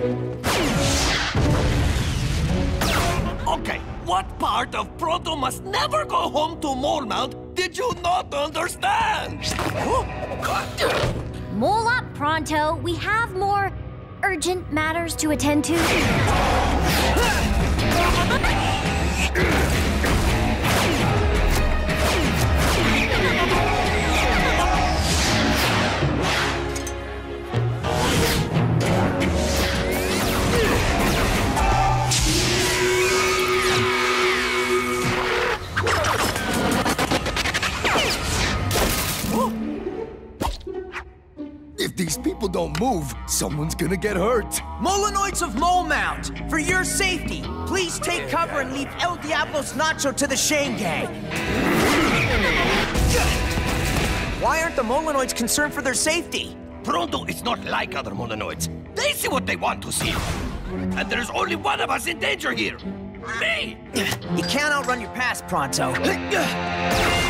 Okay, what part of Pronto must never go home to Mole Mound did you not understand? Mole up, Pronto. We have more urgent matters to attend to. people don't move, someone's gonna get hurt. Molenoids of Mole Mound, for your safety, please take cover and leave El Diablos Nacho to the Shane Gang. Why aren't the Molenoids concerned for their safety? Pronto is not like other Molenoids. They see what they want to see. And there's only one of us in danger here. Me! You can't outrun your past, Pronto.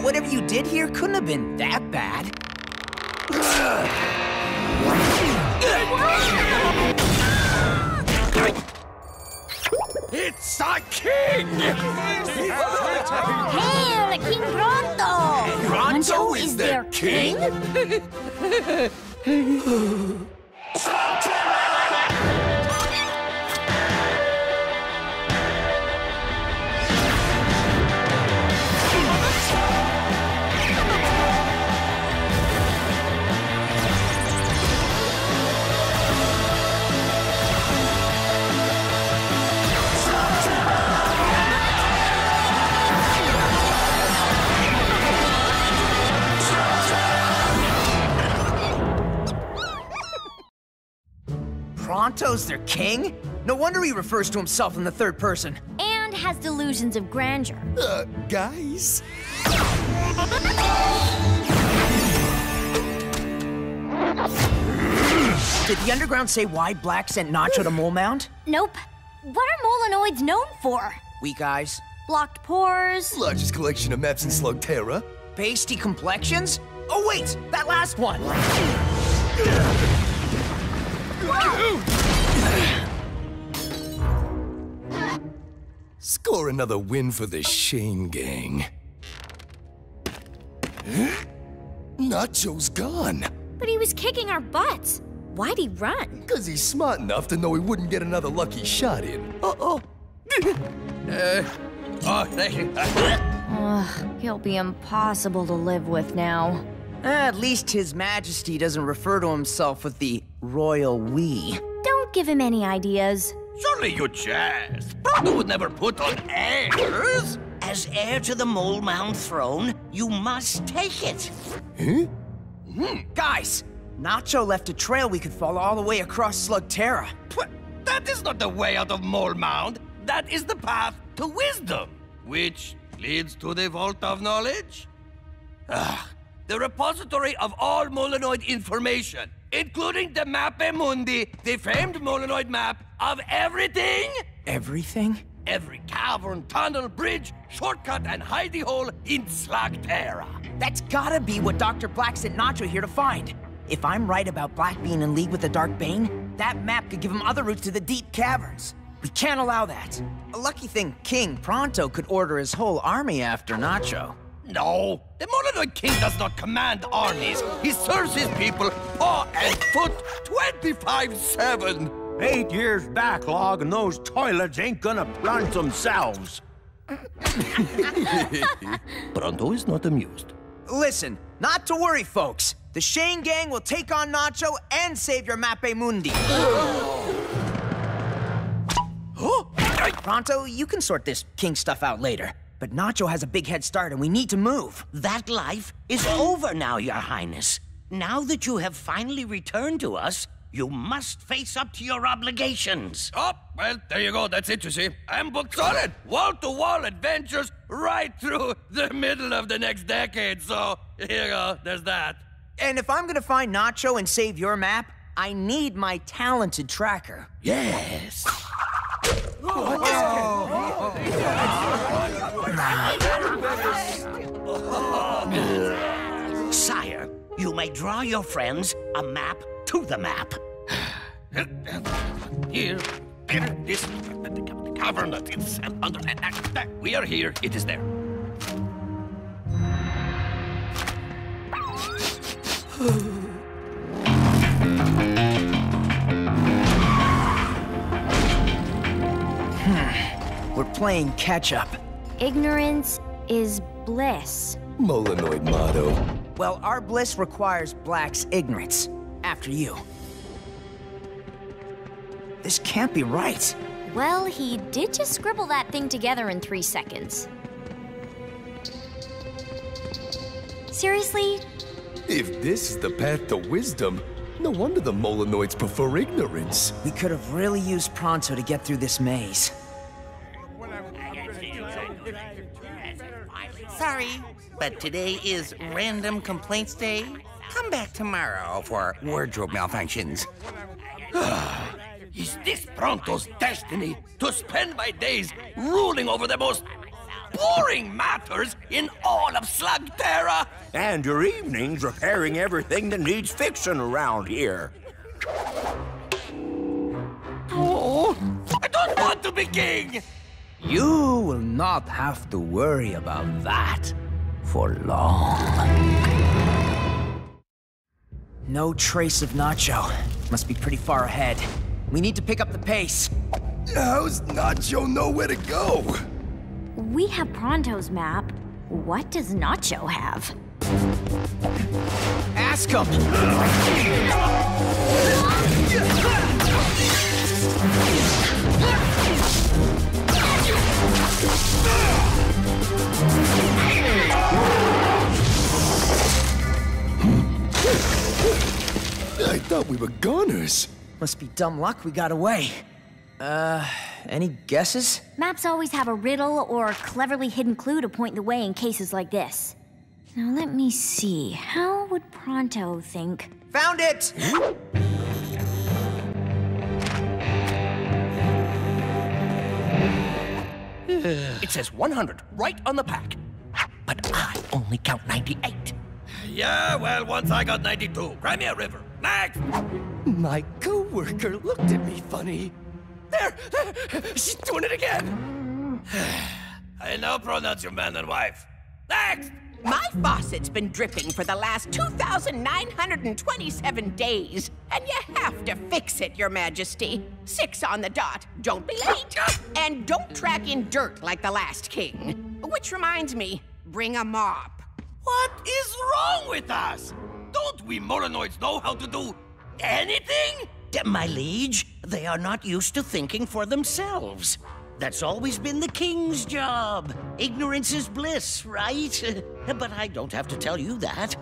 But whatever you did here couldn't have been that bad. It's a king! Hail, King Pronto! Pronto is their king? Pronto's their king? No wonder he refers to himself in the third person. And has delusions of grandeur. Uh, guys? Did the Underground say why Blakk sent Nacho to Mole Mound? Nope. What are Molenoids known for? Weak eyes. Blocked pores? Largest collection of maps in Slugterra. Pasty complexions? Oh, wait, that last one. Score another win for the Shane gang. Nacho's gone. But he was kicking our butts. Why'd he run? Because he's smart enough to know he wouldn't get another lucky shot in. Uh-oh. Uh, oh, thank you. Ugh, he'll be impossible to live with now. At least His Majesty doesn't refer to himself with the royal we. Don't give him any ideas. Surely you jest. Pronto would never put on airs. As heir to the Mole Mound throne, you must take it. Huh? Mm. Guys, Nacho left a trail we could follow all the way across Slugterra. Pwah, That is not the way out of Mole Mound. That is the path to wisdom, which leads to the Vault of Knowledge. Ah, the repository of all Molenoid information, including the Mappe Mundi, the famed Molenoid map of everything. Everything? Every cavern, tunnel, bridge, shortcut, and hidey hole in Slugterra. That's gotta be what Dr. Blakk sent Nacho here to find. If I'm right about Blakk being in league with the Dark Bane, that map could give him other routes to the deep caverns. We can't allow that. A lucky thing King Pronto could order his whole army after Nacho. No, the Molenoid King does not command armies. He serves his people paw and foot 25-7. Eight years backlog and those toilets ain't gonna plunge themselves. Pronto is not amused. Listen, not to worry, folks. The Shane Gang will take on Nacho and save your Mappe Mundi. Pronto, you can sort this king stuff out later. But Nacho has a big head start and we need to move. That life is over now, Your Highness. Now that you have finally returned to us, you must face up to your obligations. Oh, well, there you go. That's it, you see. I'm booked solid. Wall-to-wall adventures right through the middle of the next decade. So, here you go. There's that. And if I'm gonna find Nacho and save your map, I need my talented tracker. Yes. Sire, you may draw your friends a map to the map. Here, here, this cavern that is under. We are here. It is there. Hmm. We're playing catch up. Ignorance is bliss. Molenoid motto. Well, our bliss requires Blakk's ignorance. After you. This can't be right. Well, he did just scribble that thing together in three seconds. Seriously? If this is the path to wisdom, no wonder the Molenoids prefer ignorance. We could have really used Pronto to get through this maze. Sorry, but today is Random Complaints Day. Come back tomorrow for wardrobe malfunctions. Is this Pronto's destiny to spend my days ruling over the most boring matters in all of Slugterra? And your evenings repairing everything that needs fixing around here. Oh, I don't want to be king! You will not have to worry about that for long. No trace of Nacho. Must be pretty far ahead. We need to pick up the pace. How's Nacho know where to go? We have Pronto's map. What does Nacho have? Ask him! I thought we were goners. Must be dumb luck we got away. Uh, any guesses? Maps always have a riddle or cleverly hidden clue to point the way in cases like this. Now let me see. How would Pronto think? Found it! It says 100 right on the pack. But I only count 98. Yeah, well, once I got 92. Crimea River. Next! My coworker looked at me funny. There! She's doing it again! I now pronounce you man and wife. Next! My faucet's been dripping for the last 2,927 days, and you have to fix it, Your Majesty. Six on the dot. Don't be late. And don't track in dirt like the last king. Which reminds me, bring a mop. What is wrong with us? Don't we Molenoids know how to do anything? My liege, they are not used to thinking for themselves. That's always been the king's job. Ignorance is bliss, right? But I don't have to tell you that.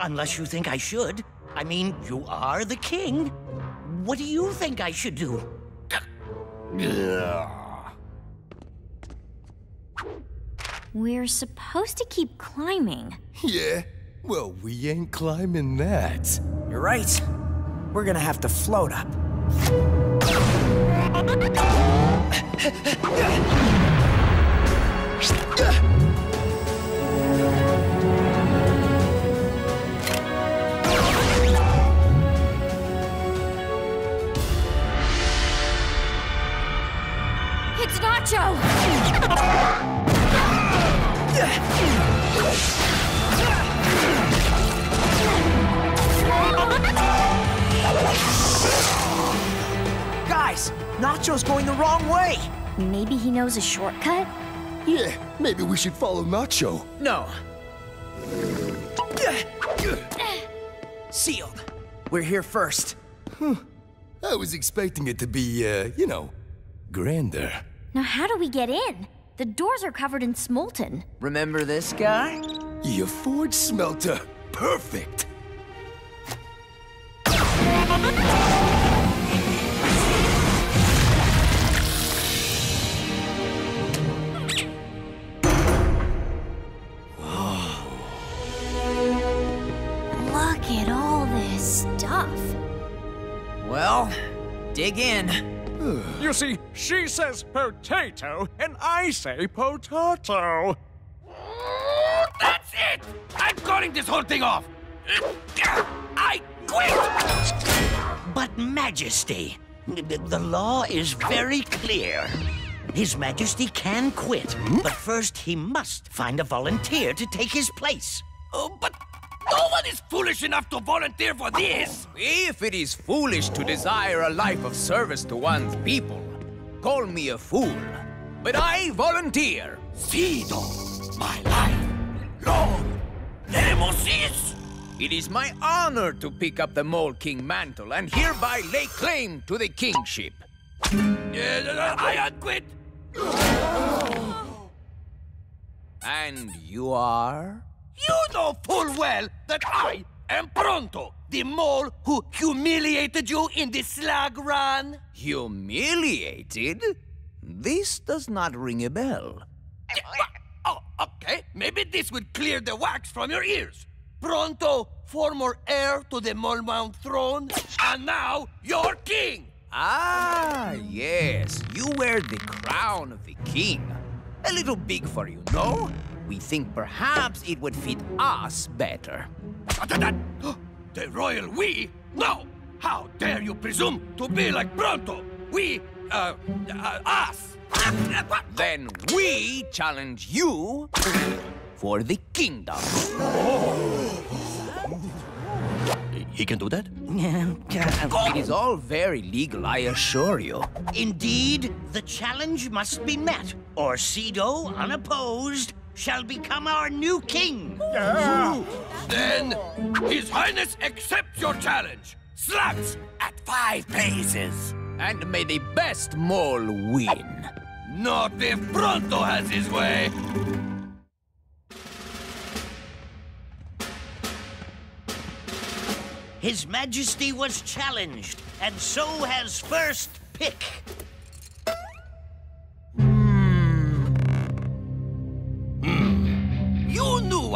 Unless you think I should. I mean, you are the king. What do you think I should do? We're supposed to keep climbing. Yeah? Well, we ain't climbing that. You're right. We're gonna have to float up. It's Nacho! Guys, Nacho's going the wrong way! Maybe he knows a shortcut? Yeah, maybe we should follow Nacho. No. Sealed. We're here first. Huh. I was expecting it to be, uh, you know, grander. Now, how do we get in? The doors are covered in smolten. Remember this guy? Your forge smelter. Perfect. Stuff. Well, dig in. You see, she says potato, and I say potato. That's it! I'm calling this whole thing off! I quit! But, Majesty, the law is very clear. His Majesty can quit, but first he must find a volunteer to take his place. Oh, but no one is foolish enough to volunteer for this! If it is foolish to desire a life of service to one's people, call me a fool. But I volunteer. Seedo, my life, Lord Nemesis! It is my honor to pick up the Mole King mantle and hereby lay claim to the kingship. I quit! And you are? You know full well that I am Pronto, the mole who humiliated you in the slag run. Humiliated? This does not ring a bell. Oh, okay. Maybe this would clear the wax from your ears. Pronto, former heir to the Molemound throne, and now your king. Ah, yes. You wear the crown of the king. A little big for you, no? We think perhaps it would fit us better. The royal we? No! How dare you presume to be like Pronto? We, uh, uh us. Then we challenge you for the kingdom. He can do that? It is all very legal, I assure you. Indeed, the challenge must be met, or Seedo, unopposed, shall become our new king. Then, His Highness accepts your challenge. Slaps at five paces. And may the best mole win. Not if Pronto has his way. His Majesty was challenged, and so has first pick.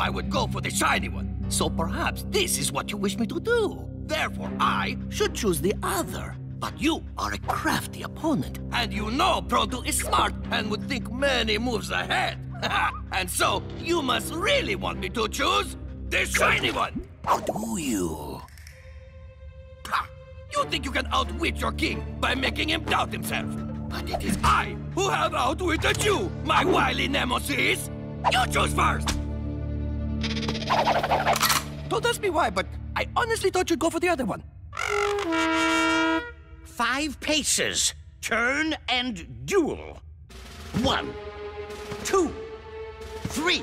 I would go for the shiny one, so perhaps this is what you wish me to do. Therefore, I should choose the other. But you are a crafty opponent, and you know Pronto is smart and would think many moves ahead. and so, you must really want me to choose the shiny one. Do you? Ha! You think you can outwit your king by making him doubt himself. But it is I who have outwitted you, my wily nemesis. You choose first. Don't ask me why, but I honestly thought you'd go for the other one. Five paces. Turn and duel. One, two, three,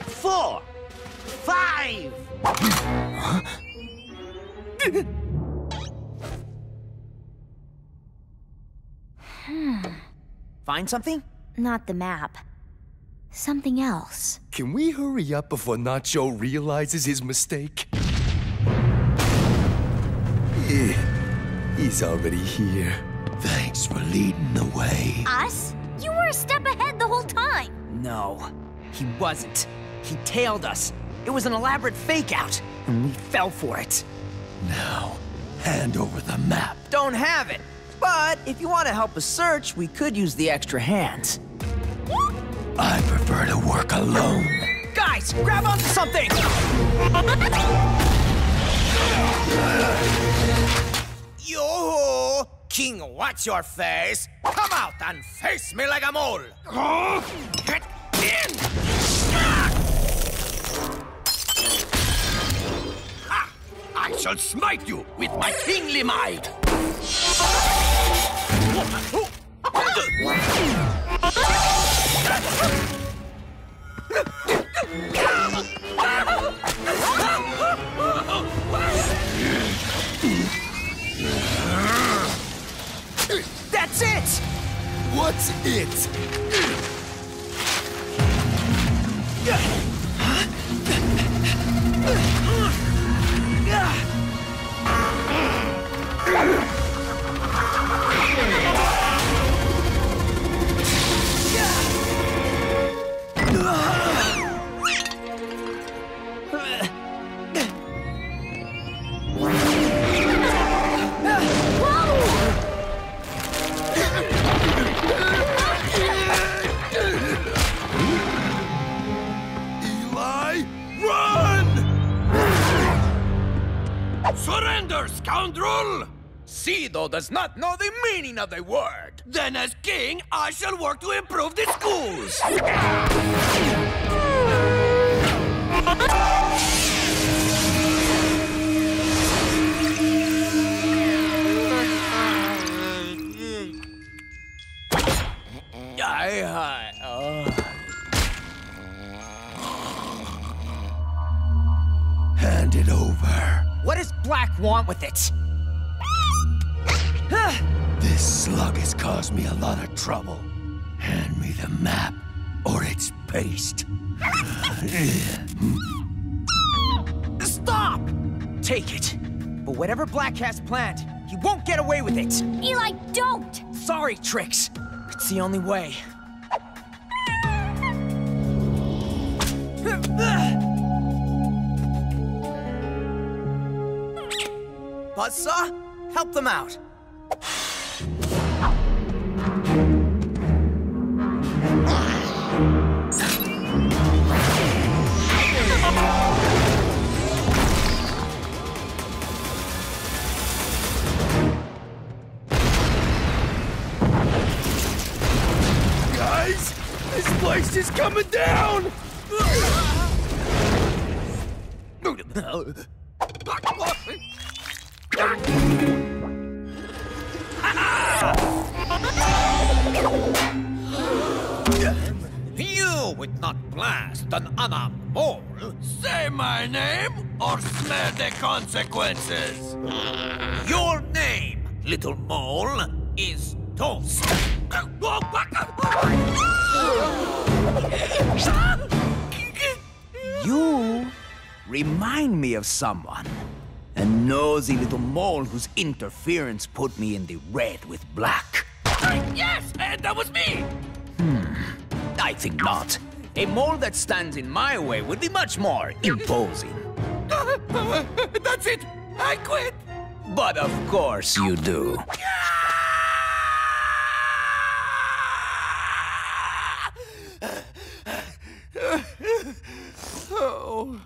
four, five. Find something? Not the map. Something else. Can we hurry up before Nacho realizes his mistake? He's already here. Thanks for leading the way. Us? You were a step ahead the whole time. No, he wasn't. He tailed us. It was an elaborate fake out, and we fell for it. Now, hand over the map. Don't have it. But if you want to help us search, we could use the extra hands. I prefer to work alone. Guys, grab onto something! Yo! King, what's your face? Come out and face me like a mole! Get in! Ha! I shall smite you with my kingly might! That's it! What's it? Surrender, scoundrel! Seedo does not know the meaning of the word. Then as king, I shall work to improve the schools! I, I, oh. Hand it over. What does Blakk want with it? This slug has caused me a lot of trouble. Hand me the map, or it's paste. Stop! Take it. But whatever Blakk has planned, he won't get away with it. Eli, don't! Sorry, Trix. It's the only way. Buzzsaw, help them out. Place is coming down! You would not blast an unarmed mole. Say my name, or smell the consequences! Your name, little mole, is Toast. You remind me of someone. A nosy little mole whose interference put me in the red with Blakk. yes, and that was me! Hmm, I think not. A mole that stands in my way would be much more imposing. That's it! I quit! But of course you do. Oh.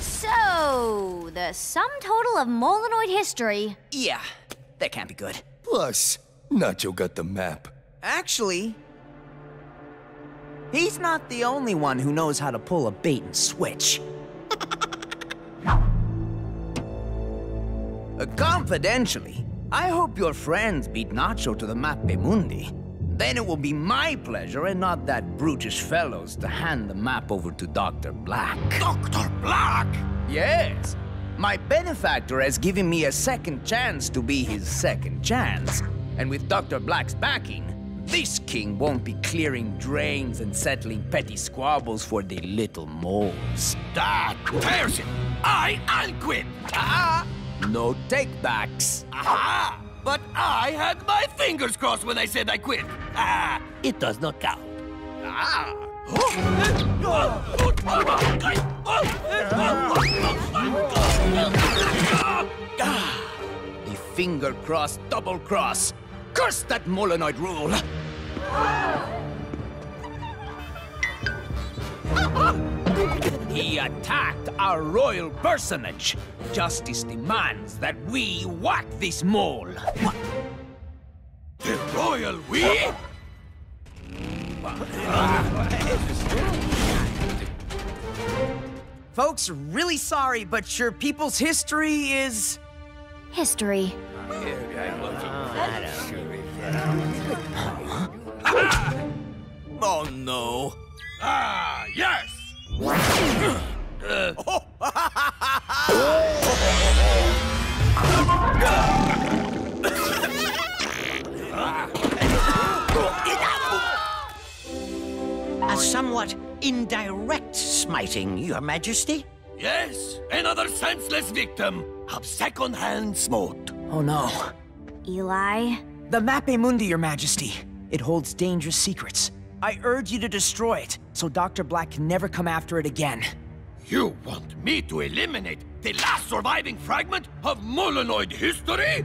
So, the sum total of Molenoid history. Yeah, that can't be good. Plus, Nacho got the map. Actually, he's not the only one who knows how to pull a bait and switch. Uh, confidentially, I hope your friends beat Nacho to the Mappe Mundi. Then it will be my pleasure and not that brutish fellow's to hand the map over to Dr. Blakk. Dr. Blakk! Yes. My benefactor has given me a second chance to be his second chance. And with Dr. Blakk's backing, this king won't be clearing drains and settling petty squabbles for the little moles. That tears it! I, I'll quit! Ah! No takebacks. Aha! But I had my fingers crossed when I said I quit. Ah! It does not count. Ah! The finger cross, double cross. Curse that Molenoid rule. He attacked our royal personage. Justice demands that we whack this mole. The royal we? Folks, really sorry, but your people's history is. History. Oh no. Ah, yes! A somewhat indirect smiting, Your Majesty. Yes, another senseless victim of second-hand smote. Oh no. Eli? The Mappe Mundi, Your Majesty. It holds dangerous secrets. I urge you to destroy it, so Dr. Blakk can never come after it again. You want me to eliminate the last surviving fragment of Molenoid history?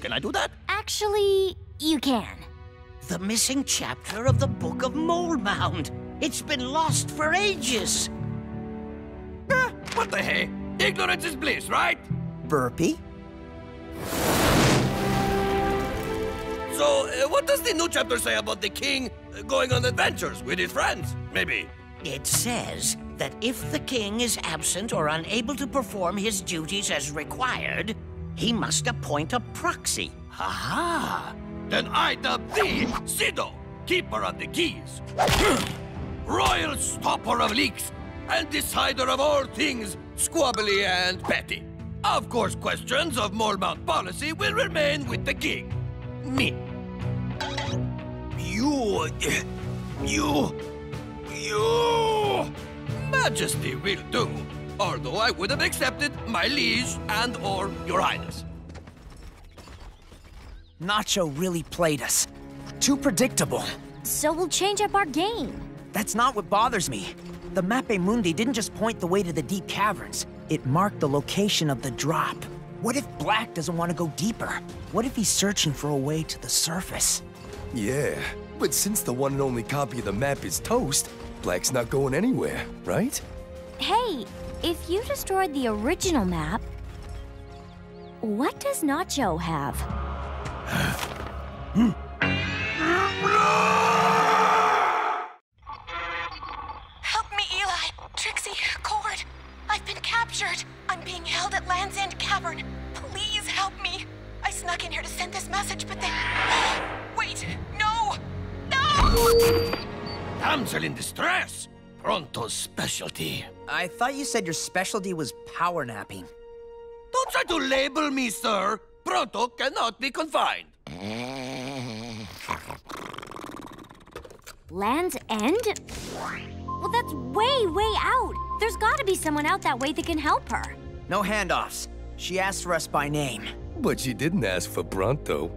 Can I do that? Actually, you can. The missing chapter of the Book of Mole Mound. It's been lost for ages. Eh, what the hey? Ignorance is bliss, right? Burpy? So, uh, what does the new chapter say about the king uh, going on adventures with his friends? Maybe. It says that if the king is absent or unable to perform his duties as required, he must appoint a proxy. Aha! Then I dub thee Seedo, keeper of the keys. Royal stopper of leaks and decider of all things squabbly and petty. Of course, questions of Molemound policy will remain with the king. Me. You... You... You... Majesty will do, although I would have accepted my liege and or your highness. Nacho really played us. Too predictable. So we'll change up our game. That's not what bothers me. The Mappe Mundi didn't just point the way to the deep caverns. It marked the location of the drop. What if Blakk doesn't want to go deeper? What if he's searching for a way to the surface? Yeah, but since the one and only copy of the map is toast, Blakk's not going anywhere, right? Hey, if you destroyed the original map, what does Nacho have? Help me, Eli! Trixie, Kord! I've been captured! I'm being held at Land's End Cavern. Please help me! I snuck in here to send this message, but then... Wait! No! No! Damsel in distress! Pronto's specialty. I thought you said your specialty was power napping. Don't try to label me, sir. Pronto cannot be confined. Land's End? Well, that's way, way out. There's gotta be someone out that way that can help her. No handoffs. She asked for us by name. But she didn't ask for Pronto.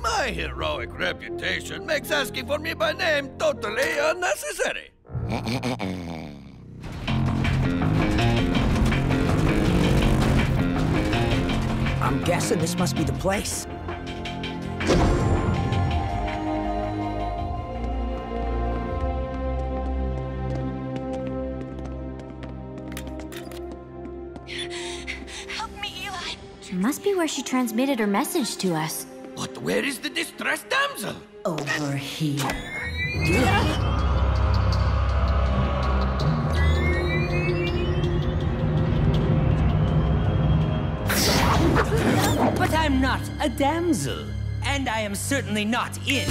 My heroic reputation makes asking for me by name totally unnecessary. I'm guessing this must be the place. Help me, Eli! Must be where she transmitted her message to us. But where is the distressed damsel? Over here. But I'm not a damsel, and I am certainly not in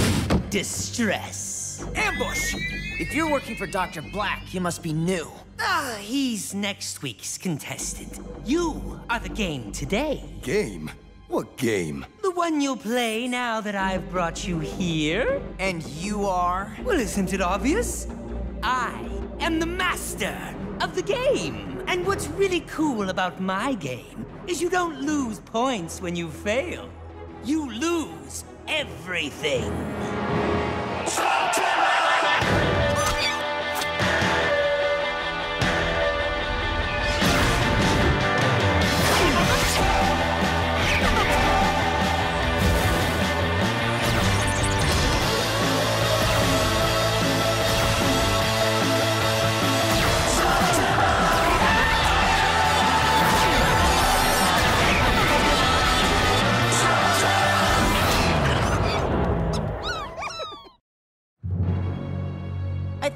distress. Ambush! If you're working for Dr. Blakk, you must be new. Ah, he's next week's contestant. You are the game today. Game? What game? The one you'll play now that I've brought you here. And you are? Well, isn't it obvious? I am the master of the game. And what's really cool about my game is you don't lose points when you fail. You lose everything.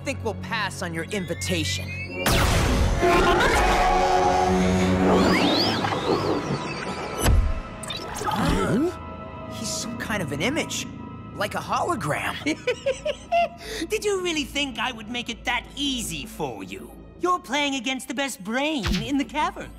Think we'll pass on your invitation. Huh? He's some kind of an image. Like a hologram. Did you really think I would make it that easy for you? You're playing against the best brain in the cavern.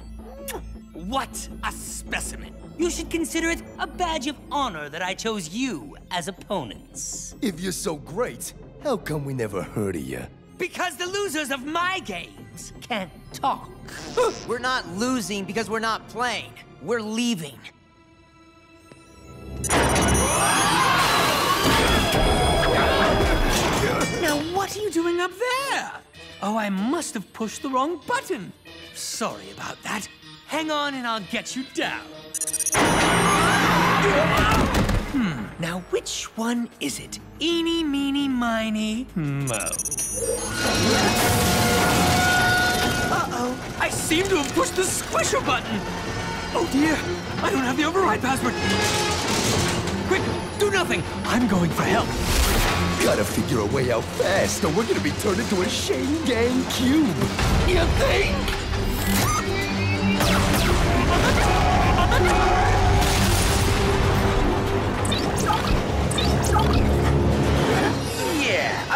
What a specimen. You should consider it a badge of honor that I chose you as opponents. If you're so great, how come we never heard of you? Because the losers of my games can't talk. we're not losing because we're not playing. We're leaving. Now, what are you doing up there? Oh, I must have pushed the wrong button. Sorry about that. Hang on and I'll get you down. Hmm, now which one is it? Eeny, meeny, miny, mo. Uh-oh. I seem to have pushed the squisher button. Oh dear, I don't have the override password. Quick, do nothing. I'm going for help. Gotta figure a way out fast, or we're gonna be turned into a Shane Gang cube. You think?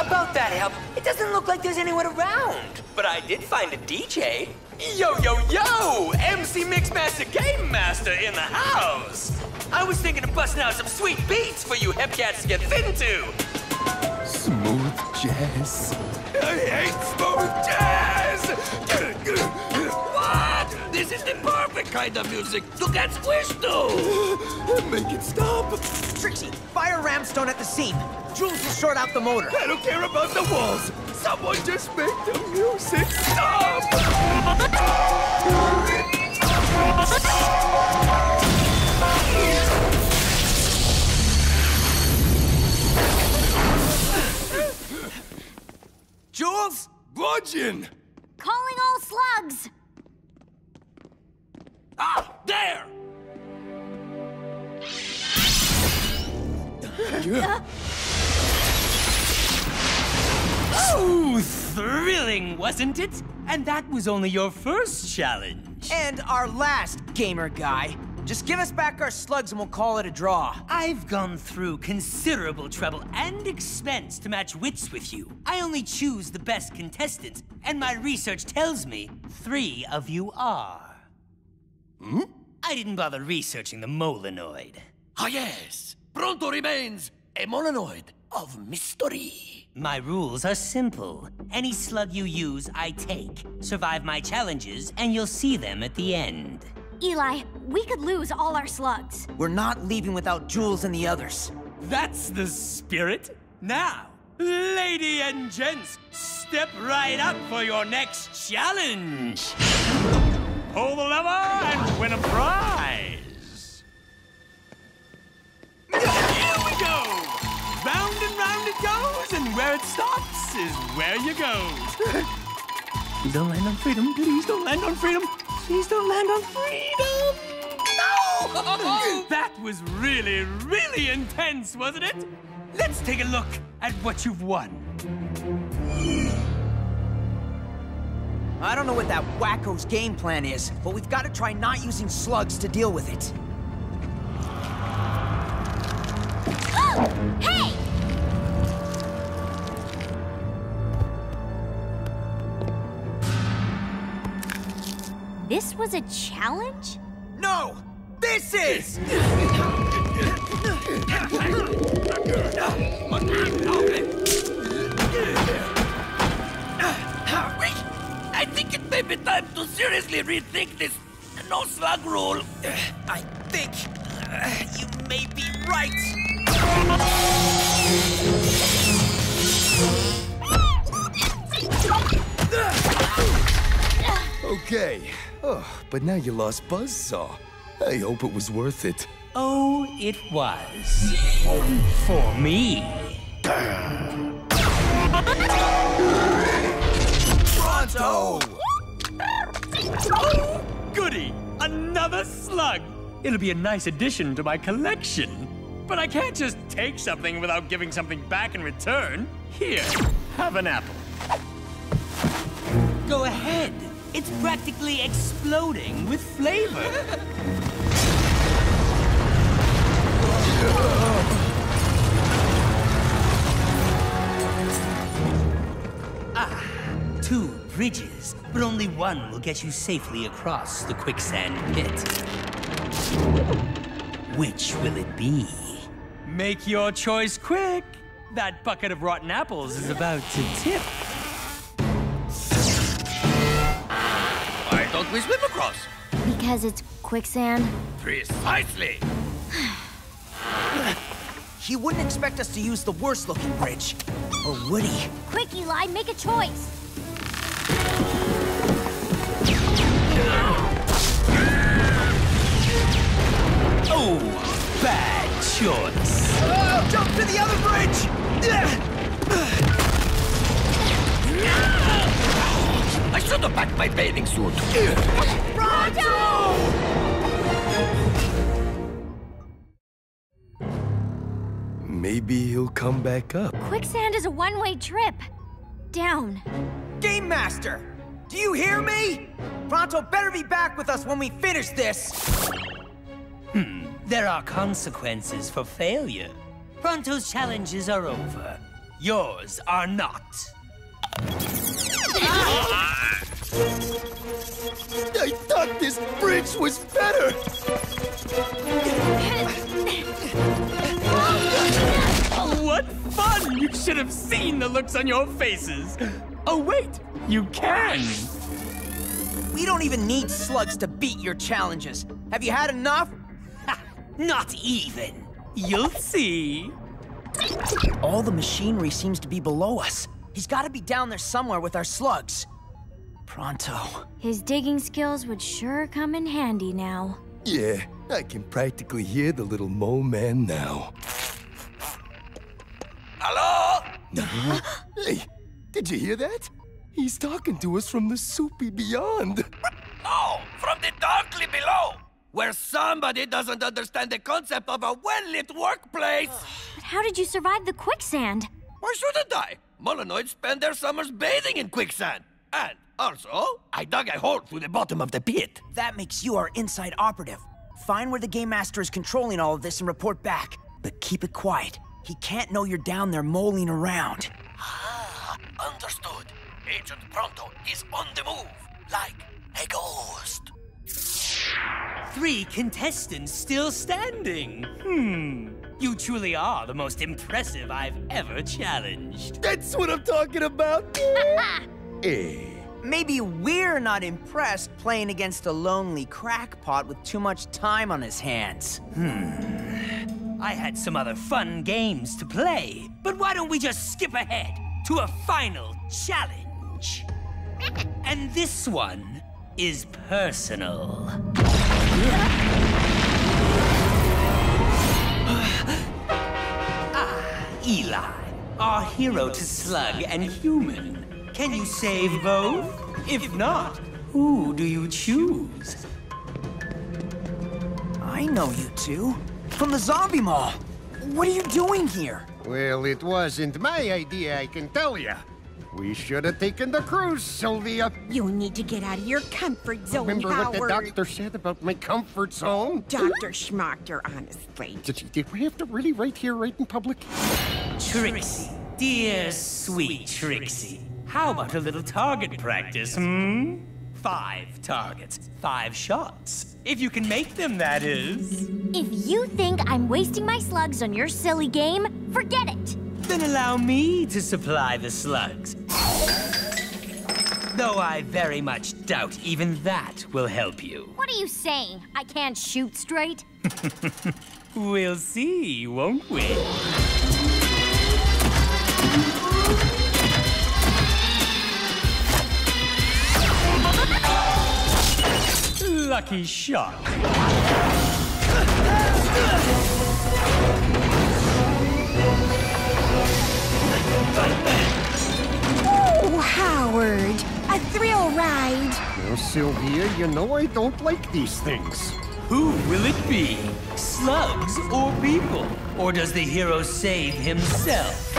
About that help. It doesn't look like there's anyone around. But I did find a DJ. Yo, yo, yo! MC Mixmaster Game Master in the house! I was thinking of busting out some sweet beats for you hepcats to get fit to. Smooth jazz. I hate smooth jazz! What? This is the perfect kind of music to get squished to! Make it stop! Trixie, fire Rammstone at the seam. Joules will short out the motor. I don't care about the walls! Someone just make the music stop! Joules? Bludgeon! Calling all slugs! Ah, there! Oh, thrilling, wasn't it? And that was only your first challenge. And our last, gamer guy. Just give us back our slugs and we'll call it a draw. I've gone through considerable trouble and expense to match wits with you. I only choose the best contestants, and my research tells me three of you are. Hmm? I didn't bother researching the Molenoid. Ah, yes. Pronto remains a mononoid of mystery. My rules are simple. Any slug you use, I take. Survive my challenges, and you'll see them at the end. Eli, we could lose all our slugs. We're not leaving without Joules and the others. That's the spirit. Now, lady and gents, step right up for your next challenge. Pull the lever and win a prize. Here we go. Round and round it goes, and where it stops is where you go. Please don't land on freedom. Please don't land on freedom. Please don't land on freedom. No! that was really, really intense, wasn't it? Let's take a look at what you've won. I don't know what that wacko's game plan is, but we've got to try not using slugs to deal with it. hey! This was a challenge? No! This is! I think it may be time to seriously rethink this no slug rule. I think uh, you may be right. Okay. Oh, but now you lost Buzzsaw. I hope it was worth it. Oh, it was. For me. Pronto! Goody! Another slug! It'll be a nice addition to my collection. But I can't just take something without giving something back in return. Here, have an apple. Go ahead. It's practically exploding with flavor. ah, two bridges, but only one will get you safely across the quicksand pit. Which will it be? Make your choice quick. That bucket of rotten apples is about to tip. Why don't we swim across? Because it's quicksand? Precisely. He wouldn't expect us to use the worst looking bridge. Or would he? Quick, Eli, make a choice. Oh, bad choice. Oh, jump to the other bridge! I should have packed my bathing suit. Maybe he'll come back up. Quicksand is a one-way trip. Down. Game Master! Do you hear me? Pronto better be back with us when we finish this! Hmm, there are consequences for failure. Pronto's challenges are over. Yours are not. I thought this bridge was better! fun! You should have seen the looks on your faces. Oh, wait, you can. We don't even need slugs to beat your challenges. Have you had enough? Not even. You'll see. All the machinery seems to be below us. He's got to be down there somewhere with our slugs. Pronto. His digging skills would sure come in handy now. Yeah, I can practically hear the little mole man now. Hello? hey, did you hear that? He's talking to us from the soupy beyond. No, from the darkly below, where somebody doesn't understand the concept of a well-lit workplace. But how did you survive the quicksand? Why shouldn't I? Molenoids spend their summers bathing in quicksand. And also, I dug a hole through the bottom of the pit. That makes you our inside operative. Find where the Game Master is controlling all of this and report back. But keep it quiet. He can't know you're down there moling around. Ah, understood. Agent Pronto is on the move, like a ghost. Three contestants still standing. Hmm. You truly are the most impressive I've ever challenged. That's what I'm talking about. hey. Maybe we're not impressed playing against a lonely crackpot with too much time on his hands. Hmm. I had some other fun games to play, but why don't we just skip ahead to a final challenge? and this one is personal. ah, Eli, our hero to slug and human. Can you save both? If not, who do you choose? I know you two. From the zombie mall. What are you doing here? Well, it wasn't my idea, I can tell you. We should have taken the cruise, Sylvia. You need to get out of your comfort zone, Remember Howard. what the doctor said about my comfort zone? Dr. Schmachter, honestly. Did, did we have to really right here, right in public? Trixie, dear sweet Trixie. How about a little target practice, hmm? Five targets, five shots. If you can make them, that is. If you think I'm wasting my slugs on your silly game, forget it. Then allow me to supply the slugs. Though I very much doubt even that will help you. What are you saying? I can't shoot straight? We'll see, won't we? Lucky shot. Oh, Howard, a thrill ride. Now, Sylvia, you know I don't like these things. Who will it be? Slugs or people? Or does the hero save himself?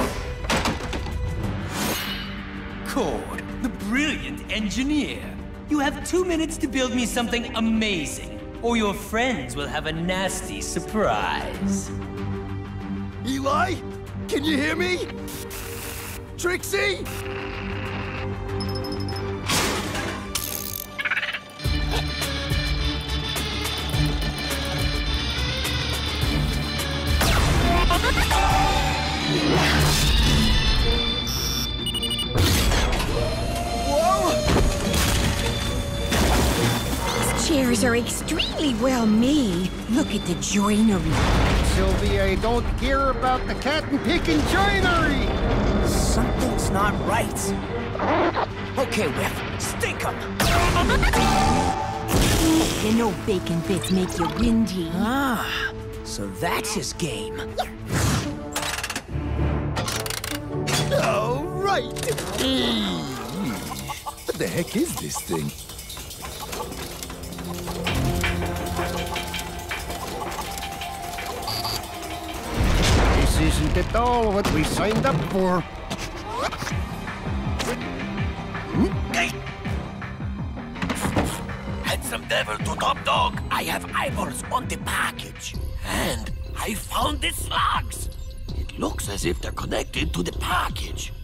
Kord, the brilliant engineer. You have two minutes to build me something amazing, or your friends will have a nasty surprise. Eli? Can you hear me? Trixie? Chairs are extremely well made. Look at the joinery. Sylvia, I don't care about the cat and picking joinery. Something's not right. Okay, Whip, stink 'em. You know bacon bits make you windy. Ah, so that's his game. right! what the heck is this thing? This isn't at all what we signed up for. Handsome devil to top dog, I have eyeballs on the package. And I found the slugs. It looks as if they're connected to the package.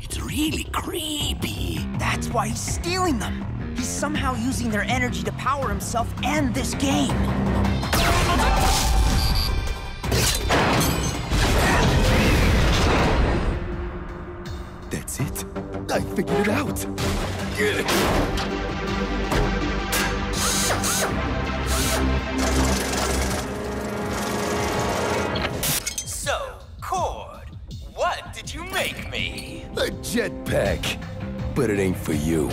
It's really creepy. That's why he's stealing them. He's somehow using their energy to power himself and this game. I figured it out. So, Kord, what did you make me? A jetpack. But it ain't for you.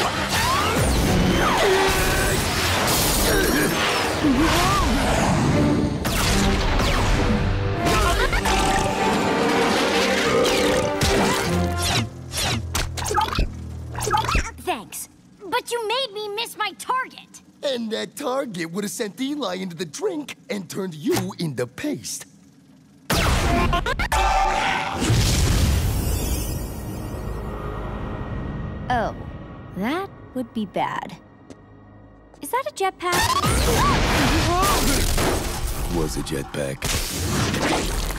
Thanks. But you made me miss my target. And that target would have sent Eli into the drink and turned you into paste. Oh, that would be bad. Is that a jetpack? Was a jetpack.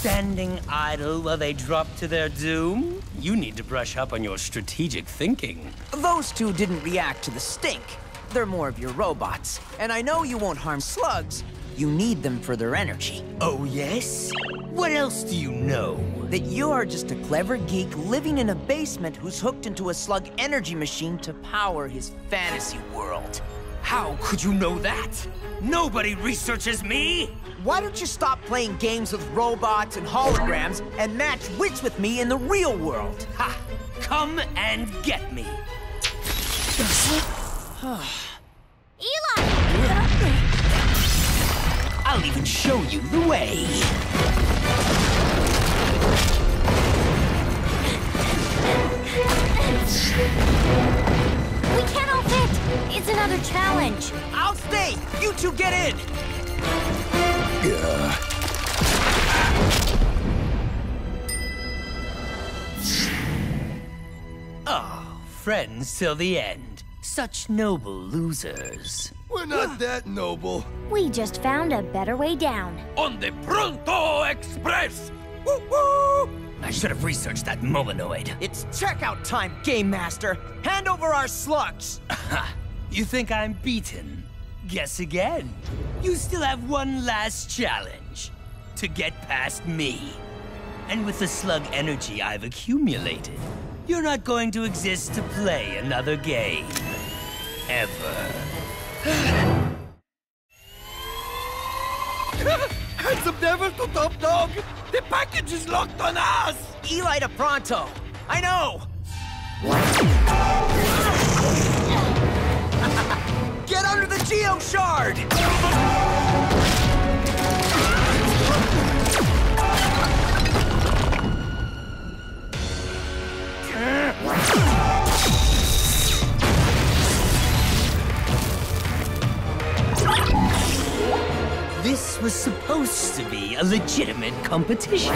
Standing idle while they drop to their doom? You need to brush up on your strategic thinking. Those two didn't react to the stink. They're more of your robots. And I know you won't harm slugs. You need them for their energy. Oh, yes? What else do you know? That you are just a clever geek living in a basement who's hooked into a slug energy machine to power his fantasy world. How could you know that? Nobody researches me! Why don't you stop playing games with robots and holograms and match wits with me in the real world? Ha! Come and get me! Eli! I'll even show you the way. We can't all fit. It's another challenge. I'll stay. You two get in. Oh, friends till the end. Such noble losers. We're not ah. that noble. We just found a better way down. On the Pronto Express! Woo woo! I should have researched that Molenoid. It's checkout time, Game Master. Hand over our slugs. You think I'm beaten? Guess again. You still have one last challenge. To get past me. And with the slug energy I've accumulated, you're not going to exist to play another game. Ever. Handsome devil to top dog! The package is locked on us! Eli to Pronto. I know. Get under the Geo Shard! This was supposed to be a legitimate competition.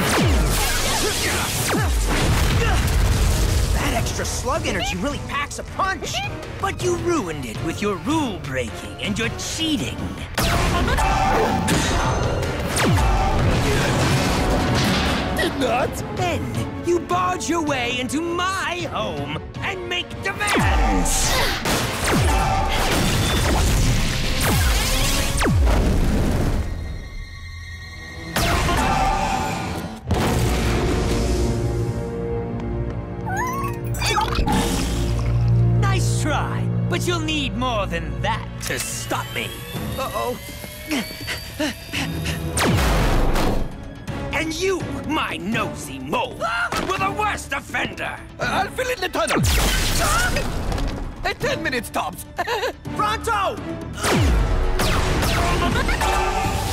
Extra slug energy really packs a punch. But you ruined it with your rule breaking and your cheating. Did not. Then you barge your way into my home and make demands. Try, but you'll need more than that to stop me. Uh-oh. And you, my nosy mole, were the worst offender. I'll fill in the tunnel. Uh, ten minutes tops. Pronto!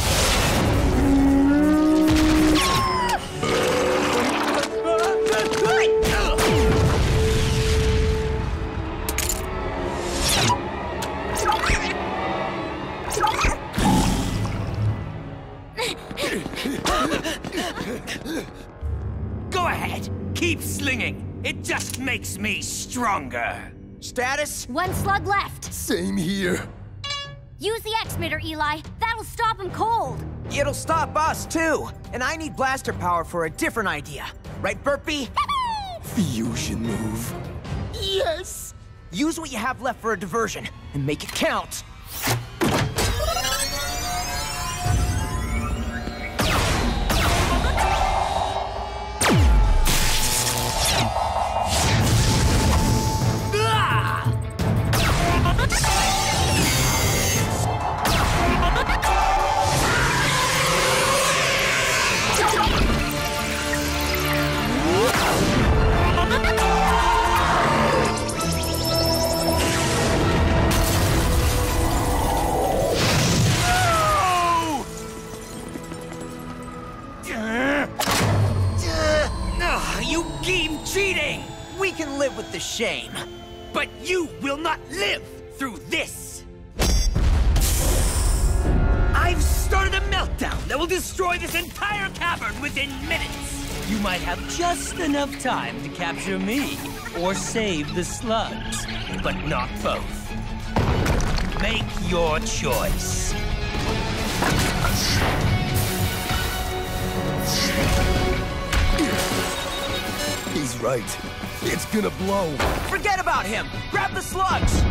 Go ahead. Keep slinging. It just makes me stronger. Status? One slug left. Same here. Use the X-mitter, Eli. That'll stop him cold. It'll stop us, too. And I need blaster power for a different idea. Right, Burpy? Fusion move. Yes! Use what you have left for a diversion, and make it count. Can live with the shame. But you will not live through this! I've started a meltdown that will destroy this entire cavern within minutes! You might have just enough time to capture me or save the slugs, but not both. Make your choice. He's right. It's gonna blow. Forget about him! Grab the slugs!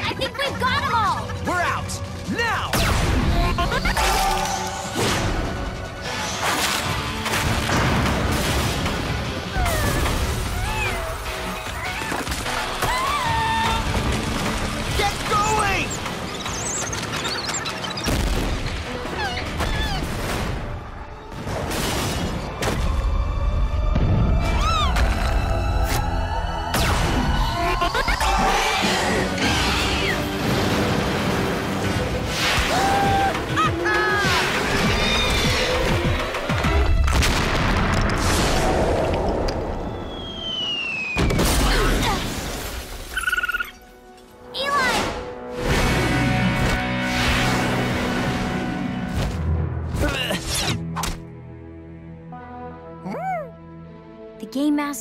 I think we've got them all. We're out! Now!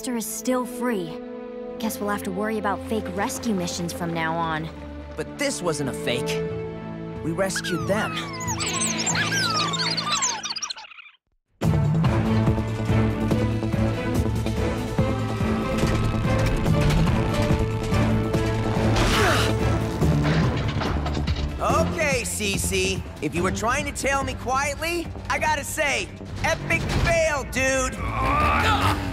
Master is still free. Guess we'll have to worry about fake rescue missions from now on. But this wasn't a fake. We rescued them. Okay, CC. If you were trying to tail me quietly, I gotta say, epic fail, dude.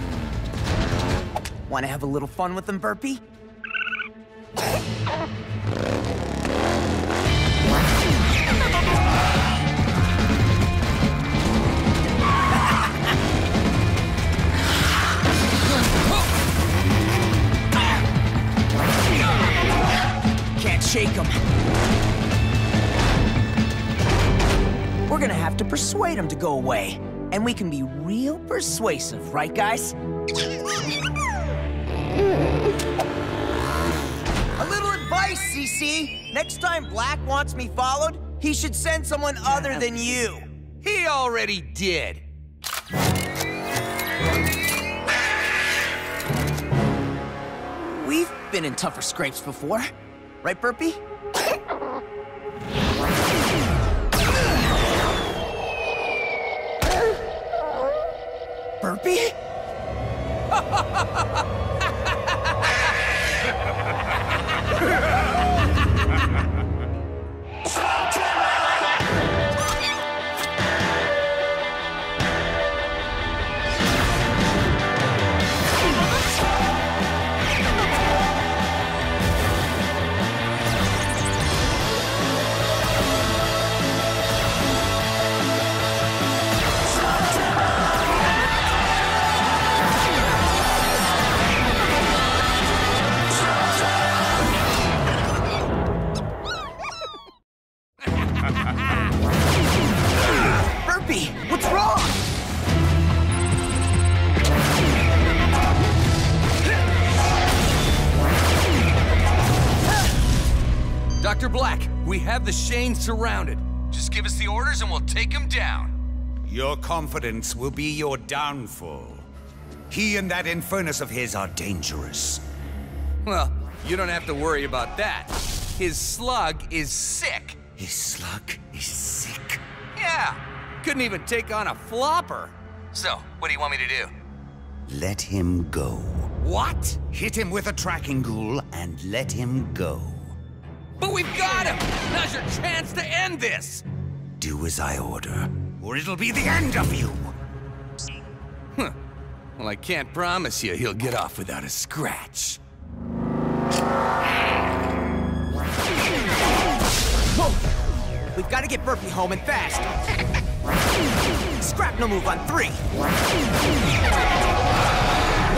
Want to have a little fun with them, Burpy? Can't shake them. We're gonna have to persuade him to go away. And we can be real persuasive, right, guys? A little advice, CC. Next time Blakk wants me followed, he should send someone other than you. He already did. We've been in tougher scrapes before. Right, Burpy? Burpy? the Shane surrounded. Just give us the orders and we'll take him down. Your confidence will be your downfall. He and that Infernus of his are dangerous. Well, you don't have to worry about that. His slug is sick. His slug is sick? Yeah. Couldn't even take on a flopper. So, what do you want me to do? Let him go. What? Hit him with a tracking ghoul and let him go. But we've got him! Now's your chance to end this! Do as I order, or it'll be the end of you! Huh. Well, I can't promise you he'll get off without a scratch. Whoa! We've got to get Burpy home and fast! Scrap no move on three!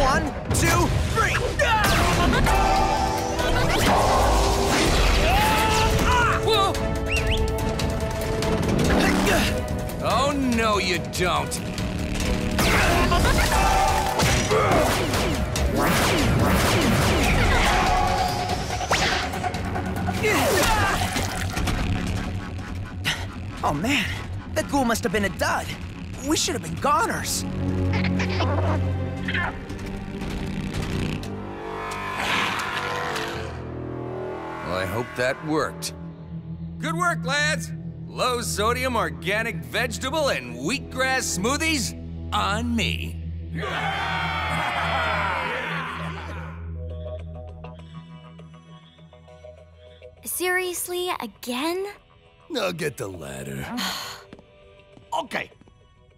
One, two, three! Oh, no, you don't. Oh man, that ghoul must have been a dud. We should have been goners. Well, I hope that worked. Good work, lads! Low sodium organic vegetable and wheatgrass smoothies on me. Seriously, again? I'll get the ladder. okay,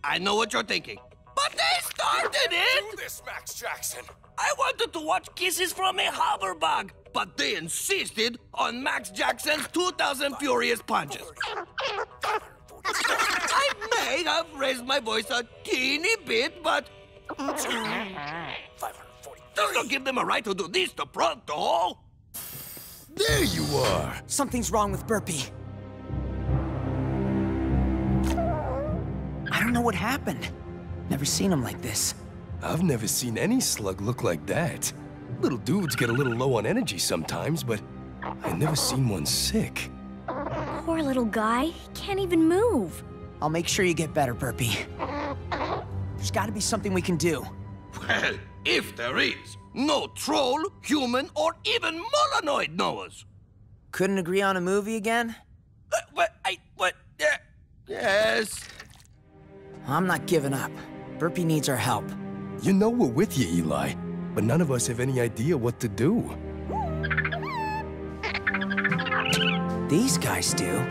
I know what you're thinking. But they started it! Do this, Max Jackson! I wanted to watch Kisses from a hoverbug, but they insisted on Max Jackson's 2000 Furious Punches. I may have raised my voice a teeny bit, but... Does not give them a right to do this to Pronto! There you are! Something's wrong with Burpy. I don't know what happened. Never seen him like this. I've never seen any slug look like that. Little dudes get a little low on energy sometimes, but I've never seen one sick. Poor little guy. He can't even move. I'll make sure you get better, Burpy. There's gotta be something we can do. Well, if there is, no troll, human, or even Molenoid knows. Couldn't agree on a movie again? Uh, what? I. What? Uh, yes. I'm not giving up. Burpy needs our help. You know we're with you, Eli, but none of us have any idea what to do. These guys do.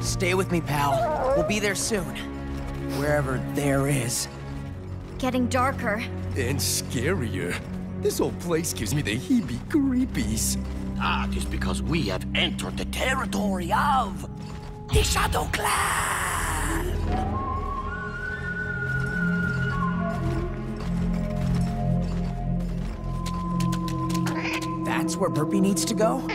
Stay with me, pal. We'll be there soon. Wherever there is. Getting darker. And scarier. This whole place gives me the heebie-creepies. That is because we have entered the territory of the Shadow Clan. That's where Burpy needs to go?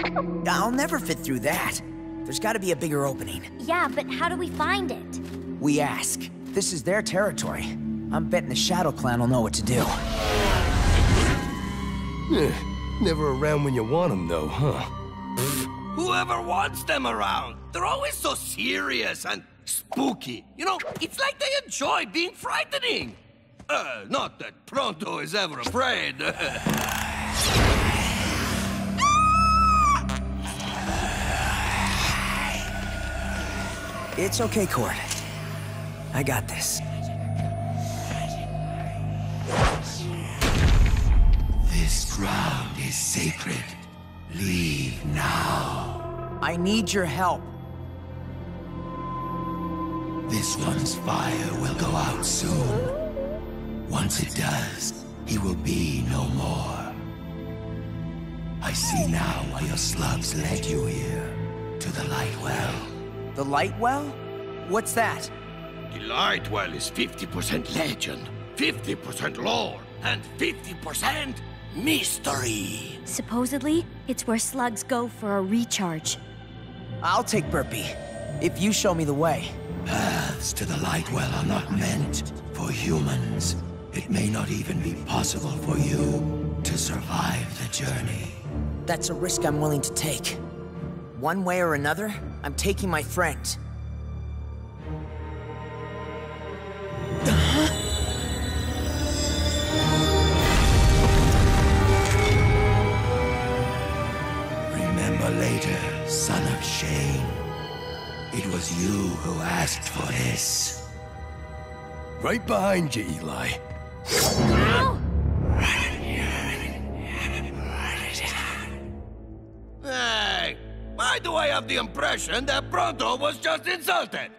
I'll never fit through that. There's gotta be a bigger opening. Yeah, but how do we find it? We ask. This is their territory. I'm betting the Shadow Clan will know what to do. Never around when you want them, though, huh? Whoever wants them around. They're always so serious and spooky. You know, it's like they enjoy being frightening. Uh, not that Pronto is ever afraid. It's okay, Kord. I got this. This ground is sacred. Leave now. I need your help. This one's fire will go out soon. Once it does, he will be no more. I see now why your slugs led you here, to the Lightwell. The Lightwell? What's that? the Lightwell is 50% legend, 50% lore, and 50% mystery. Supposedly, it's where slugs go for a recharge. I'll take Burpy, if you show me the way. Paths to the Lightwell are not meant for humans. It may not even be possible for you to survive the journey. That's a risk I'm willing to take. One way or another, I'm taking my friend. son of Shane. It was you who asked for this. Right behind you, Eli. Hey, why do I have the impression that Pronto was just insulted?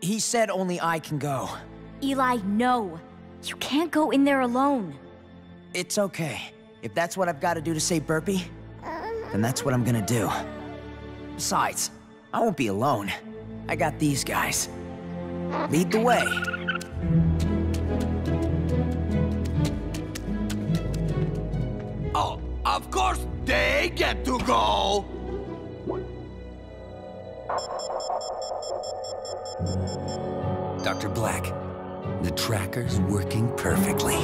He said only I can go. Eli, no. You can't go in there alone. It's okay. If that's what I've got to do to save Burpy, then that's what I'm gonna do. Besides, I won't be alone. I got these guys. Lead the way. Oh, of course they get to go! Dr. Blakk, the tracker's working perfectly.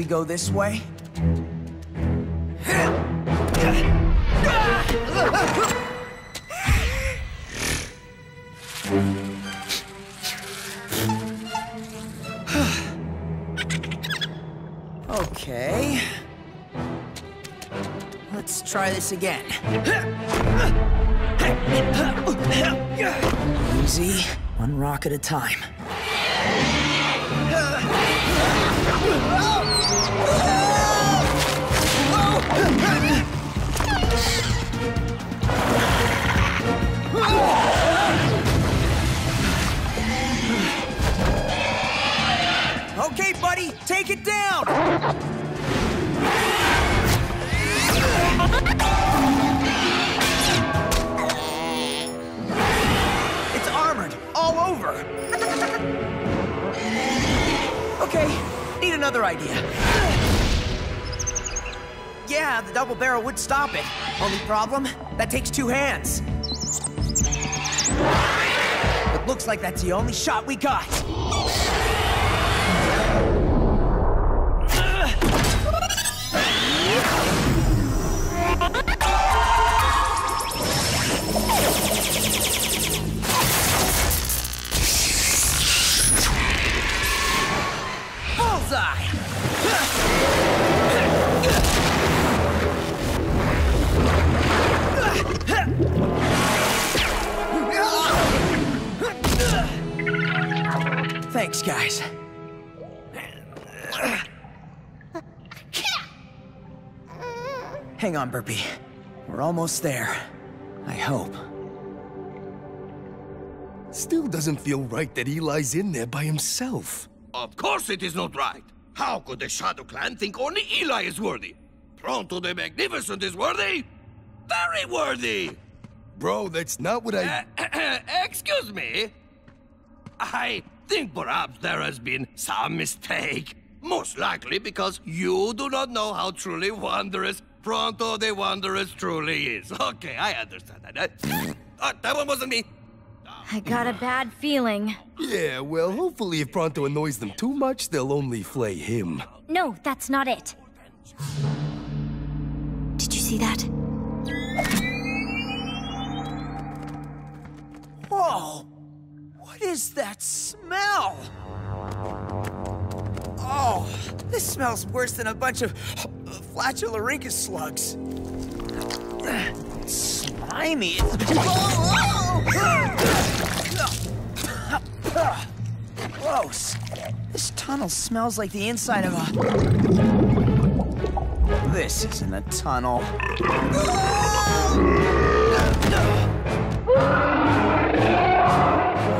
We go this way? Okay. Let's try this again. Easy, one rock at a time. Stop it. Only problem, that takes two hands. It looks like that's the only shot we got. On, Burpy. We're almost there. I hope. Still doesn't feel right that Eli's in there by himself. Of course it is not right. How could the Shadow Clan think only Eli is worthy? Pronto the Magnificent is worthy? Very worthy! Bro, that's not what I... Eh, eh, eh, excuse me? I think perhaps there has been some mistake. Most likely because you do not know how truly wondrous Pronto the Wanderous truly is. Okay, I understand that. Uh, that one wasn't me. I got a bad feeling. Yeah, well, hopefully if Pronto annoys them too much, they'll only flay him. No, that's not it. Did you see that? Whoa! What is that smell? Oh, this smells worse than a bunch of flatulorhynchus slugs. Slimy. Gross. This tunnel smells like the inside of a... This isn't a tunnel.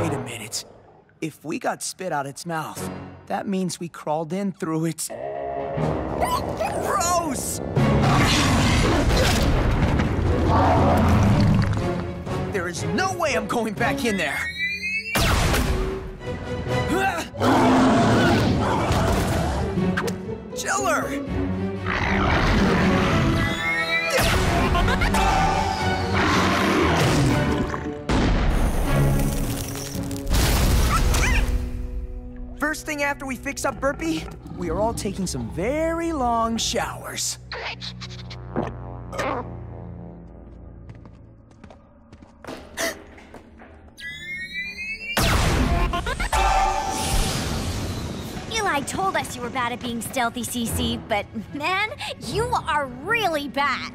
Wait a minute. If we got spit out its mouth, that means we crawled in through it. Gross! There is no way I'm going back in there. Chiller! First thing after we fix up Burpy, we are all taking some very long showers. Eli told us you were bad at being stealthy, CC, but man, you are really bad.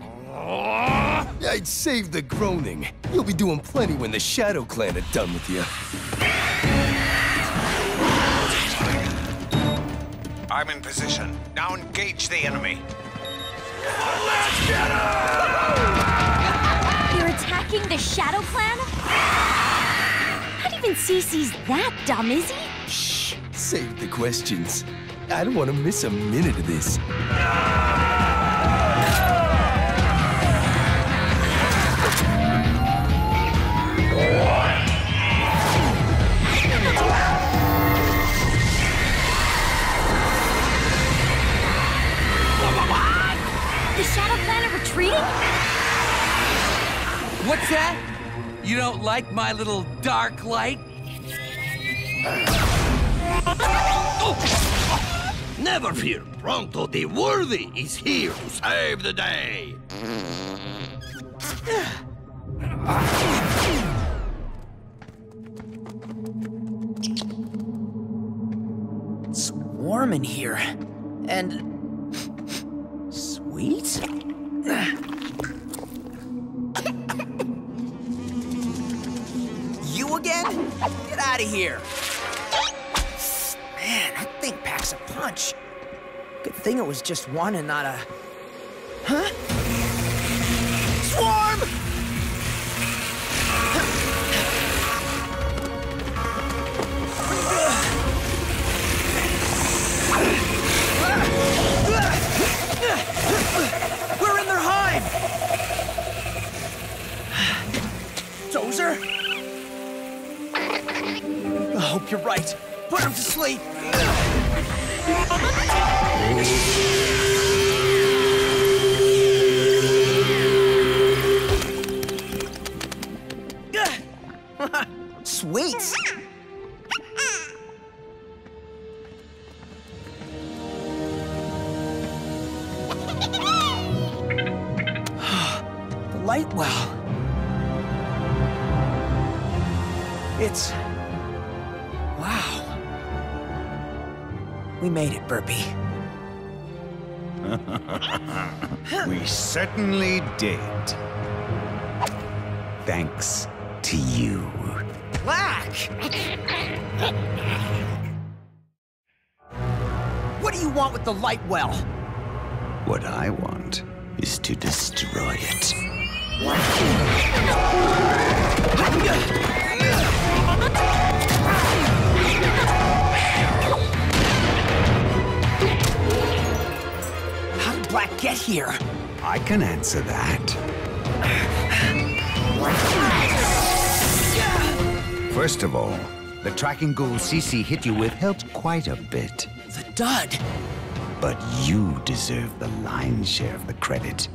I'd save the groaning. You'll be doing plenty when the Shadow Clan are done with you. I'm in position. Now engage the enemy. You're attacking the Shadow Clan? Not even CC's that dumb, is he? Shh, save the questions. I don't want to miss a minute of this. The Clan are retreating? What's that? You don't like my little dark light? Never fear, Pronto the Worthy is here to save the day. It's warm in here. And. sweet? You again? Get out of here. Man, that thing packs a punch. Good thing it was just one and not a. Huh? Hope you're right. Put him to sleep. Sweet. the Lightwell. It's. We made it, Burpy. we certainly did. Thanks to you. Blakk! What do you want with the Lightwell? What I want is to destroy it. Blakk get here? I can answer that. First of all, the tracking ghoul CC hit you with helped quite a bit. The dud. But you deserve the lion's share of the credit.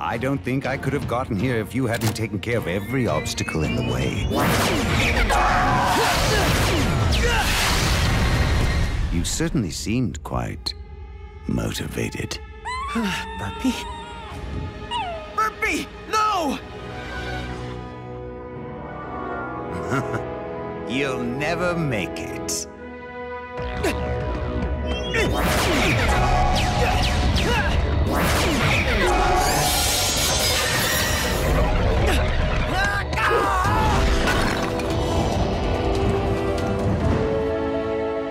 I don't think I could have gotten here if you hadn't taken care of every obstacle in the way. You certainly seemed quite motivated. Burpy? Burpy! No! You'll never make it.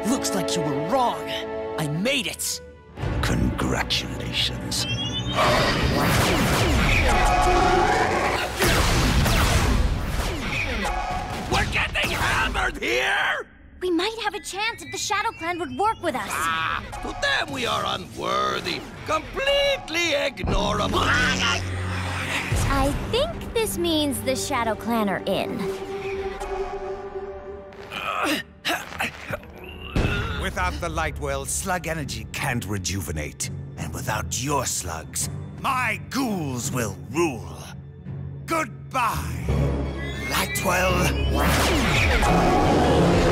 Looks like you were wrong. I made it. Congratulations. We're getting hammered here! We might have a chance if the Shadow Clan would work with us. Ah, to them we are unworthy, completely ignorable. I think this means the Shadow Clan are in. Without the Lightwell, slug energy can't rejuvenate. And without your slugs, my ghouls will rule. Goodbye, Oh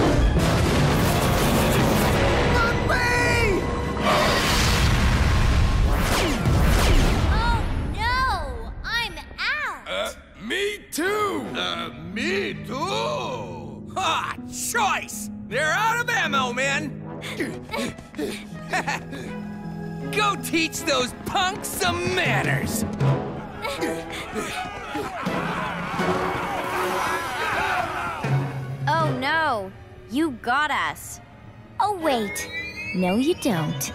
teach those punks some manners! Oh no! You got us. Oh wait. No, you don't.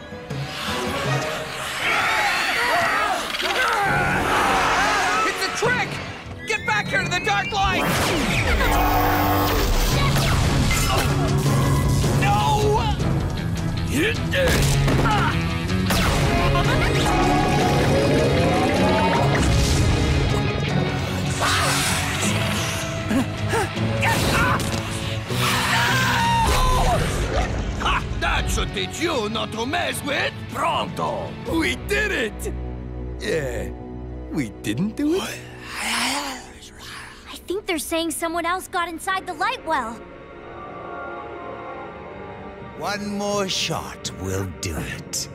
It's a trick! Get back here to the dark light! Ha! That should teach you not to mess with Pronto! We did it! Yeah, we didn't do it? I think they're saying someone else got inside the Lightwell. One more shot will do it.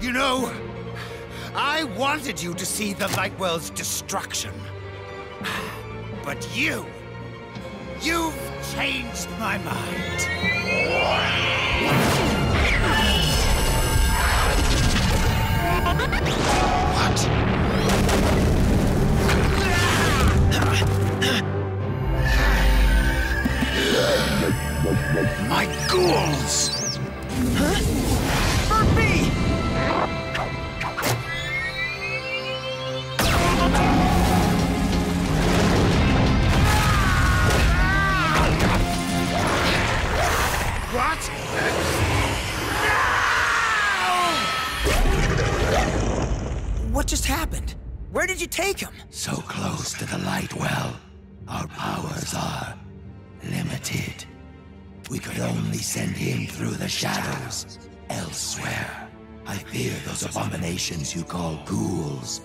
You know, I wanted you to see the Lightwell's destruction. But you, you've changed my mind. What? My ghouls! Huh? Burpy! What? What just happened? Where did you take him? So close to the Lightwell, our powers are limited. We could only send him through the shadows. Elsewhere, I fear those abominations you call ghouls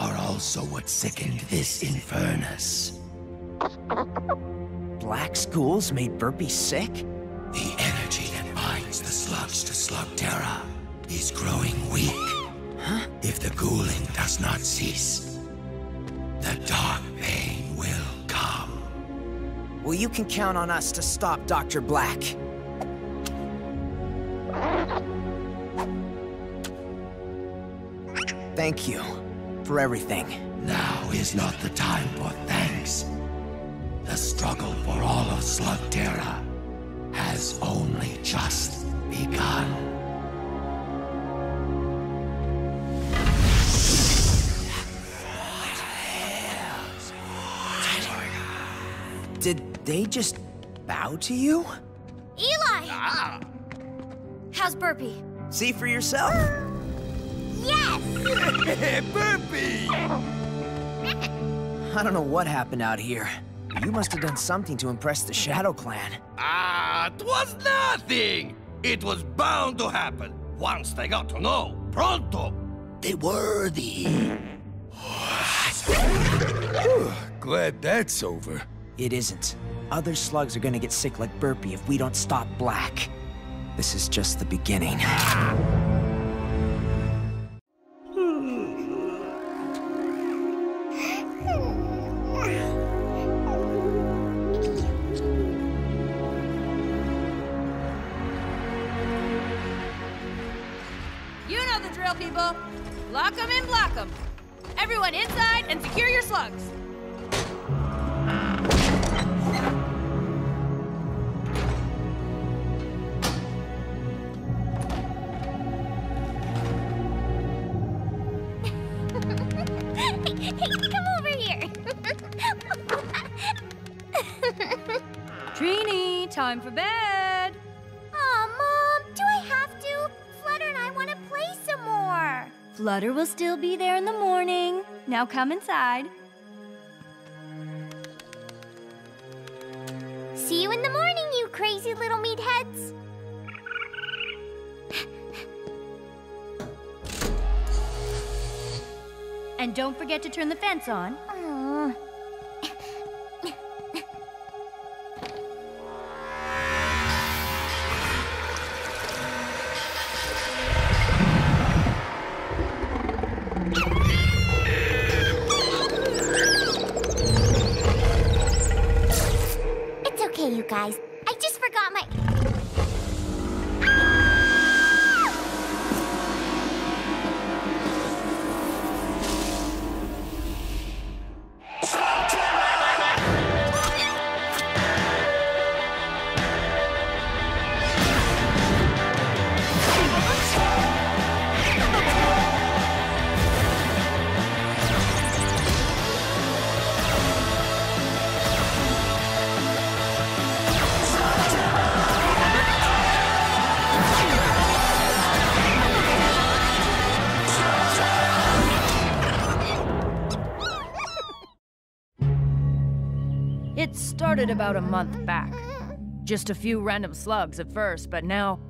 are also what sickened this Infurnus. Blakk's ghouls made Burpy sick? The energy that binds the slugs to Slugterra is growing weak. Huh? If the ghouling does not cease, the Dark Bane will come. Well, you can count on us to stop Dr. Blakk. Thank you for everything. Now is not the time for thanks. The struggle for all of Slugterra has only just begun. Did they just bow to you? Eli! Ah! How's Burpy? See for yourself? Yes! Burpy! I don't know what happened out here. You must have done something to impress the Shadow Clan. Ah, it was nothing! It was bound to happen once they got to know. Pronto! They were the. Glad that's over. It isn't. Other slugs are gonna get sick like Burpy if we don't stop Blakk. This is just the beginning. people. Lock them and block them. Everyone inside and secure your slugs. Come over here. Trini, time for bed. Flutter will still be there in the morning. Now come inside. See you in the morning, you crazy little meatheads. And don't forget to turn the fence on. Guys. I just forgot my. Started about a month back. Just a few random slugs at first, but now.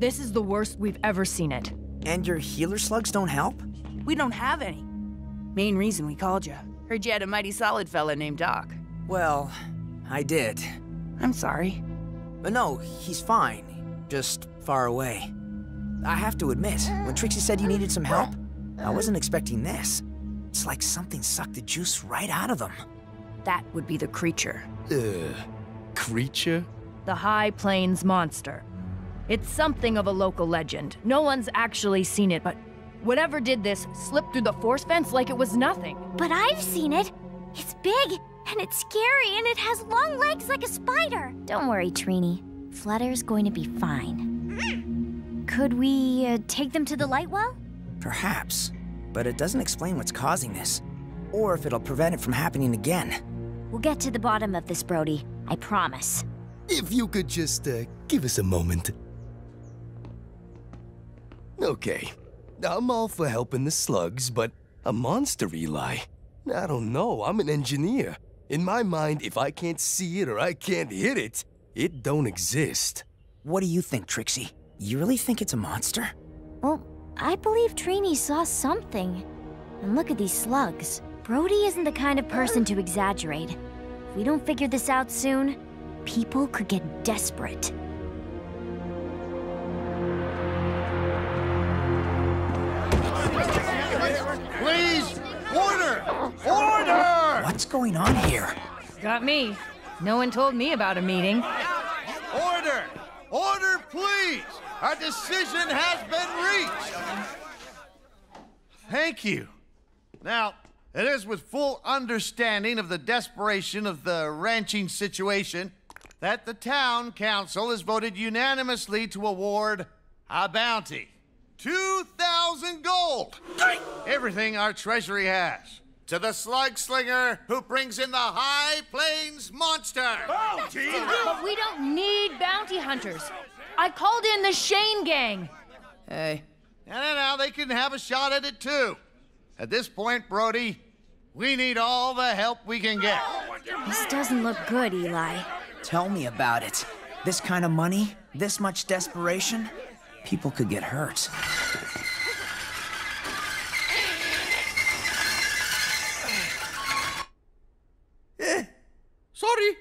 This is the worst we've ever seen it. And your healer slugs don't help? We don't have any. Main reason we called you. Heard you had a mighty solid fella named Doc. Well, I did. I'm sorry. But no, he's fine. Just far away. I have to admit, when Trixie said you needed some help, I wasn't expecting this. It's like something sucked the juice right out of them. That would be the creature. Ugh. Creature? The High Plains Monster. It's something of a local legend. No one's actually seen it, but whatever did this slipped through the force fence like it was nothing. But I've seen it. It's big, and it's scary, and it has long legs like a spider. Don't worry, Trini. Flutter's going to be fine. Could we uh, take them to the Lightwell? Perhaps. But it doesn't explain what's causing this. Or if it'll prevent it from happening again. We'll get to the bottom of this, Brody. I promise. If you could just, uh, give us a moment. Okay. I'm all for helping the slugs, but a monster, Eli? I don't know. I'm an engineer. In my mind, if I can't see it or I can't hit it, it don't exist. What do you think, Trixie? You really think it's a monster? Well, I believe Trini saw something. And look at these slugs. Brody isn't the kind of person to exaggerate. If we don't figure this out soon, people could get desperate. Please! Order! Order! What's going on here? Got me. No one told me about a meeting. Order! Order, please! A decision has been reached! Thank you. Now, it is with full understanding of the desperation of the ranching situation that the town council has voted unanimously to award a bounty. 2,000 gold! Everything our treasury has. To the slug slinger who brings in the High Plains Monster! Bounty! But we don't need bounty hunters. I called in the Shane gang. Hey. And now they can have a shot at it too. At this point, Brody, we need all the help we can get. This doesn't look good, Eli. Tell me about it. This kind of money? This much desperation? People could get hurt. Eh, sorry.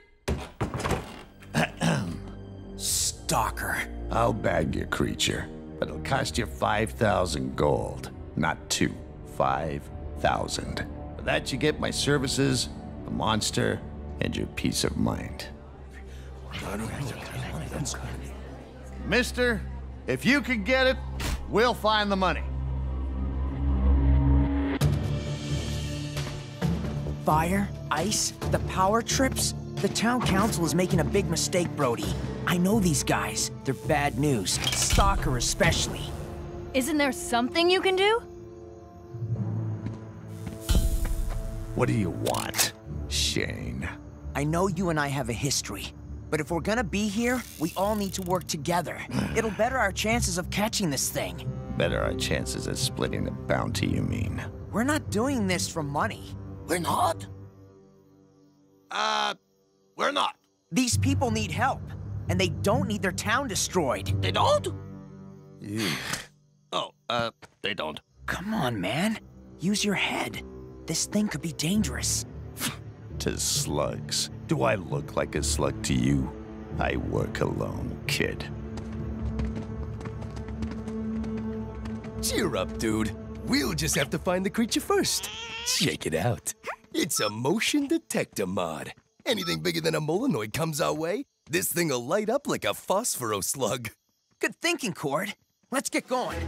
Stalker. I'll bag your creature, but it'll cost you 5,000 gold. Not two, 5,000. For that, you get my services, the monster, and your peace of mind. Mister, if you can get it, we'll find the money. Fire? Ice? The power trips? The town council is making a big mistake, Brody. I know these guys. They're bad news. Stalker especially. Isn't there something you can do? What do you want, Shane? I know you and I have a history. But if we're gonna be here, we all need to work together. It'll better our chances of catching this thing. Better our chances at splitting the bounty, you mean? We're not doing this for money. We're not? Uh, we're not. These people need help, and they don't need their town destroyed. They don't? oh, uh, they don't. Come on, man. Use your head. This thing could be dangerous. To slugs. Do I look like a slug to you? I work alone, kid. Cheer up, dude. We'll just have to find the creature first. Check it out. It's a motion detector mod. Anything bigger than a Molenoid comes our way, this thing'll light up like a phosphoro slug. Good thinking, Kord. Let's get going.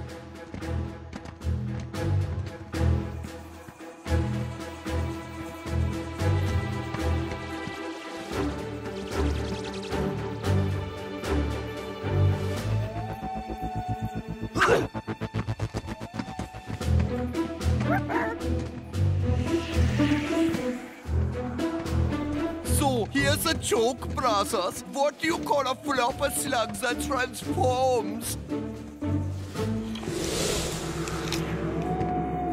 So, here's a joke, brothers. What do you call a flopper slug that transforms?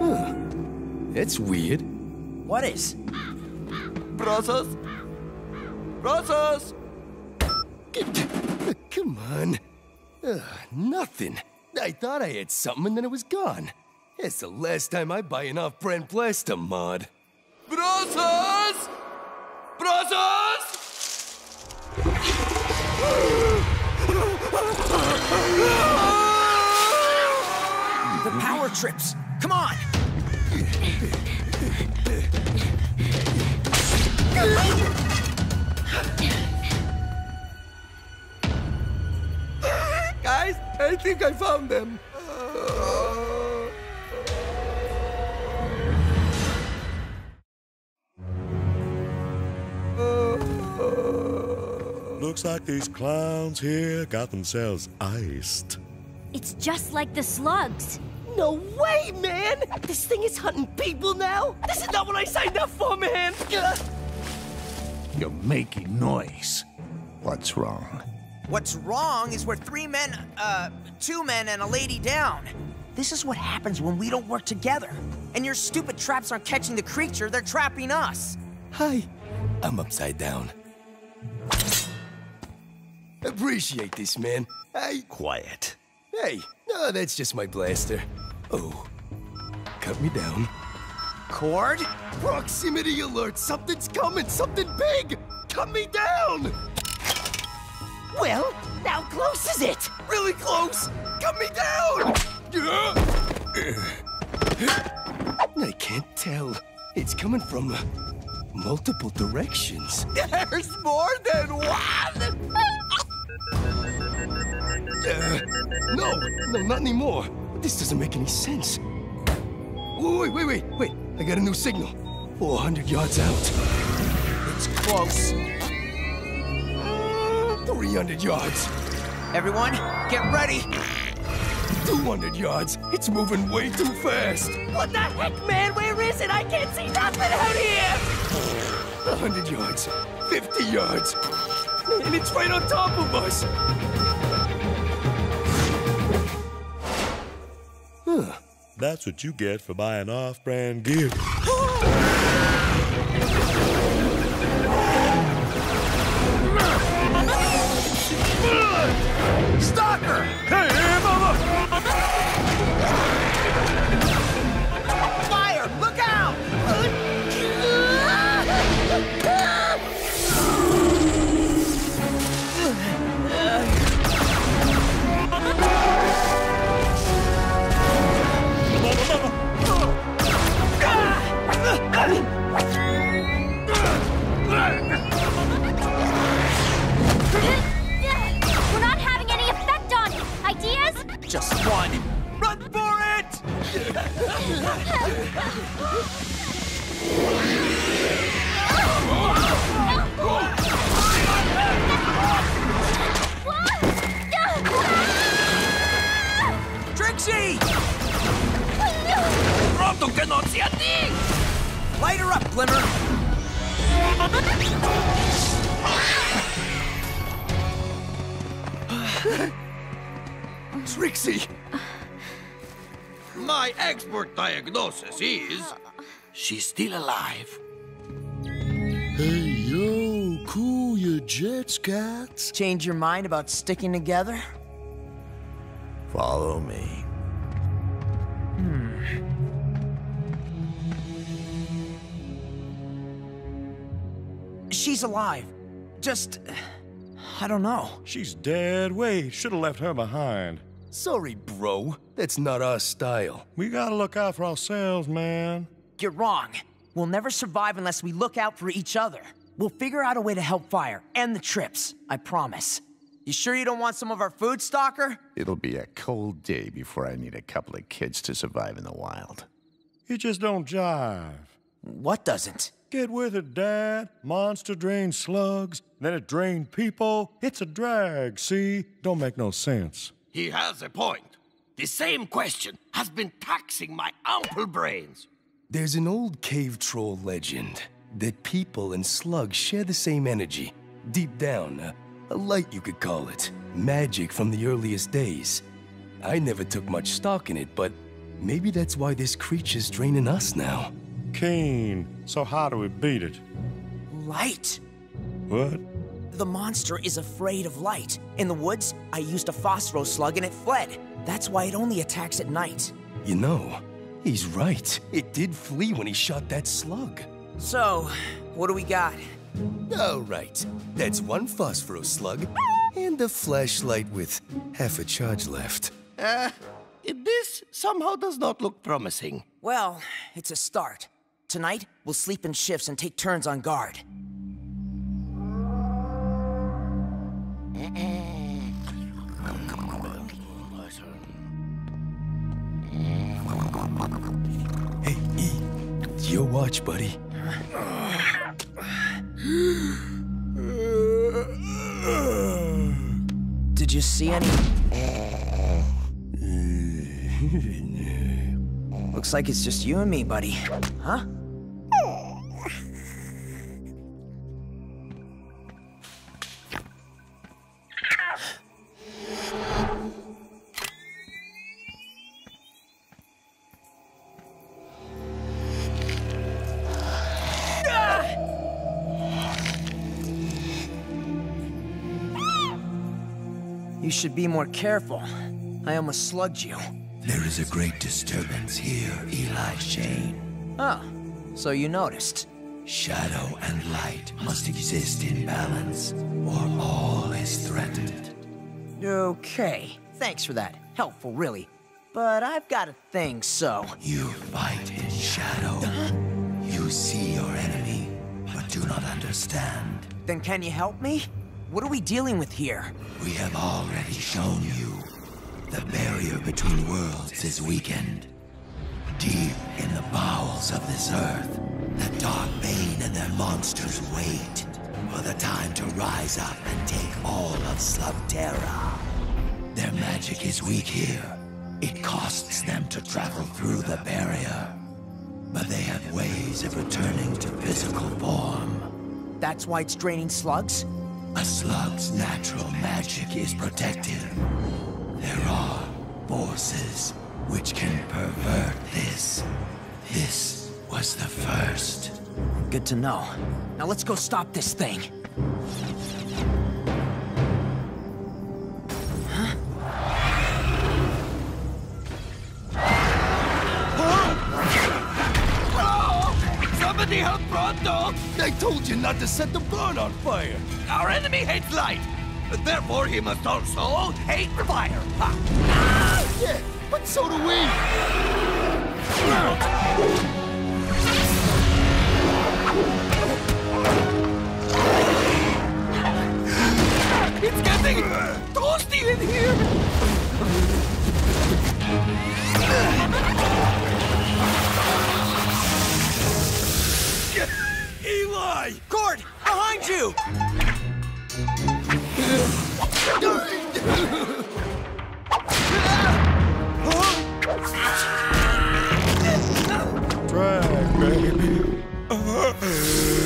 Huh. That's weird. What is? Brothers? Brothers! Come on. Ugh, nothing. I thought I had something and then it was gone. It's the last time I buy an off-brand blaster mod. Brothers! Brothers! The power trips. Come on. Guys, I think I found them. Looks like these clowns here got themselves iced. It's just like the slugs. No way, man! This thing is hunting people now? This is not what I signed up for, man! You're making noise. What's wrong? What's wrong is we're three men, uh, two men and a lady down. This is what happens when we don't work together. And your stupid traps aren't catching the creature, they're trapping us. Hi. I'm upside down. Appreciate this, man. I... Quiet. Hey, no, that's just my blaster. Oh. Cut me down. Kord? Proximity alert! Something's coming! Something big! Cut me down! Well, how close is it? Really close! Cut me down! I can't tell. It's coming from uh, multiple directions. There's more than one! Uh, no, no, not anymore. This doesn't make any sense. Wait, wait, wait, wait. I got a new signal. 400 yards out. It's close. 300 yards. Everyone, get ready. 200 yards. It's moving way too fast. What the heck, man? Where is it? I can't see nothing out here! 100 yards. 50 yards. And it's right on top of us. Huh. That's what you get for buying off-brand gear. Stalker! Hey, Trixie! Pronto che non sia di! Light her up, Glimmer! Trixie! My expert diagnosis is... She's still alive. Hey, yo, cool your jets, cats. Change your mind about sticking together? Follow me. Hmm. She's alive. Just. I don't know. She's dead weight. Should have left her behind. Sorry, bro. That's not our style. We gotta look out for ourselves, man. You're wrong. We'll never survive unless we look out for each other. We'll figure out a way to help Fire and the trips. I promise. You sure you don't want some of our food, Stalker? It'll be a cold day before I need a couple of kids to survive in the wild. It just don't jive. What doesn't? Get with it, Dad. Monster drains slugs, then it drained people. It's a drag, see? Don't make no sense. He has a point. The same question has been taxing my ample brains. There's an old cave troll legend that people and slugs share the same energy. Deep down, a, a light you could call it. Magic from the earliest days. I never took much stock in it, but maybe that's why this creature's draining us now. Keen. So how do we beat it? Light. What? The monster is afraid of light. In the woods, I used a phosphoro slug and it fled. That's why it only attacks at night. You know, he's right. It did flee when he shot that slug. So, what do we got? All right. That's one phosphorus slug and a flashlight with half a charge left. Uh, this somehow does not look promising. Well, it's a start. Tonight, we'll sleep in shifts and take turns on guard. Hey, E, it's your watch, buddy. Did you see any? Looks like it's just you and me, buddy. Huh? You should be more careful. I almost slugged you. There is a great disturbance here, Eli Shane. Oh, so you noticed. Shadow and light must exist in balance, or all is threatened. Okay, thanks for that. Helpful, really. But I've got a thing, so. You fight in shadow. You see your enemy, but do not understand. Then can you help me? What are we dealing with here? We have already shown you. The barrier between worlds is weakened. Deep in the bowels of this earth, the Dark Bane and their monsters wait for the time to rise up and take all of Slugterra. Their magic is weak here. It costs them to travel through the barrier. But they have ways of returning to physical form. That's why it's draining slugs? A slug's natural magic is protective. There are forces which can pervert this. This was the first. Good to know. Now let's go stop this thing. Help Pronto! I told you not to set the barn on fire! Our enemy hates light! Therefore, he must also hate fire! Ha. Ah! Yeah, but so do we! It's getting toasty in here! Eli! Kord, behind you! Drag, baby. Uh-huh.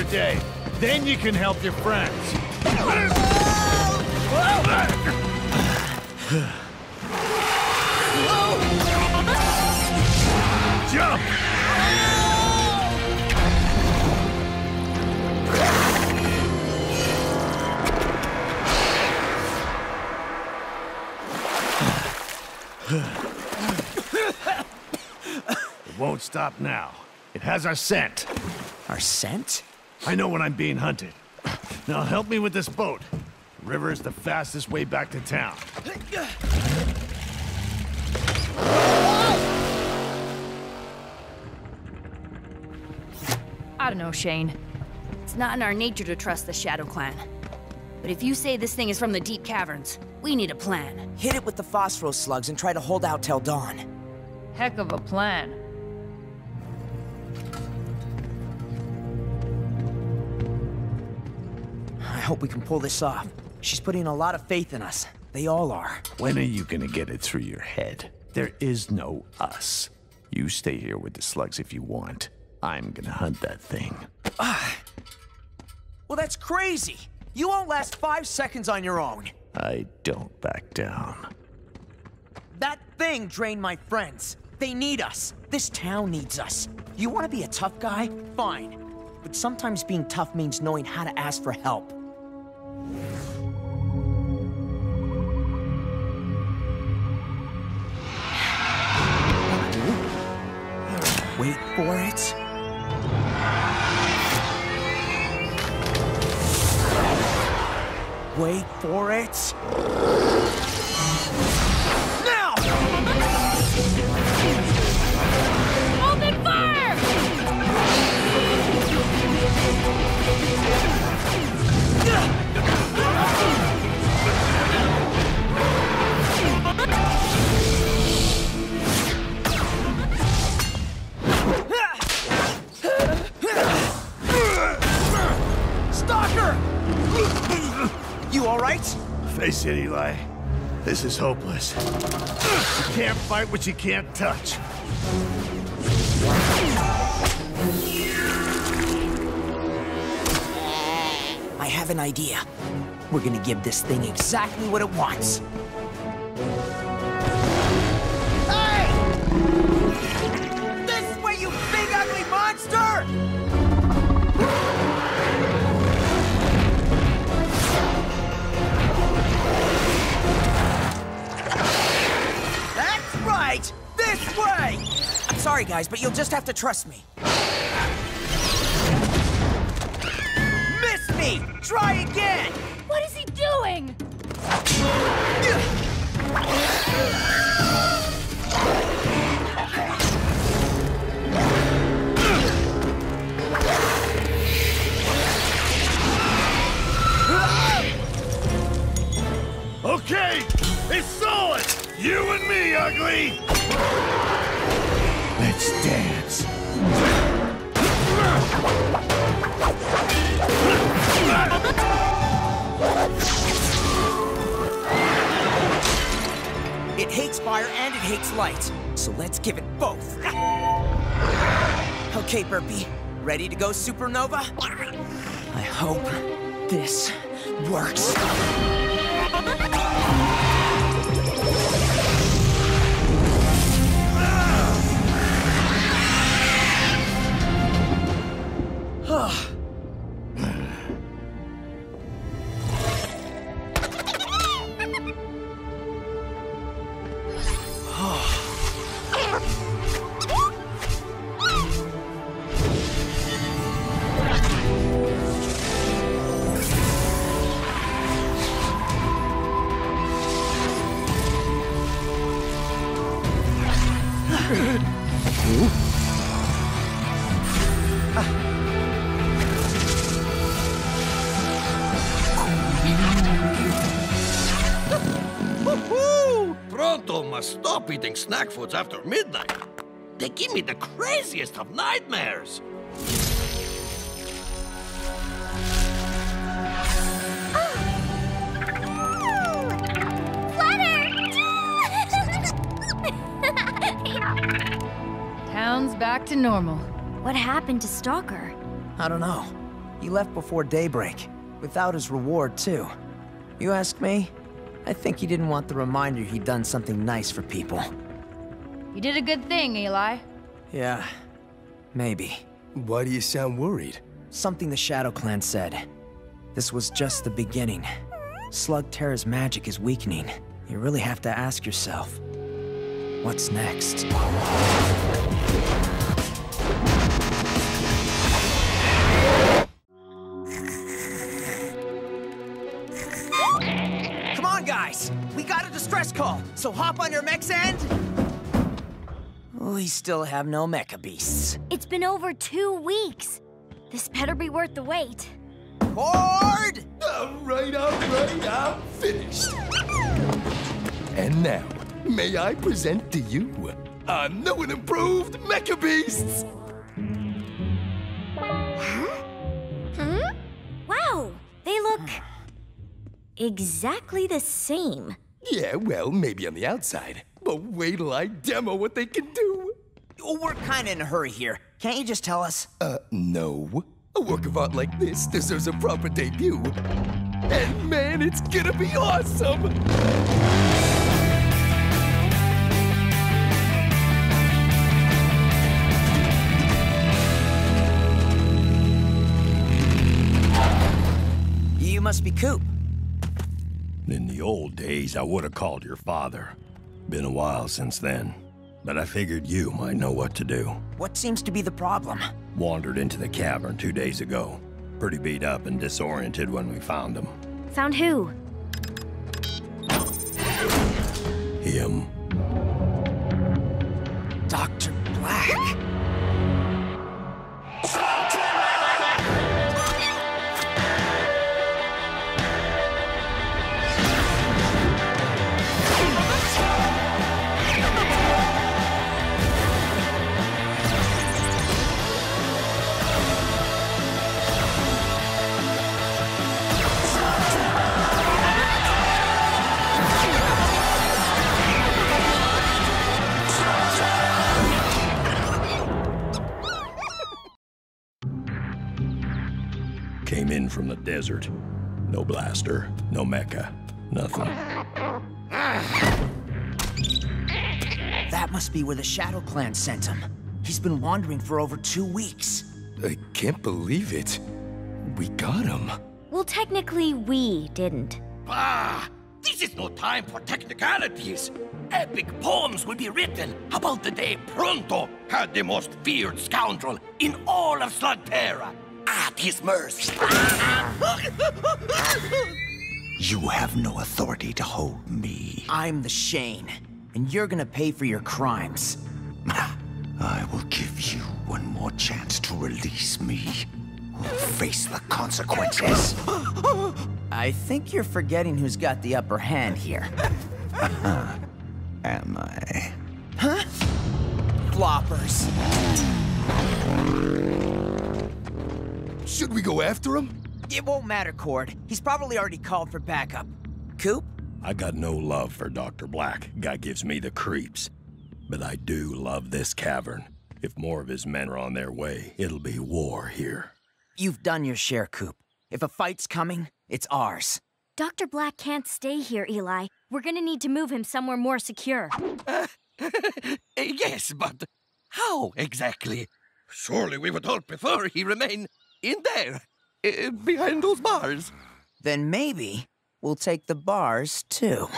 Another day. Then you can help your friends. Jump! It won't stop now. It has our scent. Our scent? I know when I'm being hunted. Now help me with this boat. The river is the fastest way back to town. I don't know, Shane. It's not in our nature to trust the Shadow Clan. But if you say this thing is from the deep caverns, we need a plan. Hit it with the phosphorus slugs and try to hold out till dawn. Heck of a plan. Hope we can pull this off. She's putting a lot of faith in us. They all are. When are you gonna get it through your head? There is no us. You stay here with the slugs if you want. I'm gonna hunt that thing. Ah. Well, that's crazy. You won't last five seconds on your own. I don't back down. That thing drained my friends. They need us. This town needs us. You want to be a tough guy? Fine. But sometimes being tough means knowing how to ask for help. Wait for it. Wait for it. You alright? Face it, Eli. This is hopeless. You can't fight what you can't touch. I have an idea. We're gonna give this thing exactly what it wants. This way! I'm sorry, guys, but you'll just have to trust me. Miss me! Try again! What is he doing? Okay, it's solid. You and me, ugly. Let's dance. It hates fire and it hates light. So let's give it both. Okay, Burpy. Ready to go supernova? I hope this works. Woohoo! Must stop eating snack foods after midnight. They give me the craziest of nightmares. Town's back to normal. What happened to Stalker? I don't know. He left before daybreak, without his reward, too. You ask me? I think he didn't want the reminder he'd done something nice for people. You did a good thing, Eli. Yeah, maybe. Why do you sound worried? Something the Shadow Clan said. This was just the beginning. Slugterra's magic is weakening. You really have to ask yourself, what's next? Guys! We got a distress call, so hop on your mechs and... We still have no mecha beasts. It's been over two weeks. This better be worth the wait. Kord! All right, all right, I'm finished. And now, may I present to you our new and improved Mecha Beasts? Huh? Hmm? Wow, they look exactly the same. Yeah, well, maybe on the outside. But wait till I demo what they can do. We're kinda in a hurry here. Can't you just tell us? Uh, no. A work of art like this deserves a proper debut. And man, it's gonna be awesome! You must be Coop. In the old days, I would have called your father. Been a while since then. But I figured you might know what to do. What seems to be the problem? Wandered into the cavern two days ago. Pretty beat up and disoriented when we found him. Found who? Him. Dr. Blakk. From the desert. No blaster, no mecha, nothing. That must be where the Shadow Clan sent him. He's been wandering for over two weeks. I can't believe it. We got him. Well, technically, we didn't. Ah, this is no time for technicalities. Epic poems will be written about the day Pronto had the most feared scoundrel in all of Slugterra Ah, at his mercy. You have no authority to hold me. I'm the Shane, and you're gonna pay for your crimes. I will give you one more chance to release me. Or face the consequences. I think you're forgetting who's got the upper hand here. Am I? Huh? Floppers. Should we go after him? It won't matter, Kord. He's probably already called for backup. Coop? I got no love for Dr. Blakk. Guy gives me the creeps. But I do love this cavern. If more of his men are on their way, it'll be war here. You've done your share, Coop. If a fight's coming, it's ours. Dr. Blakk can't stay here, Eli. We're gonna need to move him somewhere more secure. yes, but how exactly? Surely we would all prefer he remain in there, uh, behind those bars. Then maybe we'll take the bars, too.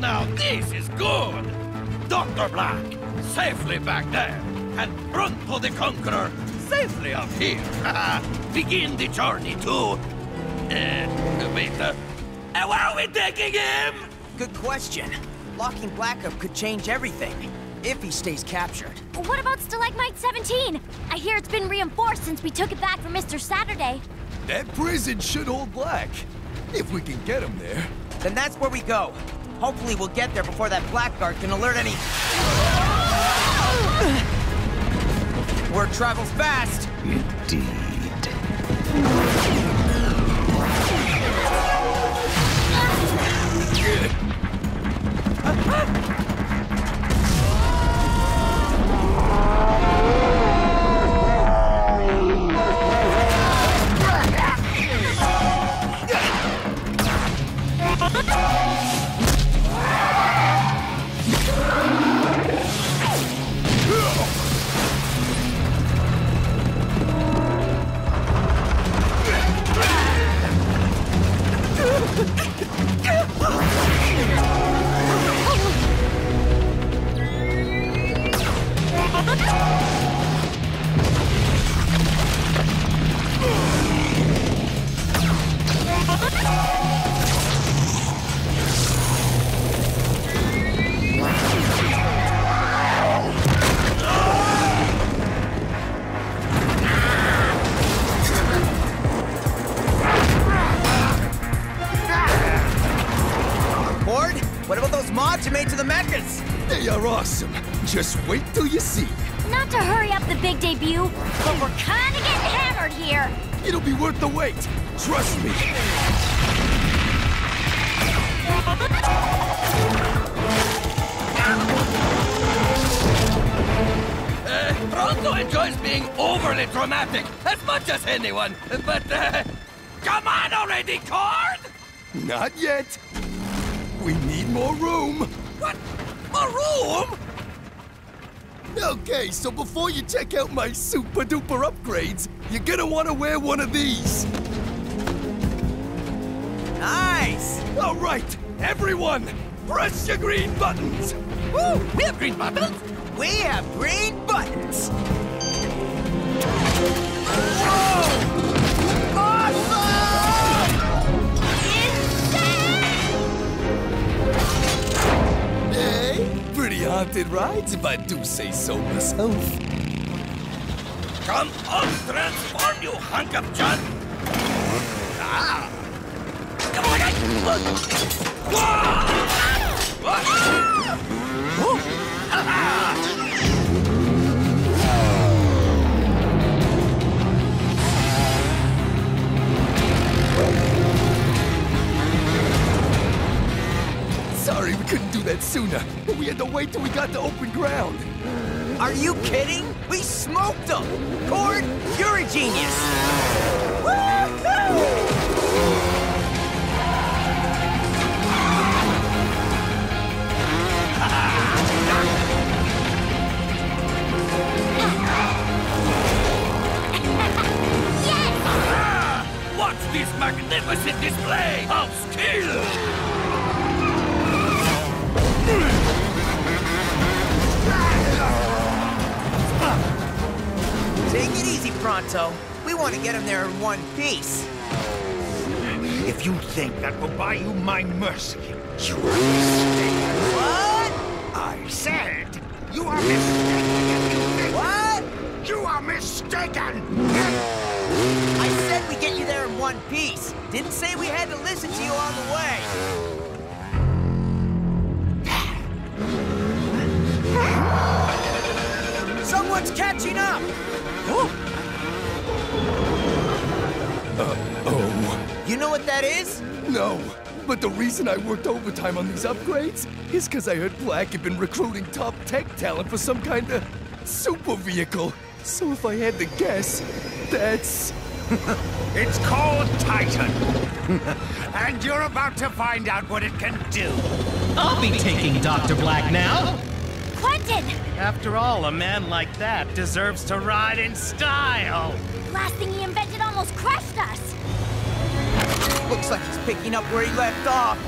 Now this is good! Dr. Blakk, safely back there, and Pronto the Conqueror, safely up here. Begin the journey to... Uh, wait, uh, uh, where are we taking him? Good question. Locking Blakk up could change everything, if he stays captured. What about Stalagmite 17? I hear it's been reinforced since we took it back from Mr. Saturday. That prison should hold Blakk. If we can get him there. Then that's where we go. Hopefully we'll get there before that Blackguard can alert any... Word travels fast! are wait till you see. Not to hurry up the big debut, but we're kinda getting hammered here. It'll be worth the wait. Trust me. Uh, Pronto enjoys being overly dramatic as much as anyone, but uh, come on already, Kord! Not yet. We need more room. What? More room? Okay, so before you check out my super duper upgrades, you're gonna want to wear one of these. Nice! All right, everyone, press your green buttons. Woo! We have green buttons? We have green buttons! Haunted rides if I do say so myself. Come on, transform, you hunk of junk! Ah! Come on, I... Whoa! Whoa! Do that sooner. We had to wait till we got to open ground. Are you kidding? We smoked them! Kord, you're a genius! Ah! Watch this magnificent display of skill! Take it easy, Pronto. We want to get him there in one piece. If you think that will buy you my mercy, you are mistaken. What? I said you are mistaken. What? You are mistaken. I said we get you there in one piece. Didn't say we had to listen to you on the way. Someone's catching up! Uh-oh. You know what that is? No, but the reason I worked overtime on these upgrades is because I heard Blakk had been recruiting top tech talent for some kind of super vehicle. So if I had to guess, that's... It's called Titan. and you're about to find out what it can do. I'll be taking Dr. Blakk now. Quentin! After all, a man like that deserves to ride in style. Last thing he invented almost crushed us. Looks like he's picking up where he left off.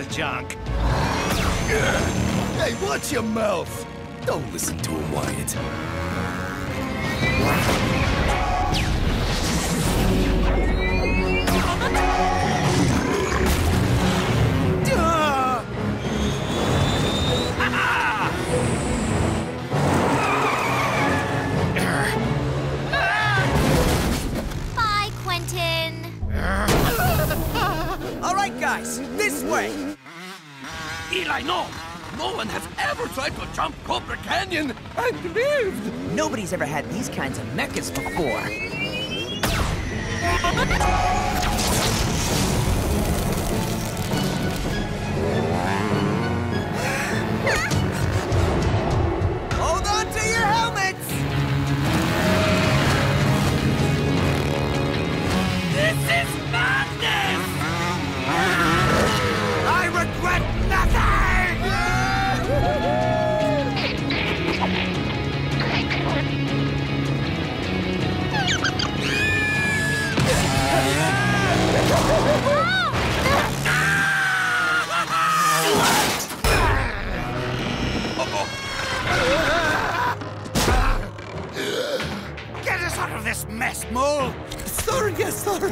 Of junk? Hey, watch your mouth! Lived! Nobody's ever had these kinds of mechas before. mess, Mole! Sorry, yes, sir.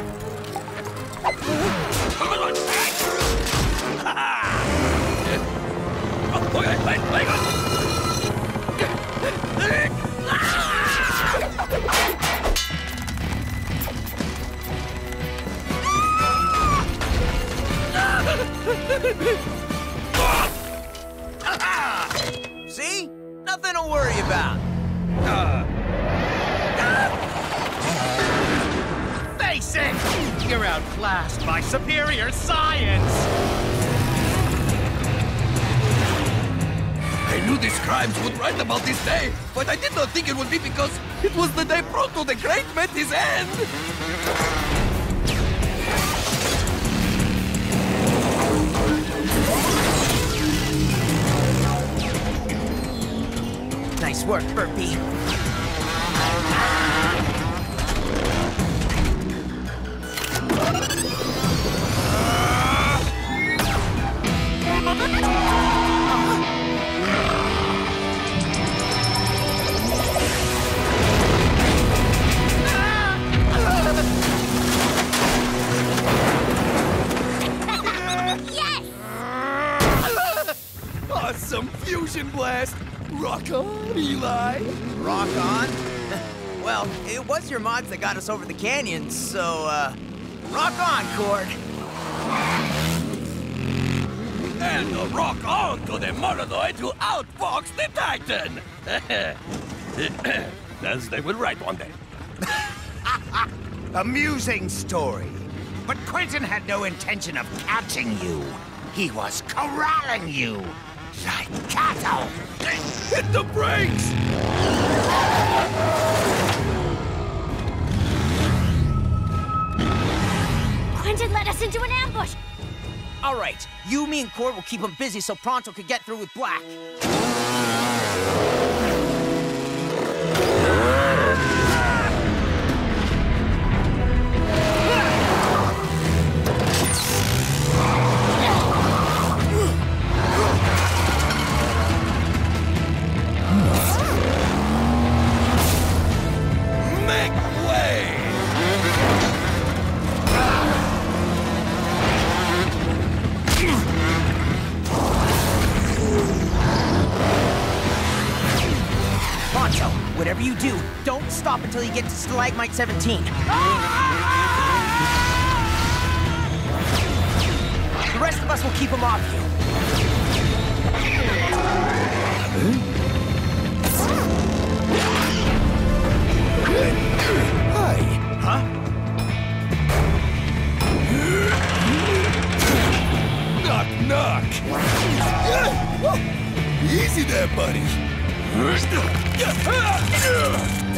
See? Nothing to worry about. It! You're outclassed by superior science! I knew the scribes would write about this day, but I did not think it would be because it was the day Pronto the Great met his end! Nice work, Burpy. Blast! Rock on, Eli! Rock on? well, it was your mods that got us over the canyon, so, uh, rock on, Kord. And a rock on to the Morodoid to outfox the Titan! As they will write one day. Amusing story. But Quentin had no intention of catching you. He was corralling you. Like cattle. Hit the brakes! Quentin led us into an ambush. All right, you, me, and Kord will keep him busy so Pronto could get through with Blakk. Stop until you get to Stalagmite 17. The rest of us will keep him off you. Hi. Huh? Knock, knock! Easy there, buddy.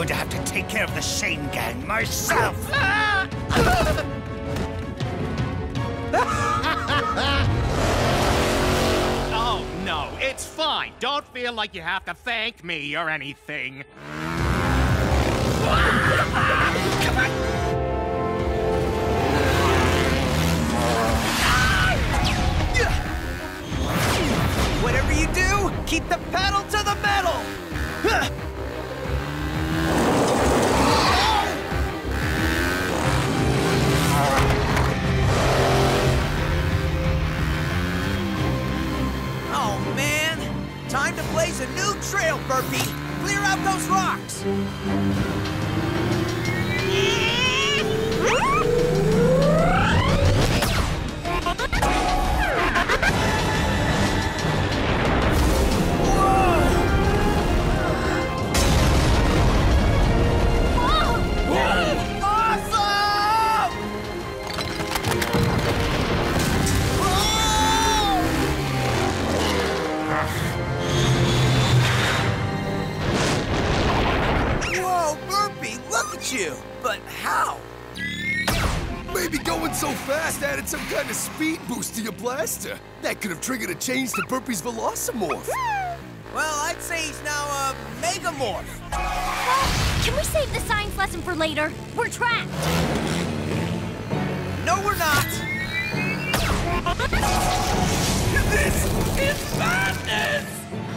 Going to have to take care of the Shane gang myself. Oh, no, it's fine. Don't feel like you have to thank me or anything. Whatever you do, keep the pedal to the metal! Time to blaze a new trail, Burpy! Clear out those rocks! Blaster. That could have triggered a change to Burpy's Velocimorph. Well, I'd say he's now a Megamorph. Can we save the science lesson for later? We're trapped. No, we're not. This is madness!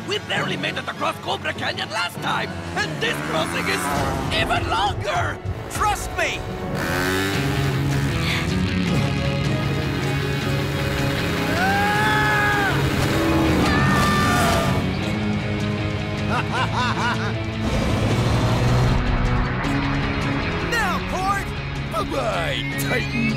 We barely made it across Cobra Canyon last time, and this crossing is even longer! Trust me! Now, Kord! Bye-bye, Titan.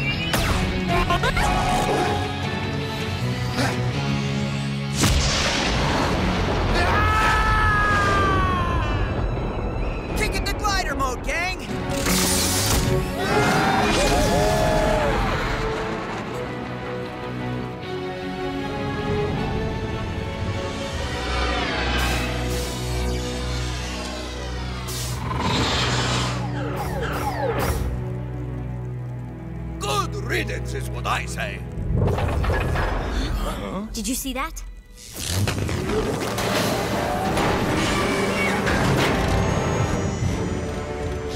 Ah! Kick it to glider mode, gang! Riddance is what I say. Did you see that?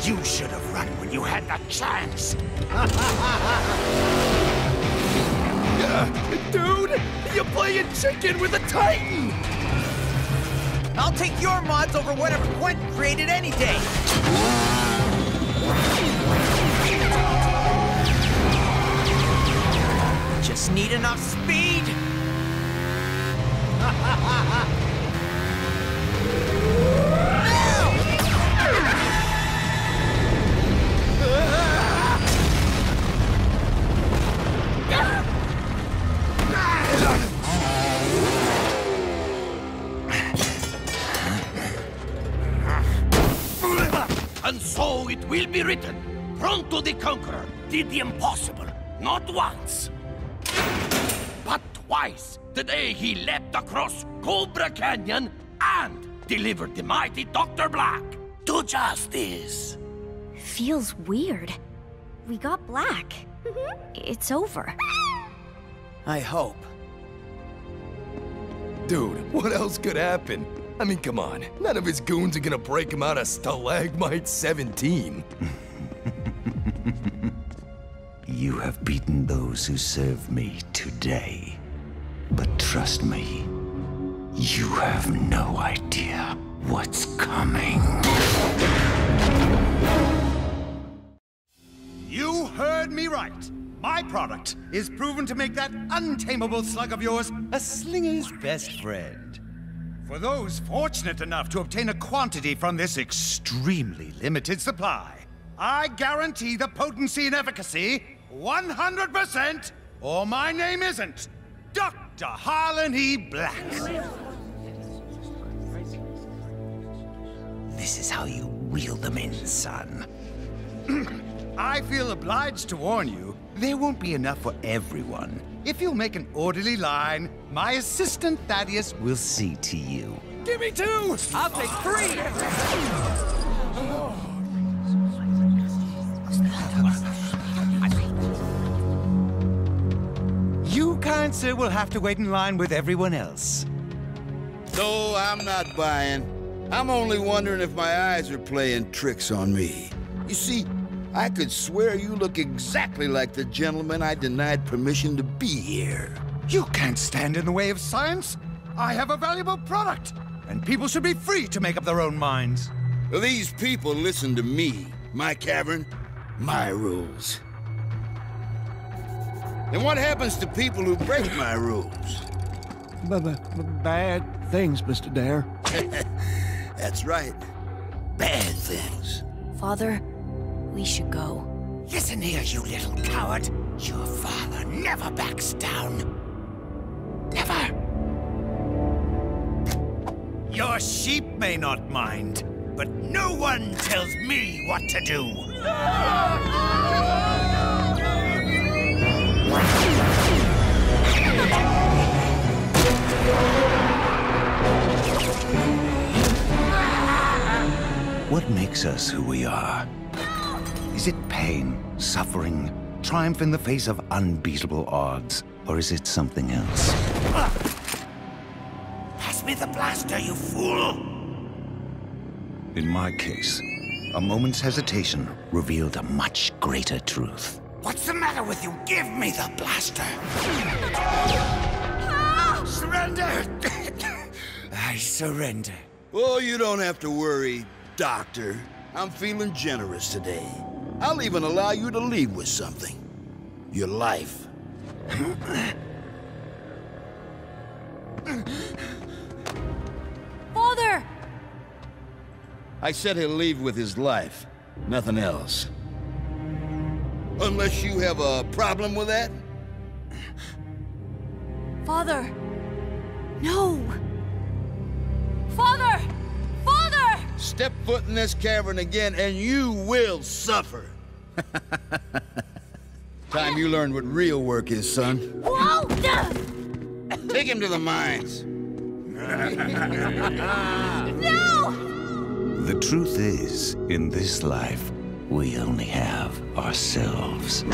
You should have run when you had the chance. Dude, you're playing chicken with a Titan! I'll take your mods over whatever Quentin created any day! Just need enough speed. And so it will be written, Pronto the Conqueror. Did the impossible, not once, twice, the day he leapt across Cobra Canyon and delivered the mighty Dr. Blakk to justice. Feels weird. We got Blakk. Mm-hmm. It's over. I hope. Dude, what else could happen? I mean, come on. None of his goons are gonna break him out of Stalagmite 17. You have beaten those who serve me today. But trust me, you have no idea what's coming. You heard me right. My product is proven to make that untamable slug of yours a slinger's best friend. For those fortunate enough to obtain a quantity from this extremely limited supply, I guarantee the potency and efficacy 100%, or my name isn't Dr. Harlan E. Blakk. This is how you reel them in, son. I feel obliged to warn you, there won't be enough for everyone. If you'll make an orderly line, my assistant Thaddeus will see to you. Give me two! I'll take three! Oh, kind sir, will have to wait in line with everyone else. No, I'm not buying. I'm only wondering if my eyes are playing tricks on me. You see, I could swear you look exactly like the gentleman I denied permission to be here. You can't stand in the way of science. I have a valuable product, and people should be free to make up their own minds. These people listen to me, my cavern, my rules. And what happens to people who break my rules? bad things, Mr. Dare. That's right. Bad things. Father, we should go. Listen here, you little coward. Your father never backs down. Never. Your sheep may not mind, but no one tells me what to do. What makes us who we are? Is it pain, suffering, triumph in the face of unbeatable odds? Or is it something else? Pass me the blaster, you fool! In my case, a moment's hesitation revealed a much greater truth. What's the matter with you? Give me the blaster! Ah! Surrender! I surrender. Oh, you don't have to worry, Doctor. I'm feeling generous today. I'll even allow you to leave with something. Your life. Father! I said he'll leave with his life. Nothing else. Unless you have a problem with that? Father! No! Father! Father! Step foot in this cavern again and you will suffer. Time you learn what real work is, son. Whoa! Take him to the mines. No! The truth is, in this life, we only have ourselves.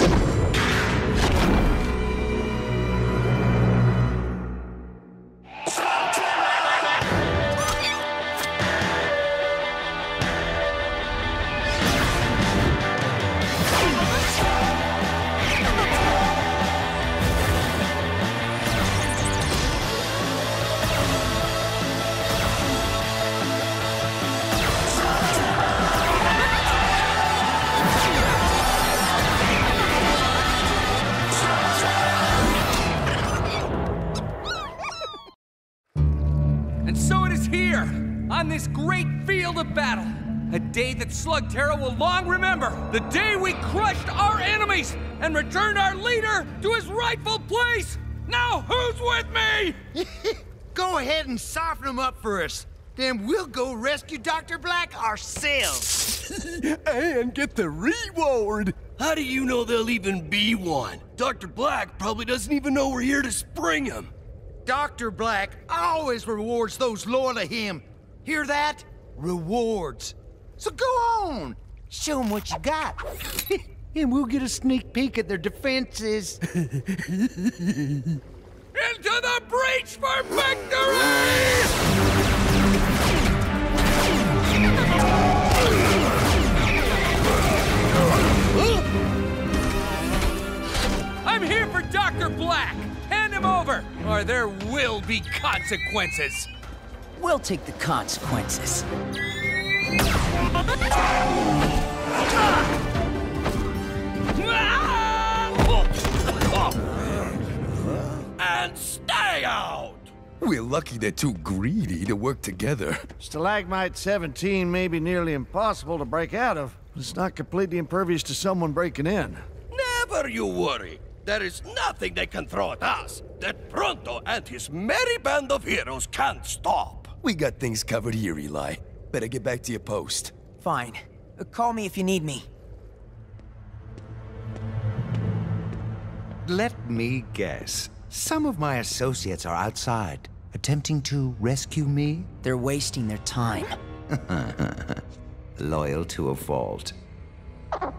Day that Slugterra will long remember. The day we crushed our enemies and returned our leader to his rightful place. Now, who's with me? go ahead and soften him up for us. Then we'll go rescue Dr. Blakk ourselves. and get the reward. How do you know there'll even be one? Dr. Blakk probably doesn't even know we're here to spring him. Dr. Blakk always rewards those loyal to him. Hear that? Rewards. So go on. Show them what you got. and we'll get a sneak peek at their defenses. Into the breach for victory! I'm here for Dr. Blakk! Hand him over, or there will be consequences! We'll take the consequences. And stay out! We're lucky they're too greedy to work together. Stalagmite 17 may be nearly impossible to break out of, but it's not completely impervious to someone breaking in. Never you worry. There is nothing they can throw at us that Pronto and his merry band of heroes can't stop. We got things covered here, Eli. Better get back to your post. Fine. Uh, call me if you need me. Let me guess. Some of my associates are outside, attempting to rescue me? They're wasting their time. Loyal to a fault.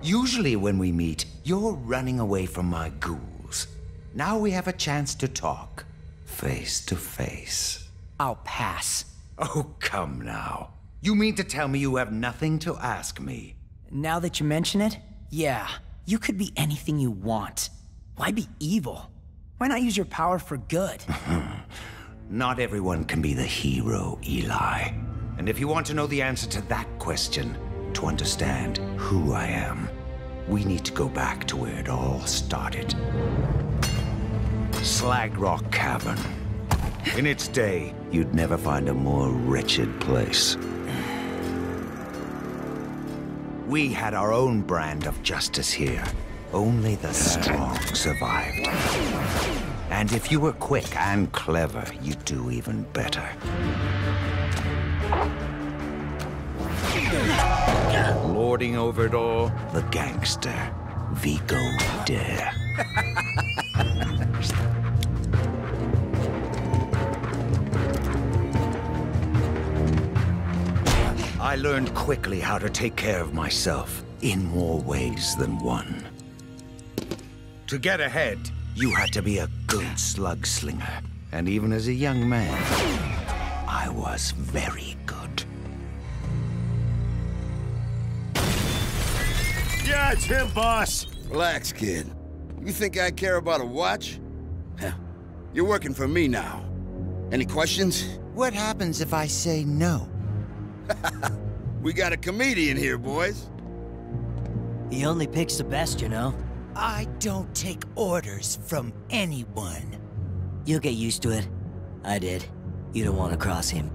Usually when we meet, you're running away from my ghouls. Now we have a chance to talk. Face to face. I'll pass. Oh, come now. You mean to tell me you have nothing to ask me? Now that you mention it, yeah. You could be anything you want. Why be evil? Why not use your power for good? Not everyone can be the hero, Eli. And if you want to know the answer to that question, to understand who I am, we need to go back to where it all started. Slag Rock Cavern. In its day, you'd never find a more wretched place. We had our own brand of justice here. Only the strong survived. And if you were quick and clever, you'd do even better. Lording over it all, the gangster, Vigo Dare. I learned quickly how to take care of myself in more ways than one. To get ahead, you had to be a good slug slinger. And even as a young man, I was very good. Yeah, it's him, boss. Relax, kid. You think I care about a watch? Heh. You're working for me now. Any questions? What happens if I say no? we got a comedian here, boys. He only picks the best, you know. I don't take orders from anyone. You'll get used to it. I did. You don't want to cross him.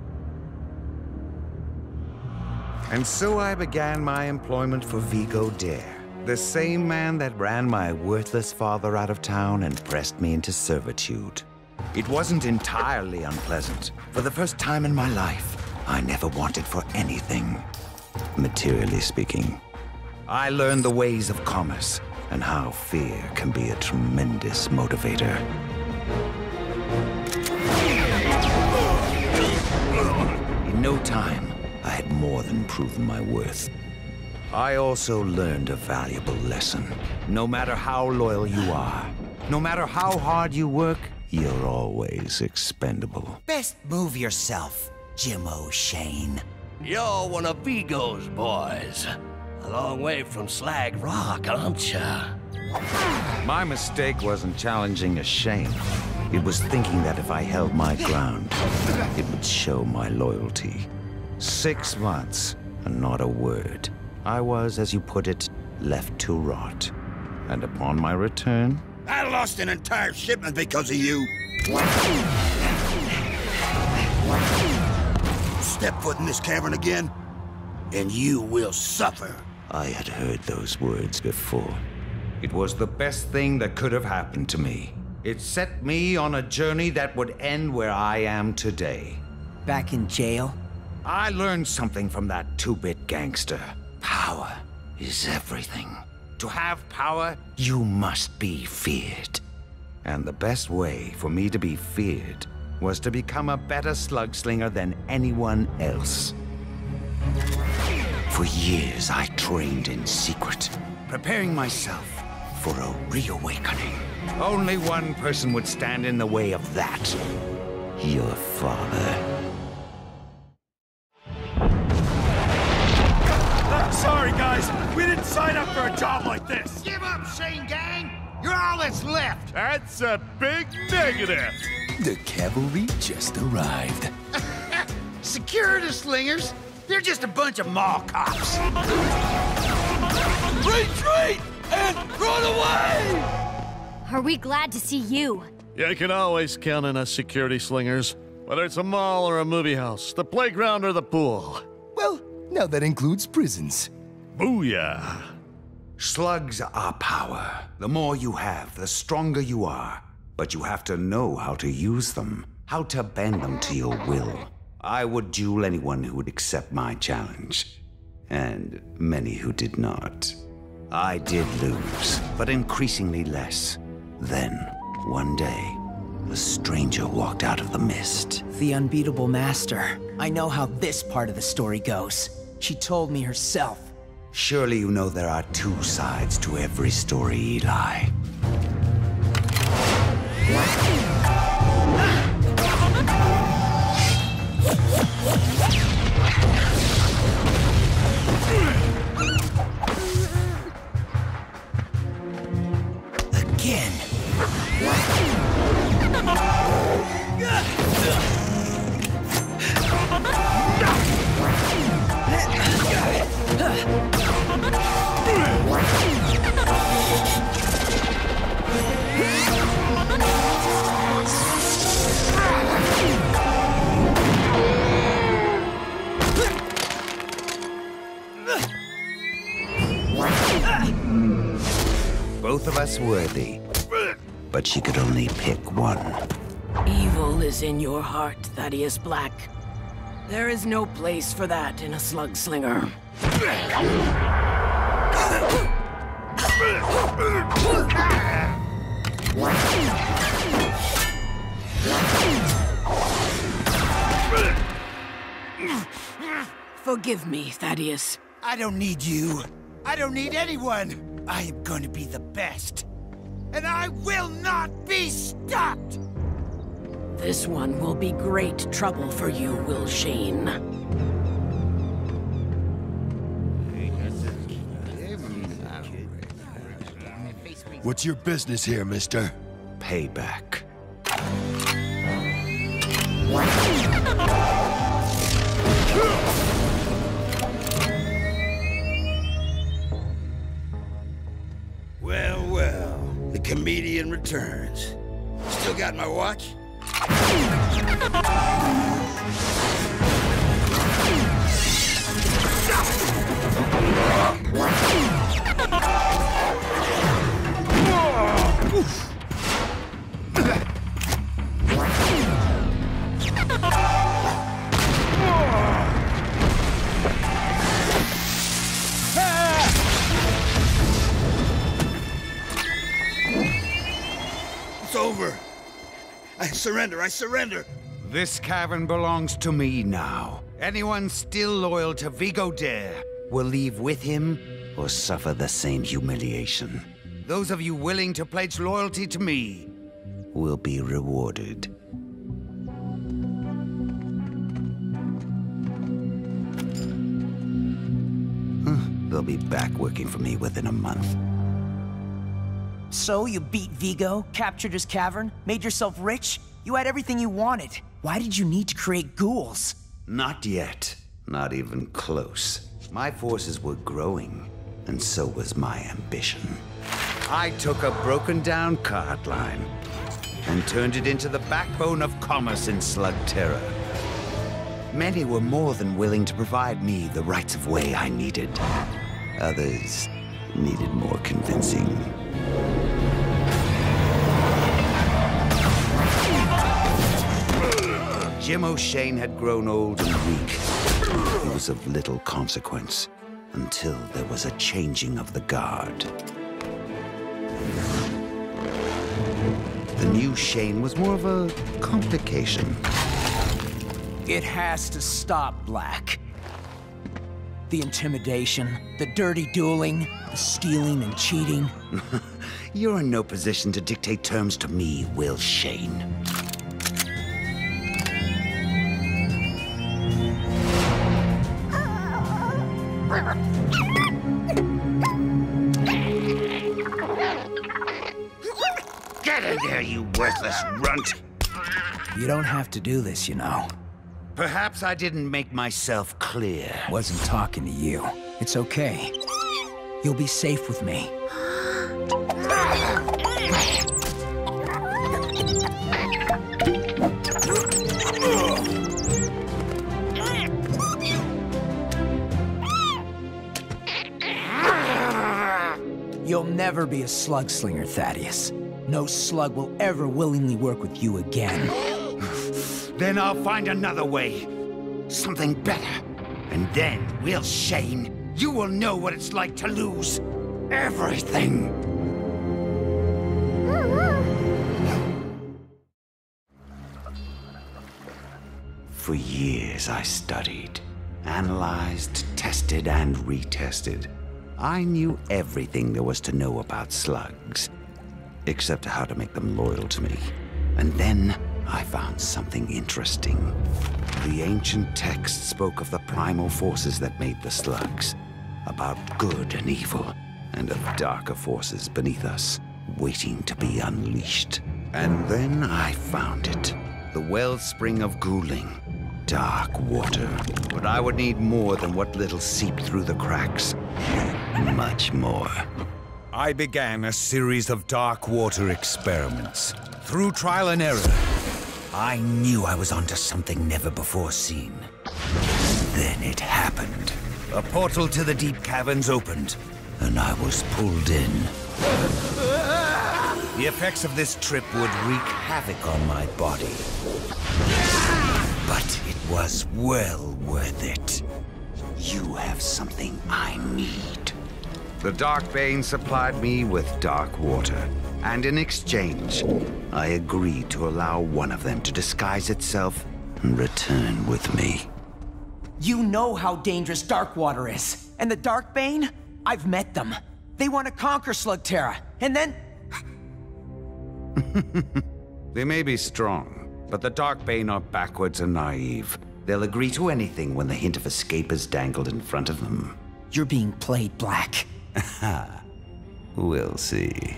And so I began my employment for Vigo Dare, the same man that ran my worthless father out of town and pressed me into servitude. It wasn't entirely unpleasant. For the first time in my life, I never wanted for anything, materially speaking. I learned the ways of commerce and how fear can be a tremendous motivator. In no time, I had more than proven my worth. I also learned a valuable lesson. No matter how loyal you are, no matter how hard you work, you're always expendable. Best move yourself, Jim O'Shane. You're one of Vigo's boys. A long way from Slag Rock, aren't ya? My mistake wasn't challenging a Shane. It was thinking that if I held my ground, it would show my loyalty. Six months, and not a word. I was, as you put it, left to rot. And upon my return, I lost an entire shipment because of you. Step foot in this cavern again, and you will suffer. I had heard those words before. It was the best thing that could have happened to me. It set me on a journey that would end where I am today. Back in jail? I learned something from that two-bit gangster. Power is everything. To have power, you must be feared. And the best way for me to be feared was to become a better slug slinger than anyone else. For years, I trained in secret, preparing myself for a reawakening. Only one person would stand in the way of that. Your father. Sorry, guys. We didn't sign up for a job like this. Give up, Shane Gang! You're all that's left! That's a big negative. The cavalry just arrived. Security slingers? They're just a bunch of mall cops. Retreat and run away! Are we glad to see you? You can always count on us security slingers. Whether it's a mall or a movie house, the playground or the pool. Well, now that includes prisons. Booyah. Slugs are power. The more you have, the stronger you are. But you have to know how to use them, how to bend them to your will. I would duel anyone who would accept my challenge, and many who did not. I did lose, but increasingly less. Then, one day, a stranger walked out of the mist. The unbeatable master. I know how this part of the story goes. She told me herself. Surely you know there are two sides to every story, Eli. Again. Both of us worthy, but she could only pick one. Evil is in your heart, Thaddeus Blakk. There is no place for that in a slug slinger. Forgive me, Thaddeus. I don't need you. I don't need anyone. I am going to be the best. And I will not be stopped! This one will be great trouble for you, Will Shane. What's your business here, mister? Payback. comedian returns. Still got my watch? It's over. I surrender, I surrender. This cavern belongs to me now. Anyone still loyal to Vigo Dare will leave with him or suffer the same humiliation. Those of you willing to pledge loyalty to me will be rewarded. They'll be back working for me within a month. So you beat Vigo, captured his cavern, made yourself rich? You had everything you wanted. Why did you need to create ghouls? Not yet. Not even close. My forces were growing, and so was my ambition. I took a broken down cart line and turned it into the backbone of commerce in Slug Terror. Many were more than willing to provide me the rights of way I needed. Others needed more convincing. Jim O'Shane had grown old and weak. He was of little consequence until there was a changing of the guard. The new Shane was more of a complication. It has to stop, Blakk. The intimidation, the dirty dueling, the stealing and cheating. You're in no position to dictate terms to me, Will Shane. Worthless runt! You don't have to do this, you know. Perhaps I didn't make myself clear. Wasn't talking to you. It's okay. You'll be safe with me. You'll never be a slug slinger, Thaddeus. No slug will ever willingly work with you again. Then I'll find another way. Something better. And then, Will Shane, you will know what it's like to lose everything. For years I studied, analyzed, tested, and retested. I knew everything there was to know about slugs, except how to make them loyal to me. And then I found something interesting. The ancient text spoke of the primal forces that made the slugs, about good and evil, and of darker forces beneath us, waiting to be unleashed. And then I found it. The wellspring of Ghouling. Dark water. But I would need more than what little seeped through the cracks. Much more. I began a series of dark water experiments. Through trial and error, I knew I was onto something never before seen. Then it happened. A portal to the deep caverns opened, and I was pulled in. The effects of this trip would wreak havoc on my body. But it was well worth it. You have something I need. The Dark Bane supplied me with dark water, and in exchange, I agreed to allow one of them to disguise itself and return with me. You know how dangerous Darkwater is. And the Dark Bane? I've met them. They want to conquer Slugterra, and then... They may be strong, but the Dark Bane are backwards and naive. They'll agree to anything when the hint of escape is dangled in front of them. You're being played, Blakk. We'll see.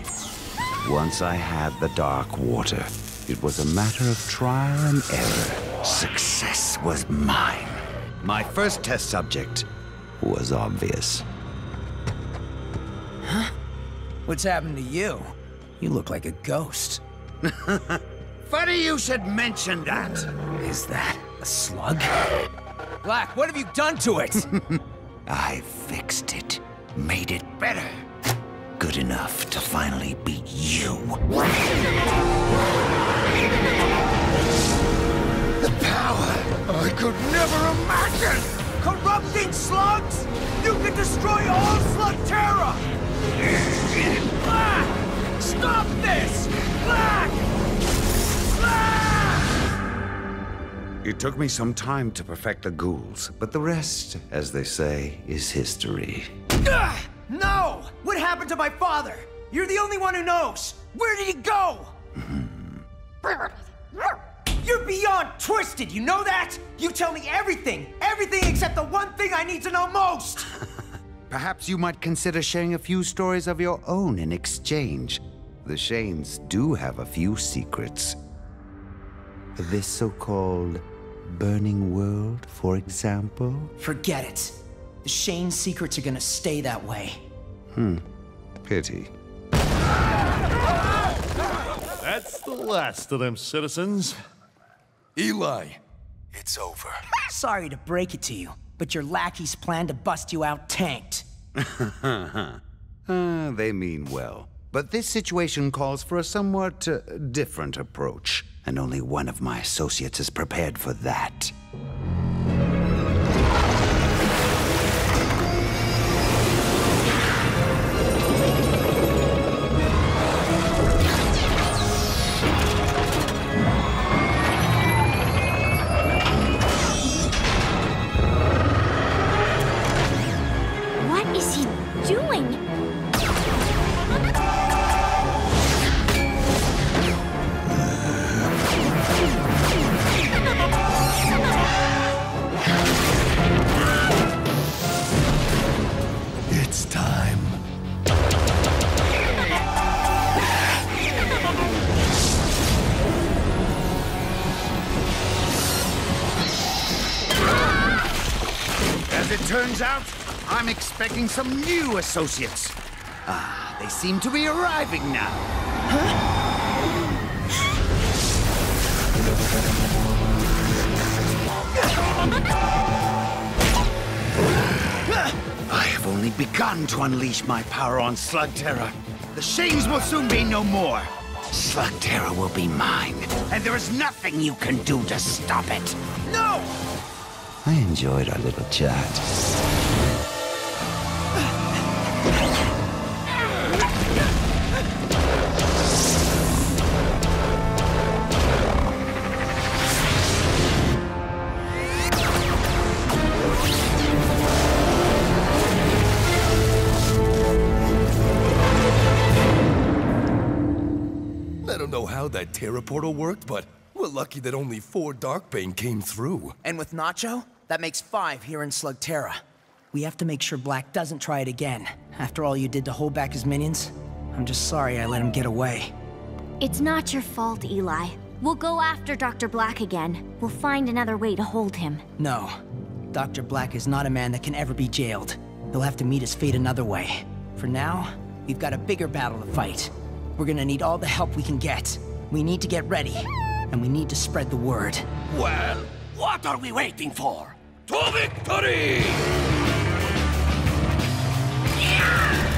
Once I had the dark water, it was a matter of trial and error. Success was mine. My first test subject was obvious. Huh? What's happened to you? You look like a ghost. Funny you should mention that. Is that a slug? Blakk, what have you done to it? I fixed it. Made it better. Good enough to finally beat you. The power I could never imagine! Corrupting slugs? You can destroy all Slugterra! Blakk! Stop this! Blakk! Blakk! It took me some time to perfect the ghouls, but the rest, as they say, is history. Ugh! No! What happened to my father? You're the only one who knows! Where did he go? You're beyond twisted, you know that? You tell me everything! Everything except the one thing I need to know most! Perhaps you might consider sharing a few stories of your own in exchange. The Shanes do have a few secrets. This so-called burning world, for example? Forget it. The Shane secrets are gonna stay that way. Hmm. Pity. That's the last of them, citizens. Eli, it's over. Sorry to break it to you, but your lackeys plan to bust you out tanked. uh, they mean well. But this situation calls for a somewhat uh, different approach, and only one of my associates is prepared for that. Turns out, I'm expecting some new associates. Ah, they seem to be arriving now. I have only begun to unleash my power on Slugterra. The Shanes will soon be no more. Slugterra will be mine, and there is nothing you can do to stop it. No! I enjoyed our little chat. I don't know how that Terra portal worked, but we're lucky that only four Dark Bane came through. And with Nacho, that makes five here in Slugterra. We have to make sure Blakk doesn't try it again. After all you did to hold back his minions, I'm just sorry I let him get away. It's not your fault, Eli. We'll go after Dr. Blakk again. We'll find another way to hold him. No. Dr. Blakk is not a man that can ever be jailed. He'll have to meet his fate another way. For now, we've got a bigger battle to fight. We're gonna need all the help we can get. We need to get ready, and we need to spread the word. Well, what are we waiting for? To victory! The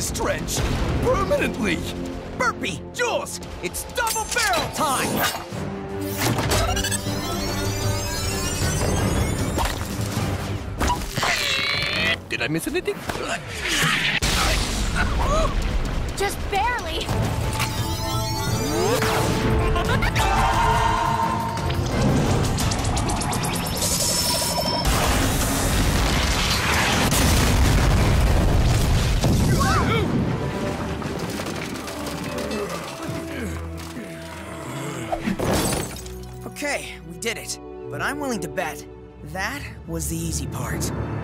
this trench permanently. Burpy, Joules, it's double barrel time. Did I miss anything? Was the easy part.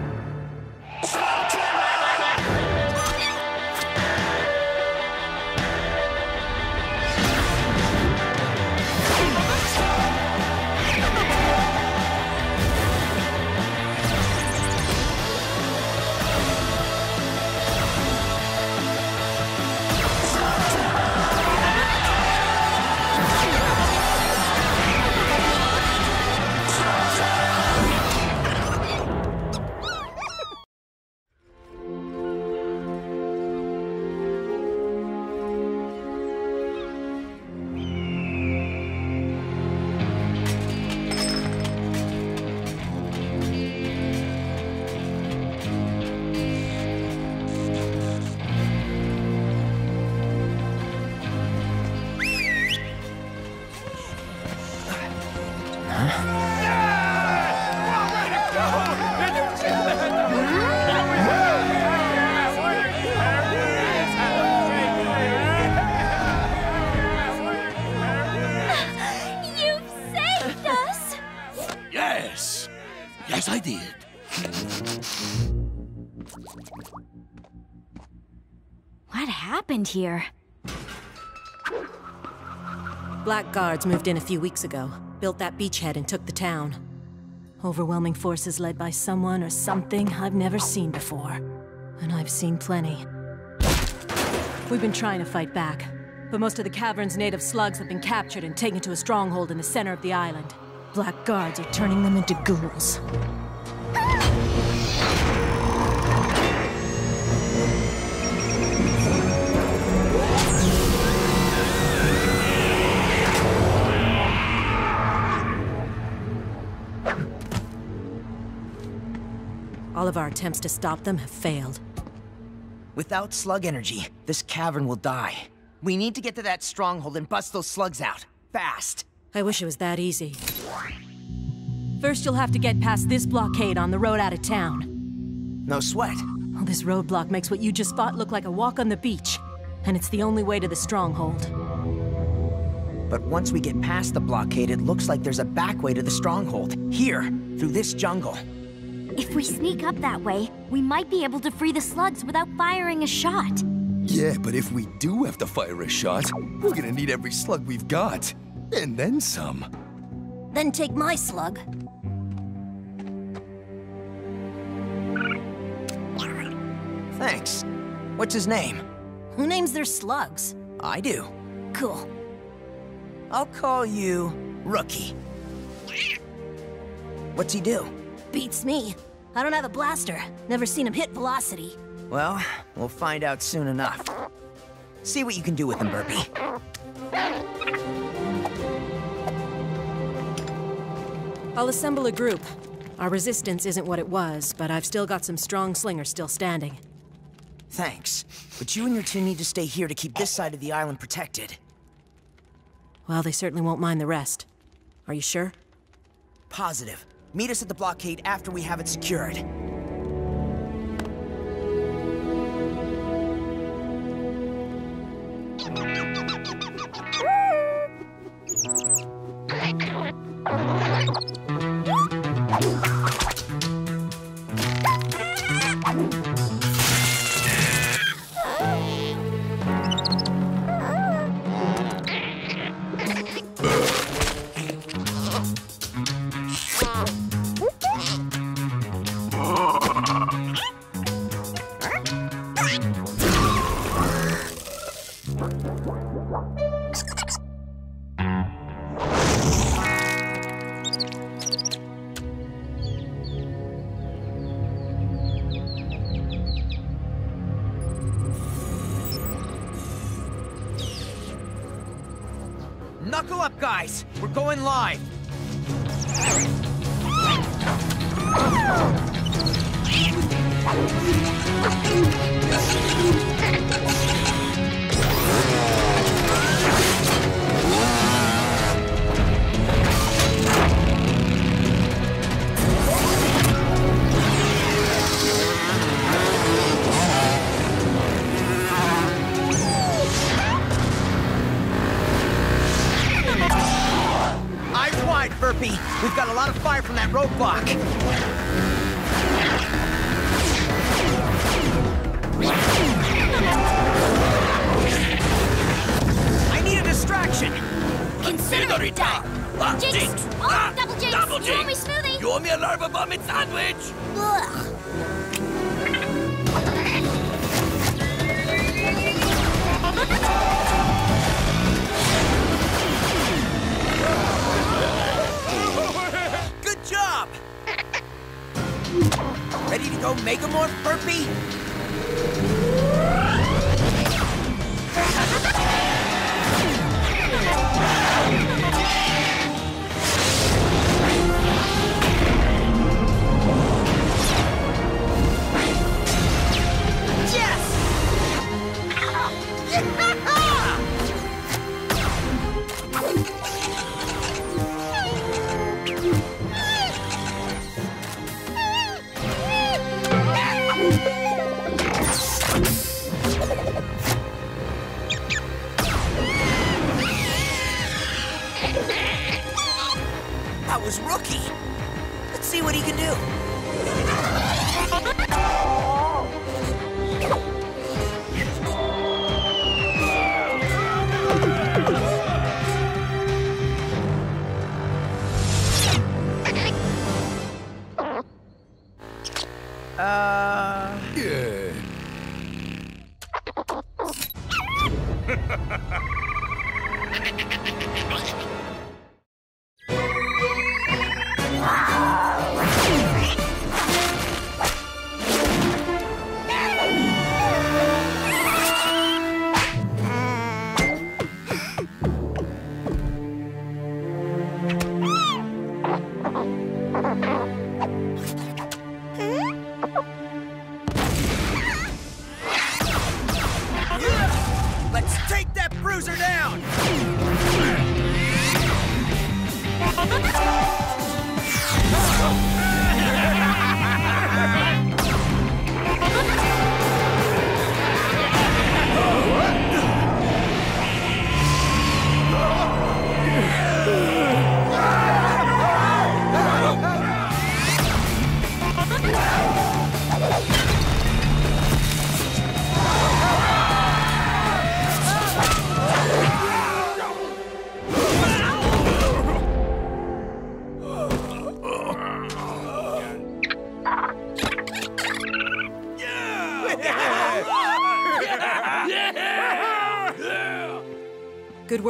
Yes, I did. What happened here? Blakk Guards moved in a few weeks ago, built that beachhead and took the town. Overwhelming forces led by someone or something I've never seen before. And I've seen plenty. We've been trying to fight back, but most of the cavern's native slugs have been captured and taken to a stronghold in the center of the island. Blakk Guards are turning them into ghouls. All of our attempts to stop them have failed. Without slug energy, this cavern will die. We need to get to that stronghold and bust those slugs out. Fast. I wish it was that easy. First, you'll have to get past this blockade on the road out of town. No sweat. Well, this roadblock makes what you just fought look like a walk on the beach. And it's the only way to the stronghold. But once we get past the blockade, it looks like there's a back way to the stronghold. Here, through this jungle. If we sneak up that way, we might be able to free the slugs without firing a shot. Yeah, but if we do have to fire a shot, we're gonna need every slug we've got. And then some. Then take my slug. Thanks. What's his name? Who names their slugs? I do. Cool. I'll call you Rookie. What's he do? Beats me. I don't have a blaster. Never seen him hit velocity. Well, we'll find out soon enough. See what you can do with him, Burpy. I'll assemble a group. Our resistance isn't what it was, but I've still got some strong slingers still standing. Thanks. But you and your team need to stay here to keep this side of the island protected. Well, they certainly won't mind the rest. Are you sure? Positive. Meet us at the blockade after we have it secured. Thank.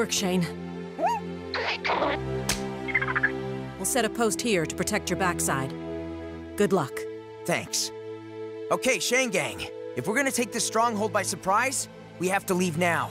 Work, Shane. We'll set a post here to protect your backside. Good luck. Thanks. Okay, Shane Gang. If we're gonna take this stronghold by surprise, we have to leave now.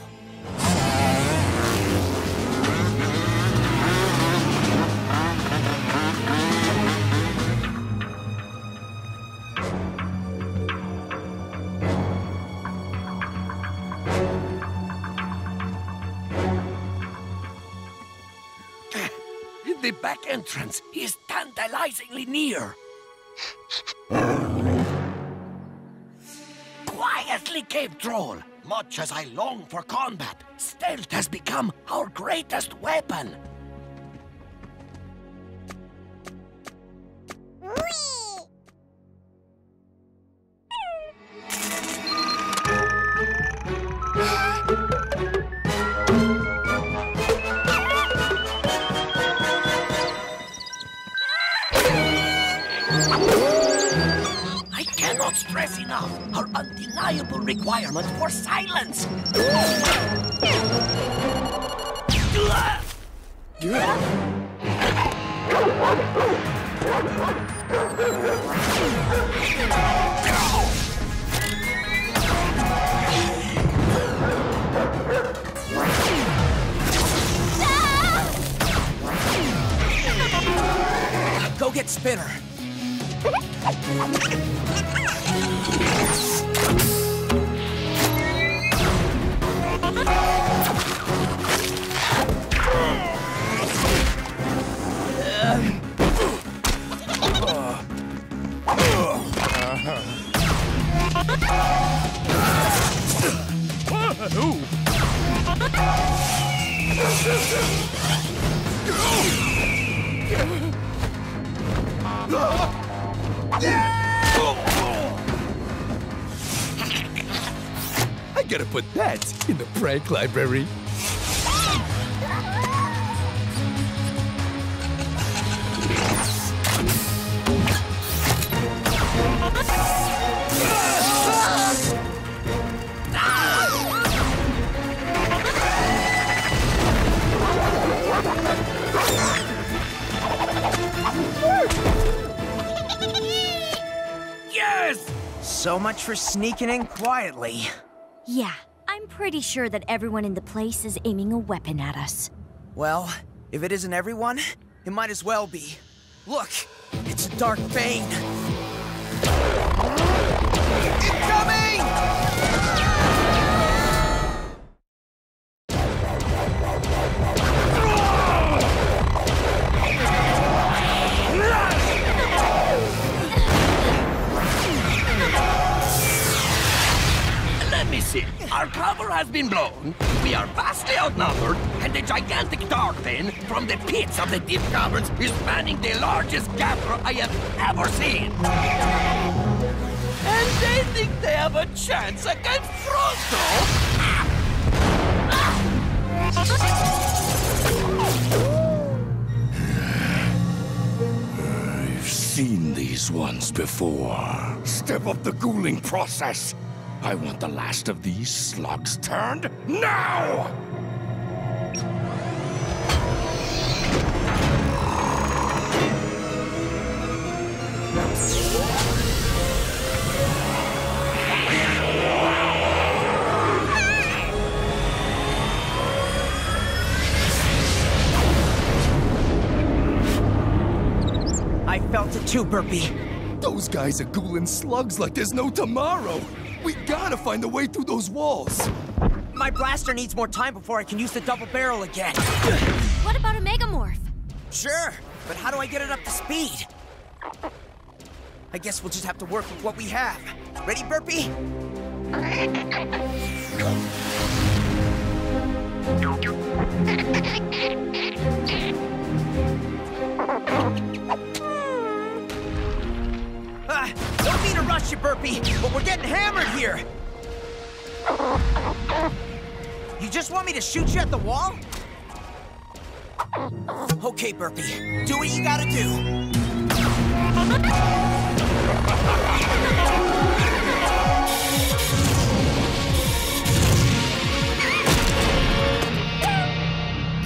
Entrance is tantalizingly near. Quietly, cave troll. Much as I long for combat, stealth has become our greatest weapon. I enough, her undeniable requirement for silence. Go get Spinner. Ooh. I gotta put that in the prank library. So much for sneaking in quietly. Yeah, I'm pretty sure that everyone in the place is aiming a weapon at us. Well, if it isn't everyone, it might as well be. Look, it's a Dark Bane. Incoming! Has been blown. We are vastly outnumbered, and the gigantic Dark Bane from the pits of the deep caverns is spanning the largest cavern I have ever seen. And they think they have a chance against Pronto? I've seen these ones before. Step up the ghouling process. I want the last of these slugs turned now! I felt it too, Burpy. Those guys are ghouling slugs like there's no tomorrow. We gotta find a way through those walls. My blaster needs more time before I can use the double barrel again. What about a Megamorph? Sure, but how do I get it up to speed? I guess we'll just have to work with what we have. Ready, Burpy? Ah, don't mean to rush you, Burpy, but we're getting hammered here. You just want me to shoot you at the wall? Okay, Burpy, do what you gotta do.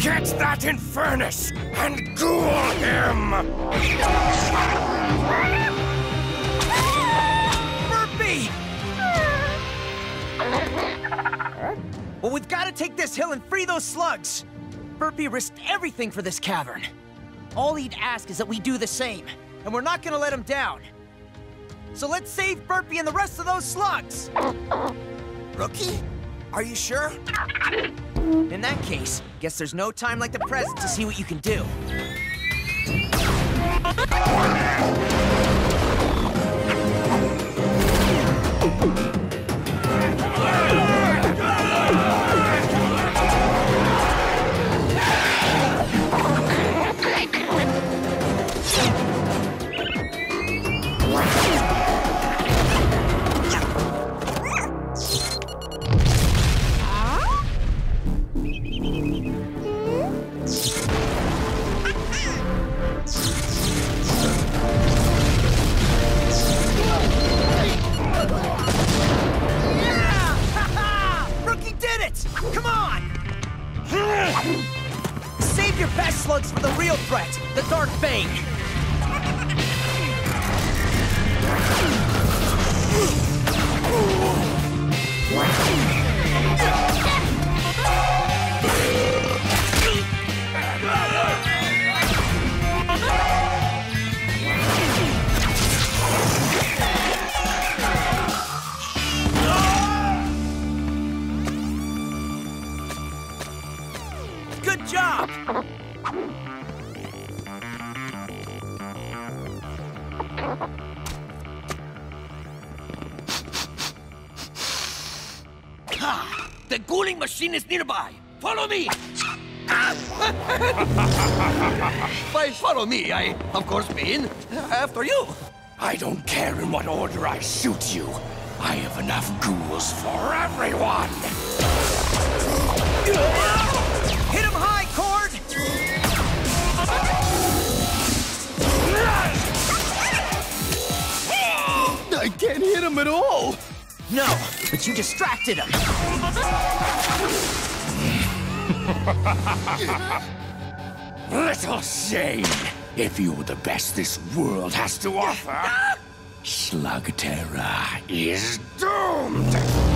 Get that Infurnus and ghoul him! Well, we've got to take this hill and free those slugs. Burpy risked everything for this cavern. All he'd ask is that we do the same, and we're not gonna let him down. So let's save Burpy and the rest of those slugs. Rookie? Are you sure? In that case, guess there's no time like the present to see what you can do. The real threat, the Dark Bane! machine is nearby! Follow me! By follow me, I, of course, mean after you. I don't care in what order I shoot you. I have enough ghouls for everyone! Hit him high, Kord! I can't hit him at all! No, but you distracted him. Little Shane! If you're the best this world has to offer, Slugterra is doomed!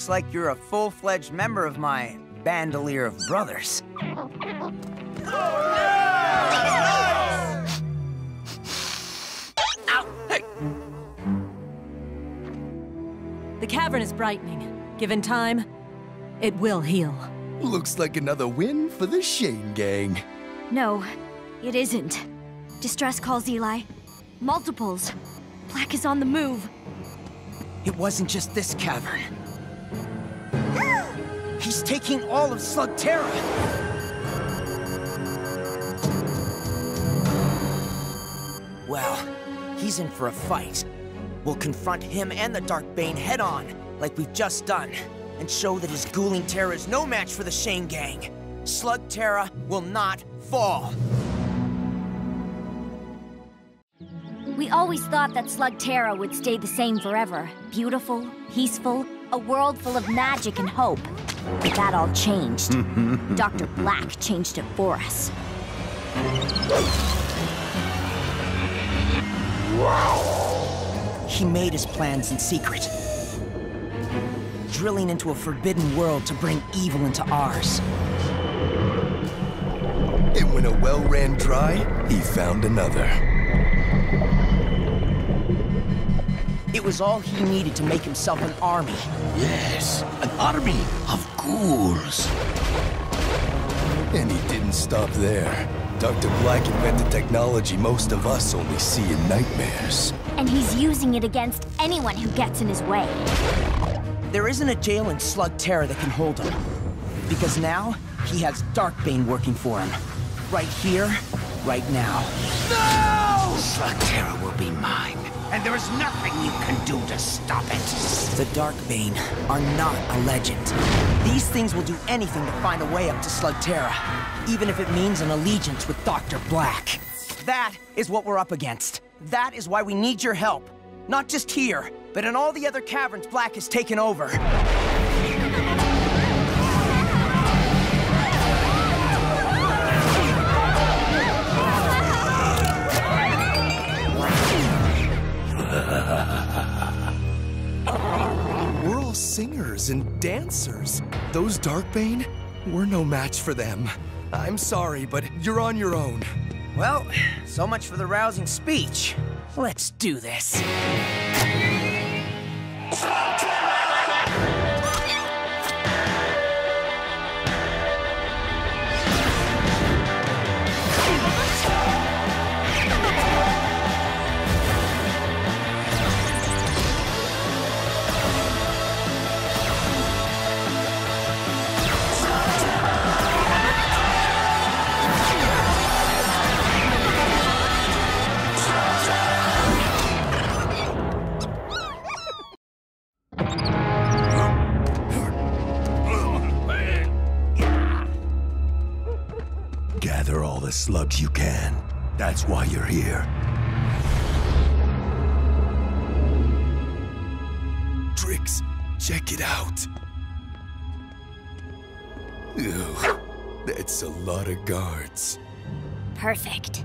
Looks like you're a full-fledged member of my bandolier of brothers. The cavern is brightening. Given time, it will heal. Looks like another win for the Shane gang. No, it isn't. Distress calls, Eli. Multiples. Blakk is on the move. It wasn't just this cavern. Taking all of Slugterra! Well, he's in for a fight. We'll confront him and the Dark Bane head-on, like we've just done, and show that his ghouling terror is no match for the Shane Gang. Slugterra will not fall. We always thought that Slugterra would stay the same forever. Beautiful, peaceful, a world full of magic and hope. But that all changed. Dr. Blakk changed it for us. He made his plans in secret. Drilling into a forbidden world to bring evil into ours. And when a well ran dry, he found another. It was all he needed to make himself an army. Yes, an army of ghouls. And he didn't stop there. Dr. Blakk invented technology most of us only see in nightmares. And he's using it against anyone who gets in his way. There isn't a jail in Slugterra that can hold him. Because now, he has Dark Bane working for him. Right here, right now. No! Slugterra will be mine, and there is nothing you can do to stop it. The Dark Bane are not a legend. These things will do anything to find a way up to Slugterra, even if it means an allegiance with Dr. Blakk. That is what we're up against. That is why we need your help. Not just here, but in all the other caverns Blakk has taken over. Singers and dancers. Those Dark Bane, we're no match for them. I'm sorry, but you're on your own. Well, so much for the rousing speech. Let's do this. Of guards. Perfect.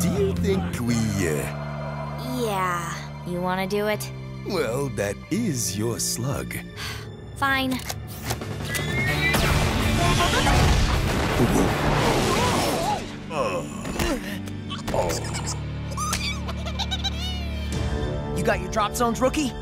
Do you think we, uh... Yeah. You wanna do it? Well, that is your slug. Fine. You got your drop zones, rookie?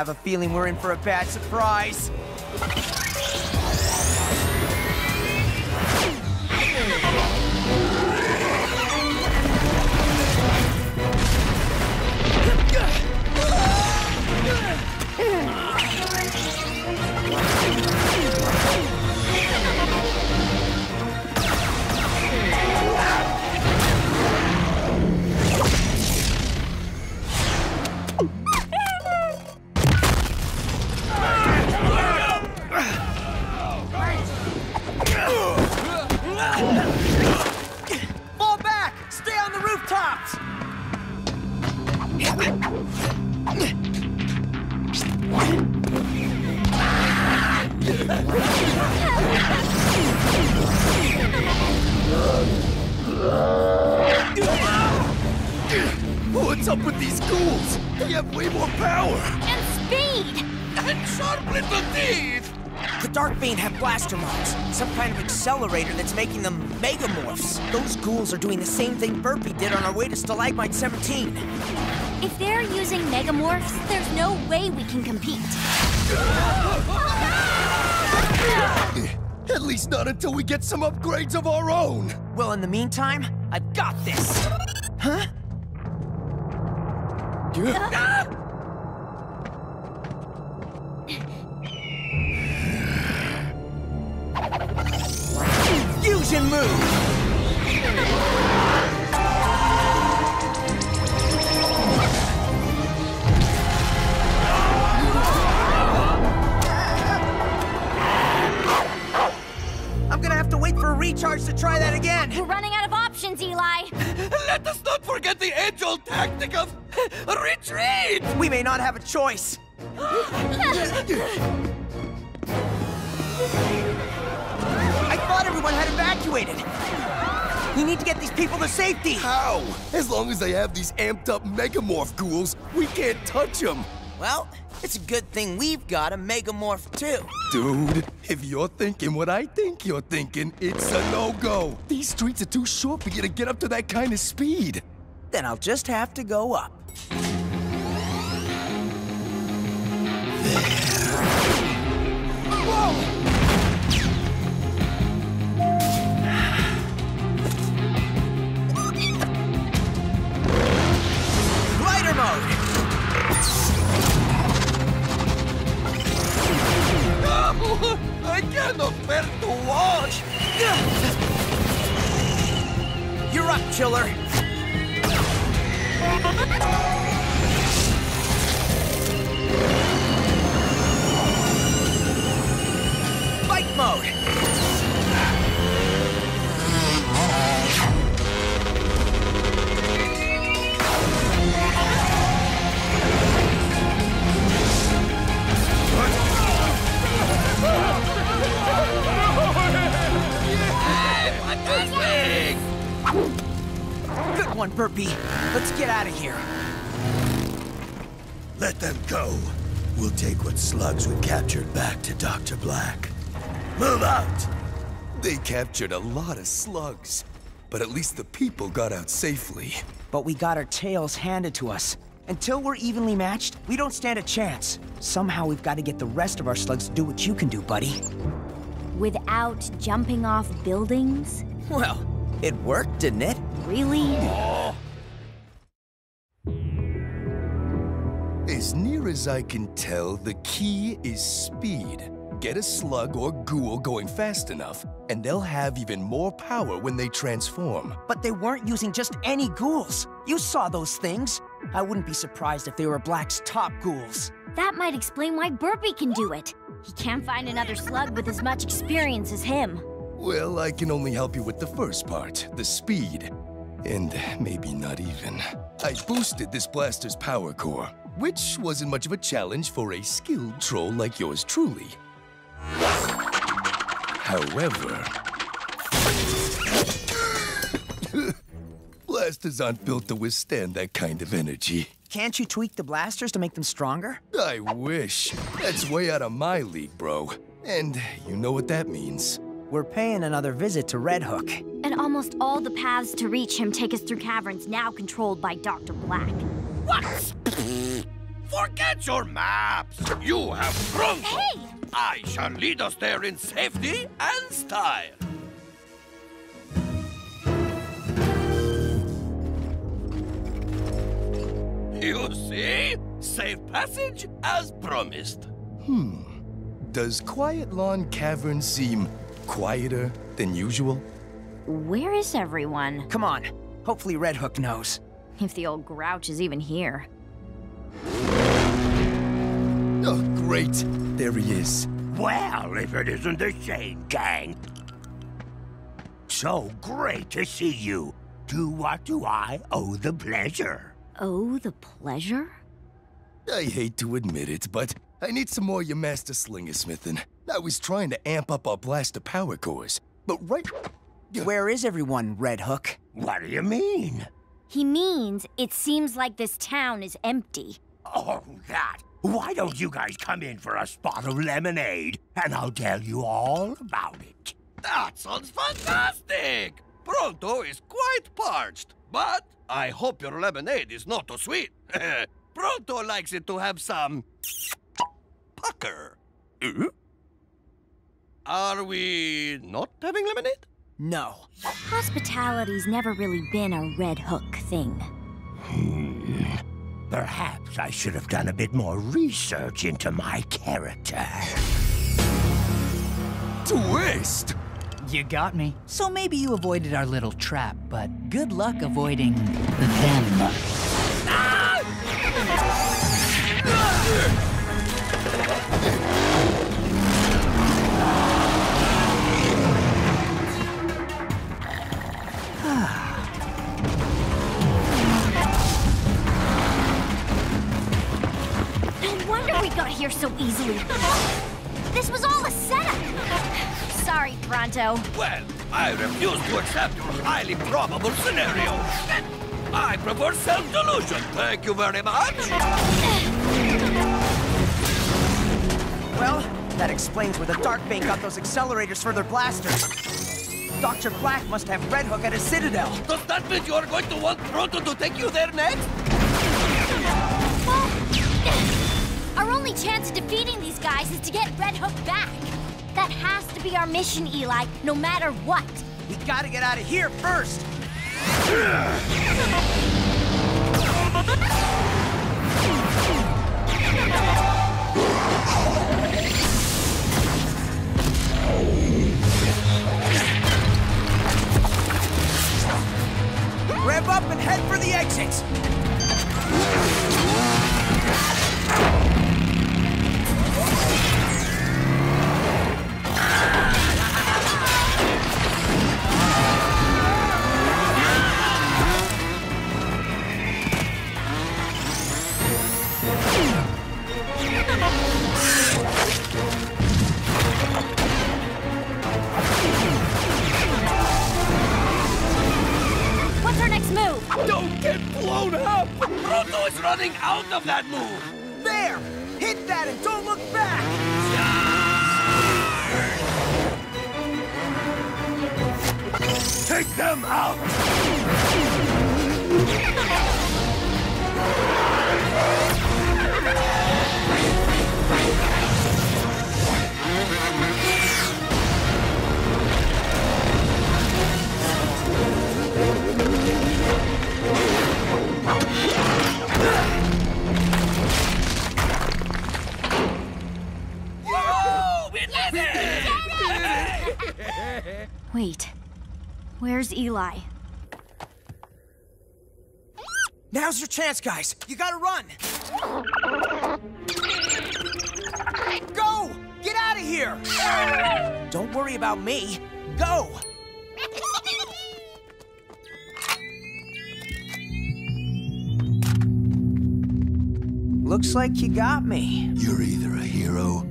Have a feeling we're in for a bad surprise. Thing Burpy did on our way to Stalagmite 17. If they're using megamorphs, there's no way we can compete. At least not until we get some upgrades of our own. Well, in the meantime, I've got this. Up megamorph ghouls, we can't touch them. Well, it's a good thing we've got a Megamorph too. Dude, if you're thinking what I think you're thinking, it's a no-go. These streets are too short for you to get up to that kind of speed. Then I'll just have to go up. I cannot bear to watch! You're up, Chiller! Captured a lot of slugs, but at least the people got out safely. But we got our tails handed to us. Until we're evenly matched, we don't stand a chance. Somehow we've got to get the rest of our slugs to do what you can do, buddy. Without jumping off buildings? Well, it worked, didn't it? Really? As near as I can tell, the key is speed. Get a slug or ghoul going fast enough, and they'll have even more power when they transform. But they weren't using just any ghouls. You saw those things. I wouldn't be surprised if they were Blakk's top ghouls. That might explain why Burpy can do it. He can't find another slug with as much experience as him. Well, I can only help you with the first part, the speed. And maybe not even. I boosted this blaster's power core, which wasn't much of a challenge for a skilled troll like yours truly. However... Blasters aren't built to withstand that kind of energy. Can't you tweak the blasters to make them stronger? I wish. That's way out of my league, bro. And you know what that means. We're paying another visit to Red Hook. And almost all the paths to reach him take us through caverns now controlled by Dr. Blakk. What? Forget your maps! You have Pronto! Hey! I shall lead us there in safety and style. You see? Safe passage as promised. Hmm. Does Quiet Lawn Cavern seem quieter than usual? Where is everyone? Come on. Hopefully Red Hook knows. If the old grouch is even here. Oh, great. There he is. Well, if it isn't the shame, gang. So great to see you. To what do I owe the pleasure? Oh, the pleasure? I hate to admit it, but I need some more of your master slinger smithing. I was trying to amp up our blaster power cores, but right... Where is everyone, Red Hook? What do you mean? He means it seems like this town is empty. Oh, that. Why don't you guys come in for a spot of lemonade, and I'll tell you all about it. That sounds fantastic! Pronto is quite parched, but I hope your lemonade is not too sweet. Pronto likes it to have some pucker. Uh? Are we not having lemonade? No. Hospitality's never really been a Red Hook thing. Perhaps I should have done a bit more research into my character. Twist! You got me. So maybe you avoided our little trap, but good luck avoiding them. No wonder we got here so easily. This was all a setup. Sorry, Pronto. Well, I refuse to accept your highly probable scenario. I prefer self-delusion. Thank you very much. Well, that explains where the Dark Darkbane got those accelerators for their blasters. Dr. Blakk must have Red Hook at his citadel. Does that mean you are going to want Pronto to take you there next? Only chance of defeating these guys is to get Red Hook back. That has to be our mission, Eli, no matter what. We gotta get out of here first. Rev up and head for the exit. Don't get blown up! Pronto is running out of that move! There! Hit that and don't look back! Take them out! Wait. Where's Eli? Now's your chance, guys. You gotta run. Go! Get out of here! Don't worry about me. Go! Looks like you got me. You're either a hero or a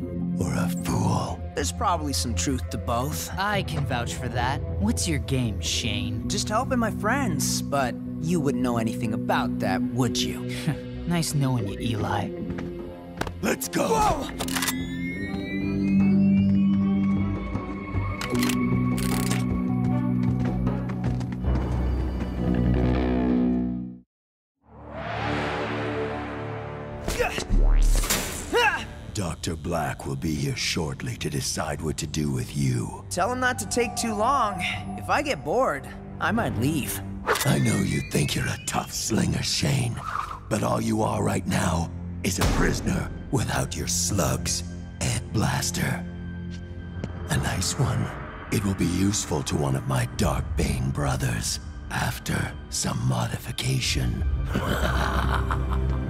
fool. There's probably some truth to both. I can vouch for that. What's your game, Shane? Just helping my friends, but you wouldn't know anything about that, would you? nice knowing you, Eli. Let's go. Whoa! Will be here shortly to decide what to do with you. Tell him not to take too long. If I get bored, I might leave. I know you think you're a tough slinger, Shane, but all you are right now is a prisoner without your slugs and blaster. A nice one. It will be useful to one of my Dark Bane brothers after some modification.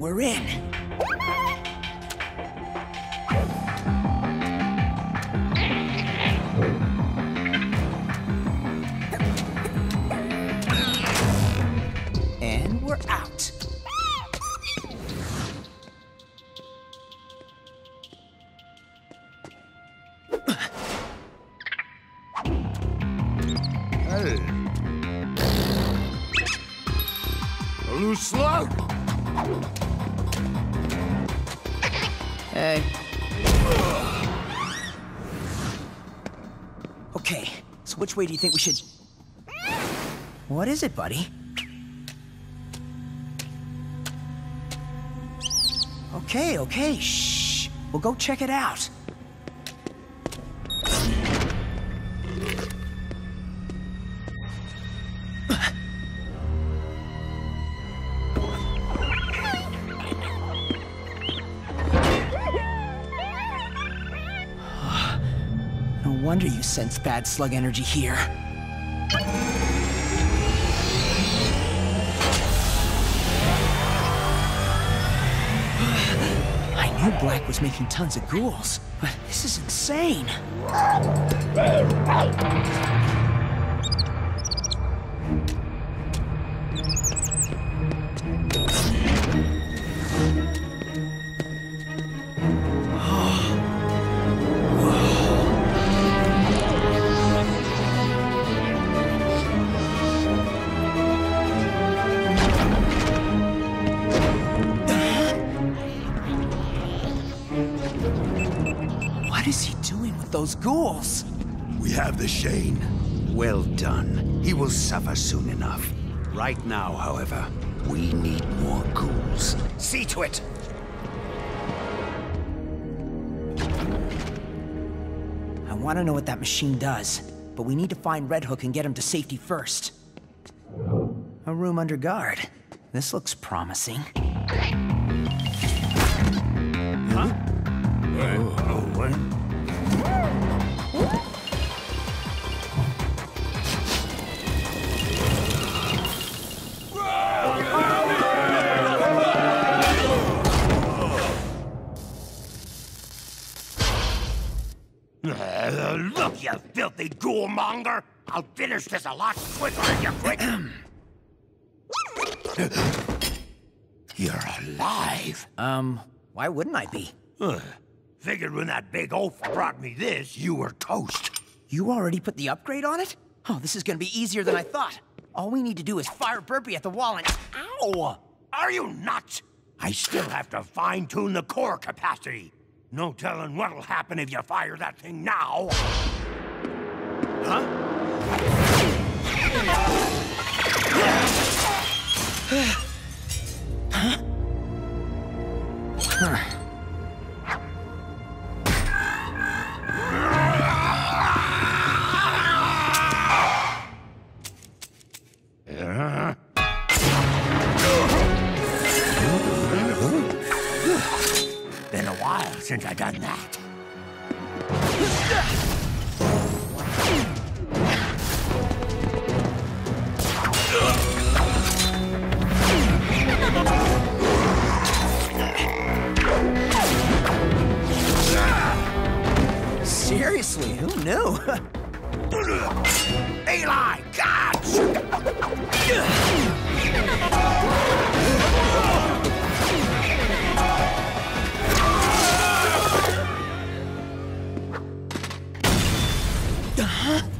We're in. Which way do you think we should... What is it, buddy? Okay, okay, shh. We'll go check it out. Wonder you sense bad slug energy here. I knew Blakk was making tons of ghouls, but this is insane. Ghouls? We have the Shane. Well done. He will suffer soon enough. Right now, however, we need more ghouls. See to it! I want to know what that machine does, but we need to find Red Hook and get him to safety first. A room under guard. This looks promising. Huh? Oh, filthy ghoulmonger! I'll finish this a lot quicker if you quit. You're alive. Um, why wouldn't I be? Huh. Figured when that big oaf brought me this, you were toast. You already put the upgrade on it? Oh, this is gonna be easier than I thought. All we need to do is fire Burpy at the wall and... Ow! Are you nuts? I still have to fine-tune the core capacity. No telling what'll happen if you fire that thing now. Huh? huh? Been a while since I done that. Seriously, who knew? Eli,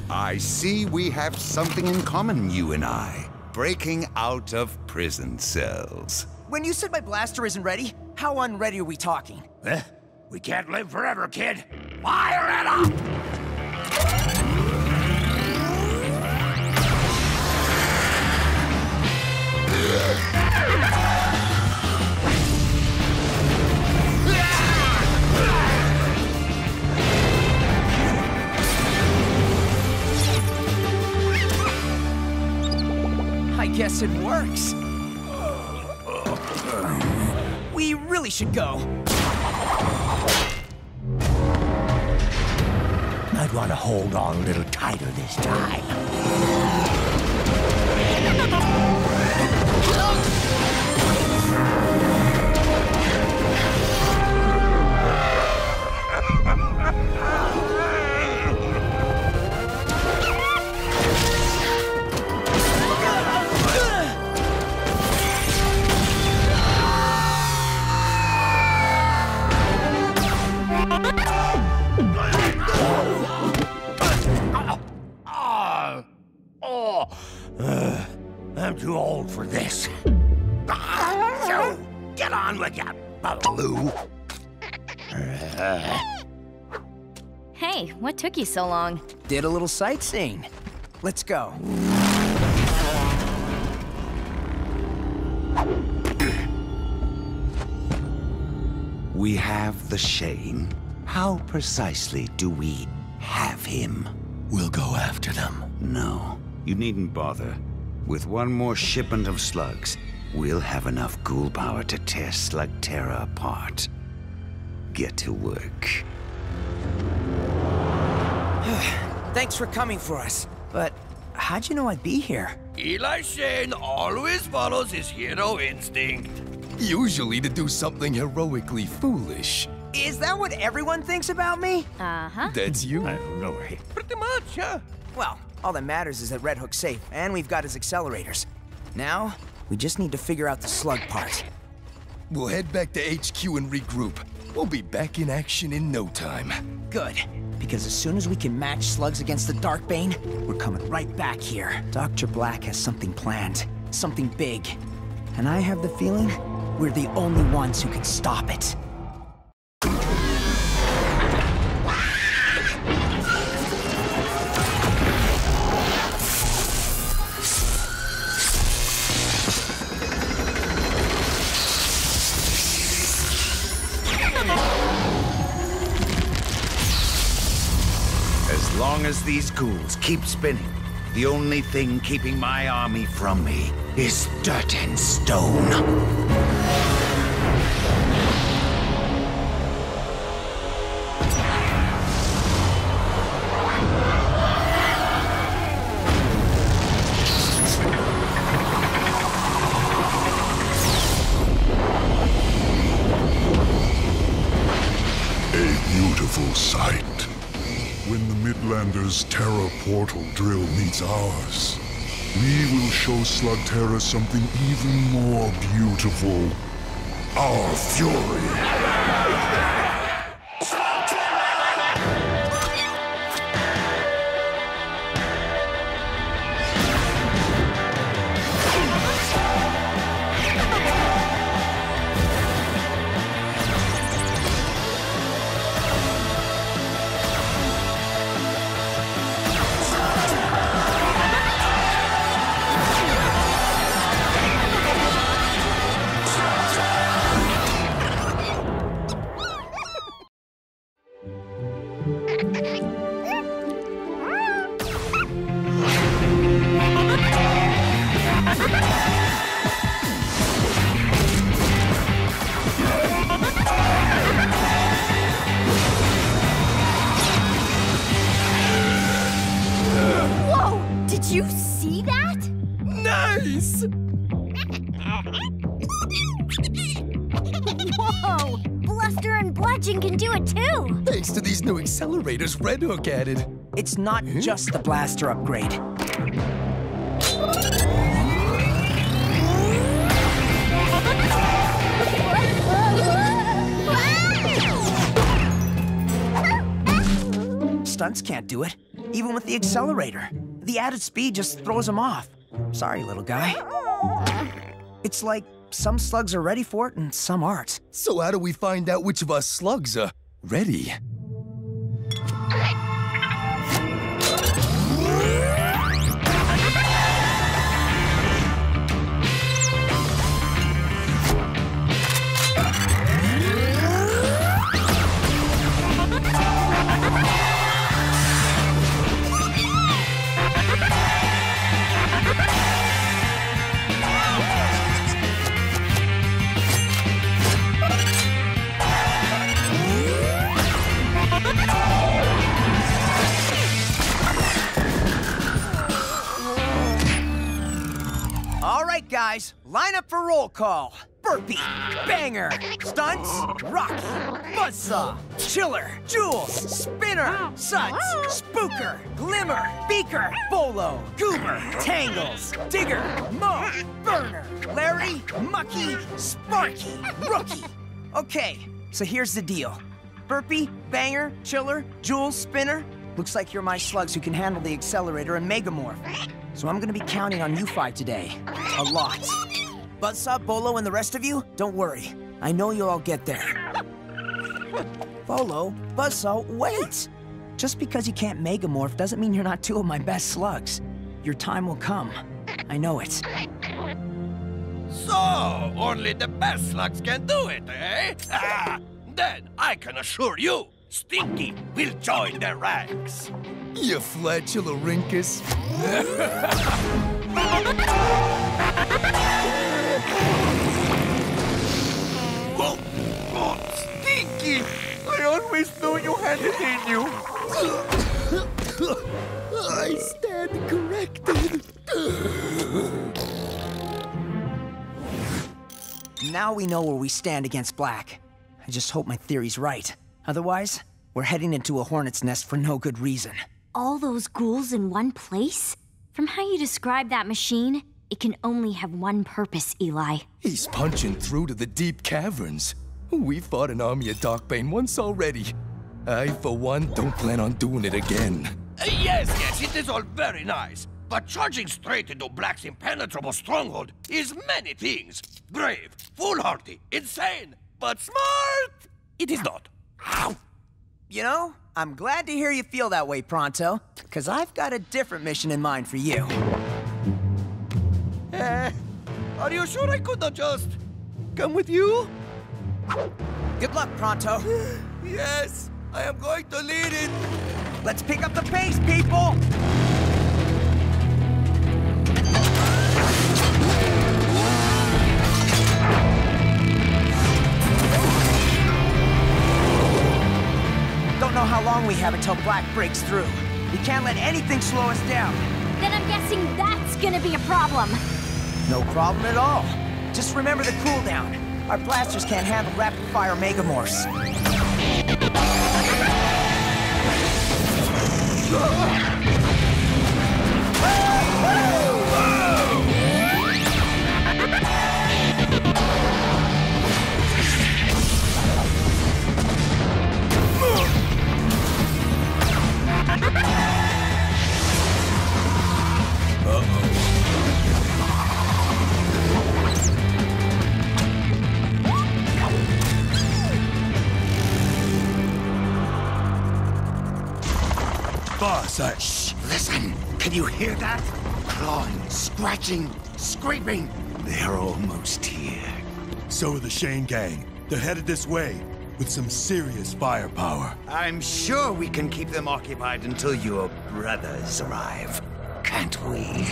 I see we have something in common, you and I. Breaking out of prison cells. When you said my blaster isn't ready, how unready are we talking? Eh? We can't live forever, kid. Fire it up! I guess it works. We really should go. I'd want to hold on a little tighter this time. Too old for this. Ah, So, get on with ya, Baloo. Hey, what took you so long? Did a little sightseeing. Let's go. We have the Shane. How precisely do we have him? We'll go after them. No, you needn't bother. With one more shipment of slugs, we'll have enough ghoul power to tear Slug Terra apart. Get to work. Thanks for coming for us. But how'd you know I'd be here? Eli Shane always follows his hero instinct. Usually to do something heroically foolish. Is that what everyone thinks about me? Uh-huh. That's you. I don't know. Pretty much, yeah. Well, all that matters is that Red Hook's safe, and we've got his accelerators. Now, we just need to figure out the slug part. We'll head back to HQ and regroup. We'll be back in action in no time. Good, because as soon as we can match slugs against the Dark Bane, we're coming right back here. Dr. Blakk has something planned, something big. And I have the feeling we're the only ones who can stop it. As these ghouls keep spinning, the only thing keeping my army from me is dirt and stone. Midlanders' terror portal drill meets ours, we will show Slugterra something even more beautiful. Our fury. Red Hook added. It's not hmm? just the blaster upgrade. Stunts can't do it, even with the accelerator. The added speed just throws him off. Sorry, little guy. It's like some slugs are ready for it and some aren't. So how do we find out which of us slugs are ready? All guys, line up for roll call. Burpy, Banger, Stunts, Rocky, Buzzsaw, Chiller, Joules, Spinner, Suds, Spooker, Glimmer, Beaker, Bolo, Goober, Tangles, Digger, Mo, Burner, Larry, Mucky, Sparky, Rookie. Okay, so here's the deal. Burpy, Banger, Chiller, Joules, Spinner. Looks like you're my slugs who can handle the accelerator and Megamorph. So I'm gonna be counting on you five today. A lot. Buzzsaw, Bolo, and the rest of you, don't worry. I know you'll all get there. Bolo, Buzzsaw, wait! Just because you can't Megamorph doesn't mean you're not two of my best slugs. Your time will come. I know it. So, only the best slugs can do it, eh? Ah, then I can assure you, Stinky will join the ranks. You flatulorhynchus. Oh, oh, Stinky! I always knew you had it in you. I stand corrected. Now we know where we stand against Blakk. I just hope my theory's right. Otherwise, we're heading into a hornet's nest for no good reason. All those ghouls in one place? From how you describe that machine, it can only have one purpose, Eli. He's punching through to the deep caverns. We fought an army of Dark Bane once already. I, for one, don't plan on doing it again. Uh, yes, yes, it is all very nice. But charging straight into Blakk's impenetrable stronghold is many things. Brave, foolhardy, insane, but smart, it is not. You know, I'm glad to hear you feel that way, Pronto, because I've got a different mission in mind for you. Eh, are you sure I could not just come with you? Good luck, Pronto. yes, I am going to lead it. Let's pick up the pace, people! Know how long we have until Blakk breaks through. We can't let anything slow us down. Then I'm guessing that's gonna be a problem. No problem at all. Just remember the cooldown. Our blasters can't handle rapid-fire megamorphs. Boss, I... Shh! Listen! Can you hear that? Clawing, scratching, scraping. They're almost here. So are the Shane gang. They're headed this way, with some serious firepower. I'm sure we can keep them occupied until your brothers arrive. Can't we?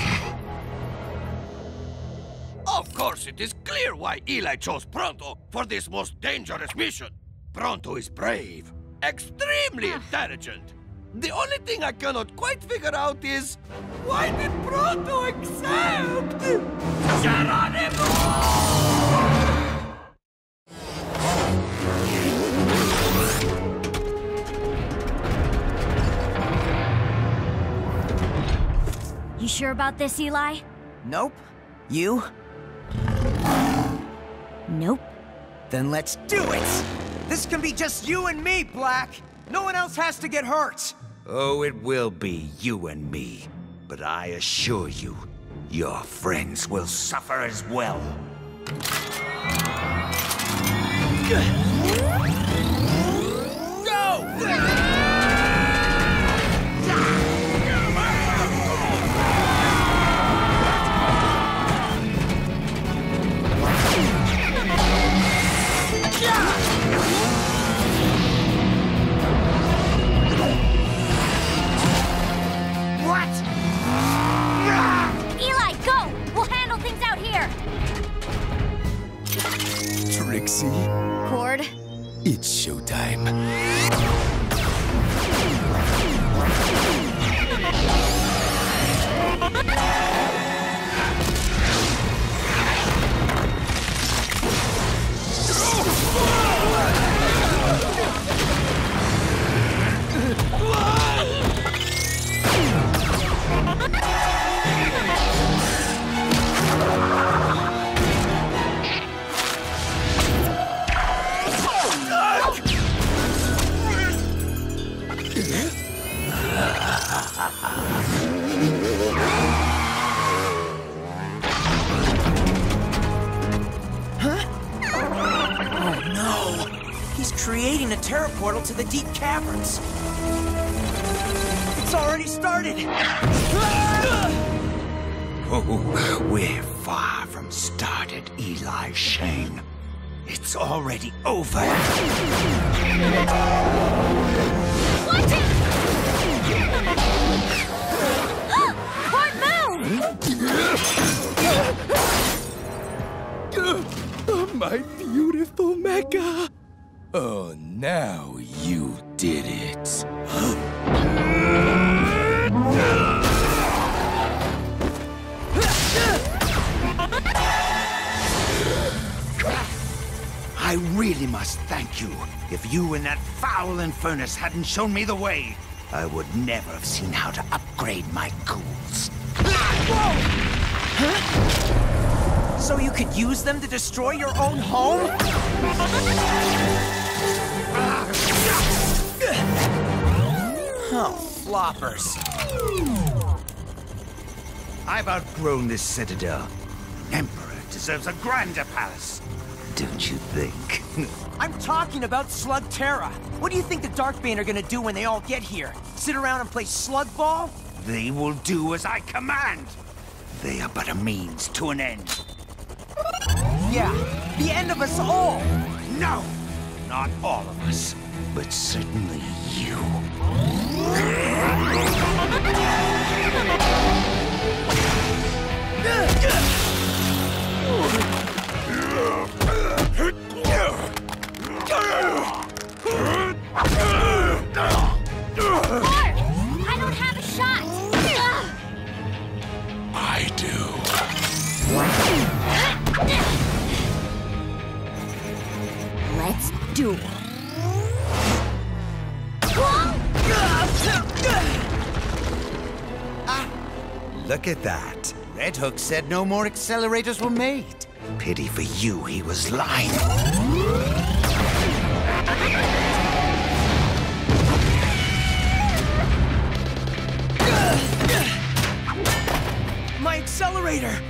Of course, it is clear why Eli chose Pronto for this most dangerous mission. Pronto is brave, extremely ah. intelligent. The only thing I cannot quite figure out is why did Pronto accept Geronimo? You sure about this, Eli? Nope. You? Nope. Then let's do it! This can be just you and me, Blakk! No one else has to get hurt! Oh, it will be you and me. But I assure you, your friends will suffer as well. What? Trixie, Kord? it's showtime. Oh He's creating a terror portal to the deep caverns. It's already started! Oh, we're far from started, Eli Shane. It's already over. Kord, move! My beautiful Mecca! Oh, now you did it. I really must thank you. If you and that foul Infurnus hadn't shown me the way, I would never have seen how to upgrade my ghouls. So you could use them to destroy your own home? Oh, floppers. I've outgrown this citadel. Emperor deserves a grander palace. Don't you think? I'm talking about Slugterra. What do you think the Dark Bane are gonna do when they all get here? Sit around and play slug ball? they will do as I command. They are but a means to an end. Yeah, the end of us all. No, not all of us. But certainly you. I don't have a shot! I do. Let's do it. Look at that. Red Hook said no more accelerators were made. Pity for you, he was lying. My accelerator!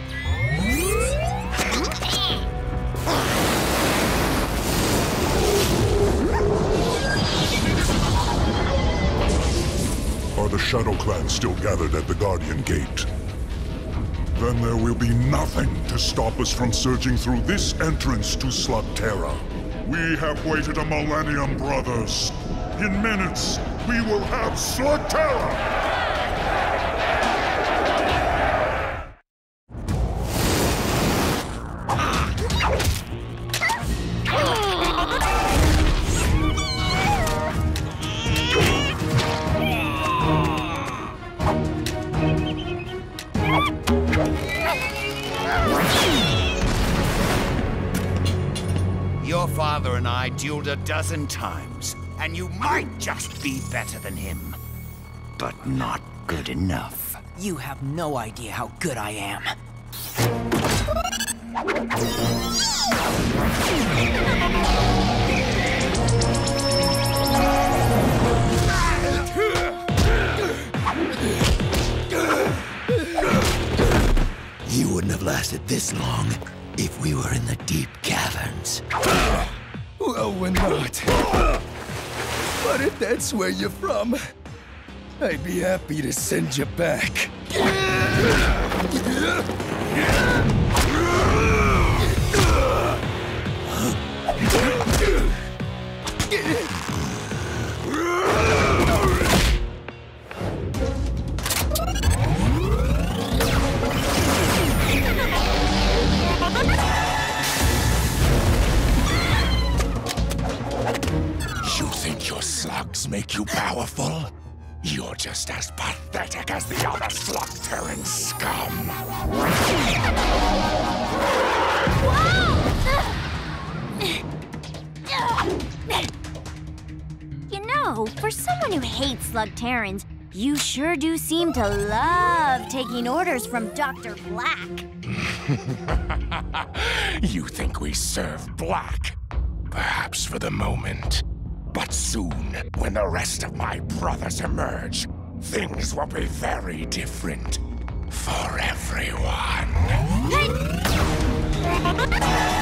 Are the Shadow Clan still gathered at the Guardian Gate? Then there will be nothing to stop us from surging through this entrance to Slugterra. We have waited a millennium, brothers. In minutes, we will have Slugterra! Dozen times, and you might just be better than him. But not good enough. You have no idea how good I am. You wouldn't have lasted this long if we were in the deep caverns. Oh, well, we're not. But if that's where you're from, I'd be happy to send you back. Slug Terrans, you sure do seem to love taking orders from Dr. Blakk. you think we serve Blakk? Perhaps for the moment. But soon, when the rest of my brothers emerge, things will be very different. For everyone.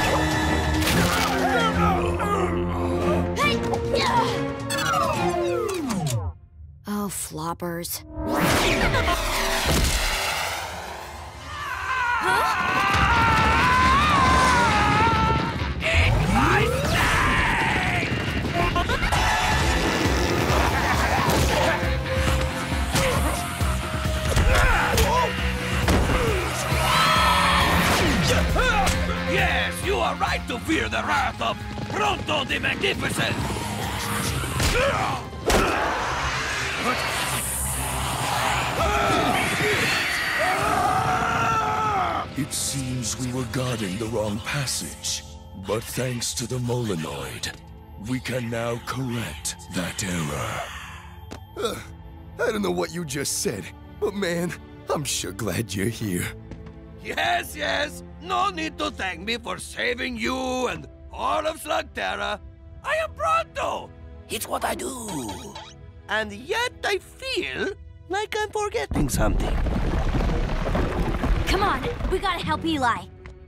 Oh, floppers. Yes, you are right to fear the wrath of Pronto the Magnificent! It seems we were guarding the wrong passage. But thanks to the Molenoid, we can now correct that error. Uh, I don't know what you just said, but man, I'm sure glad you're here. Yes, yes, no need to thank me for saving you and all of Slugterra. I am Pronto! It's what I do. And yet I feel like I'm forgetting something. Come on, we gotta help Eli.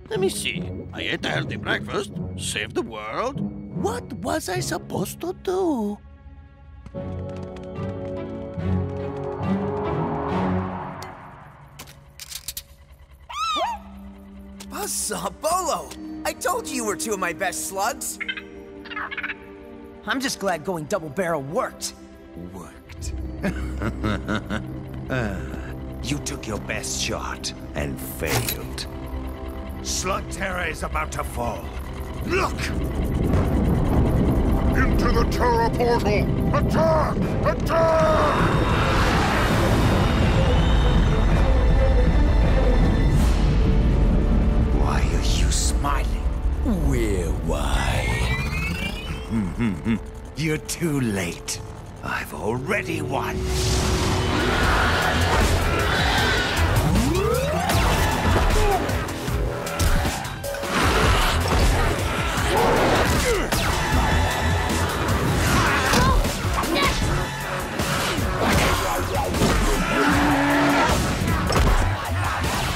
Let me see. I ate a healthy breakfast, saved the world. What was I supposed to do? Buzzsaw Bolo! I told you you were two of my best slugs. I'm just glad going double barrel worked. Worked. uh, you took your best shot and failed. Slugterra is about to fall. Look! Into the Terra portal! Attack! Attack! Why are you smiling? We're why? You're too late. I've already won.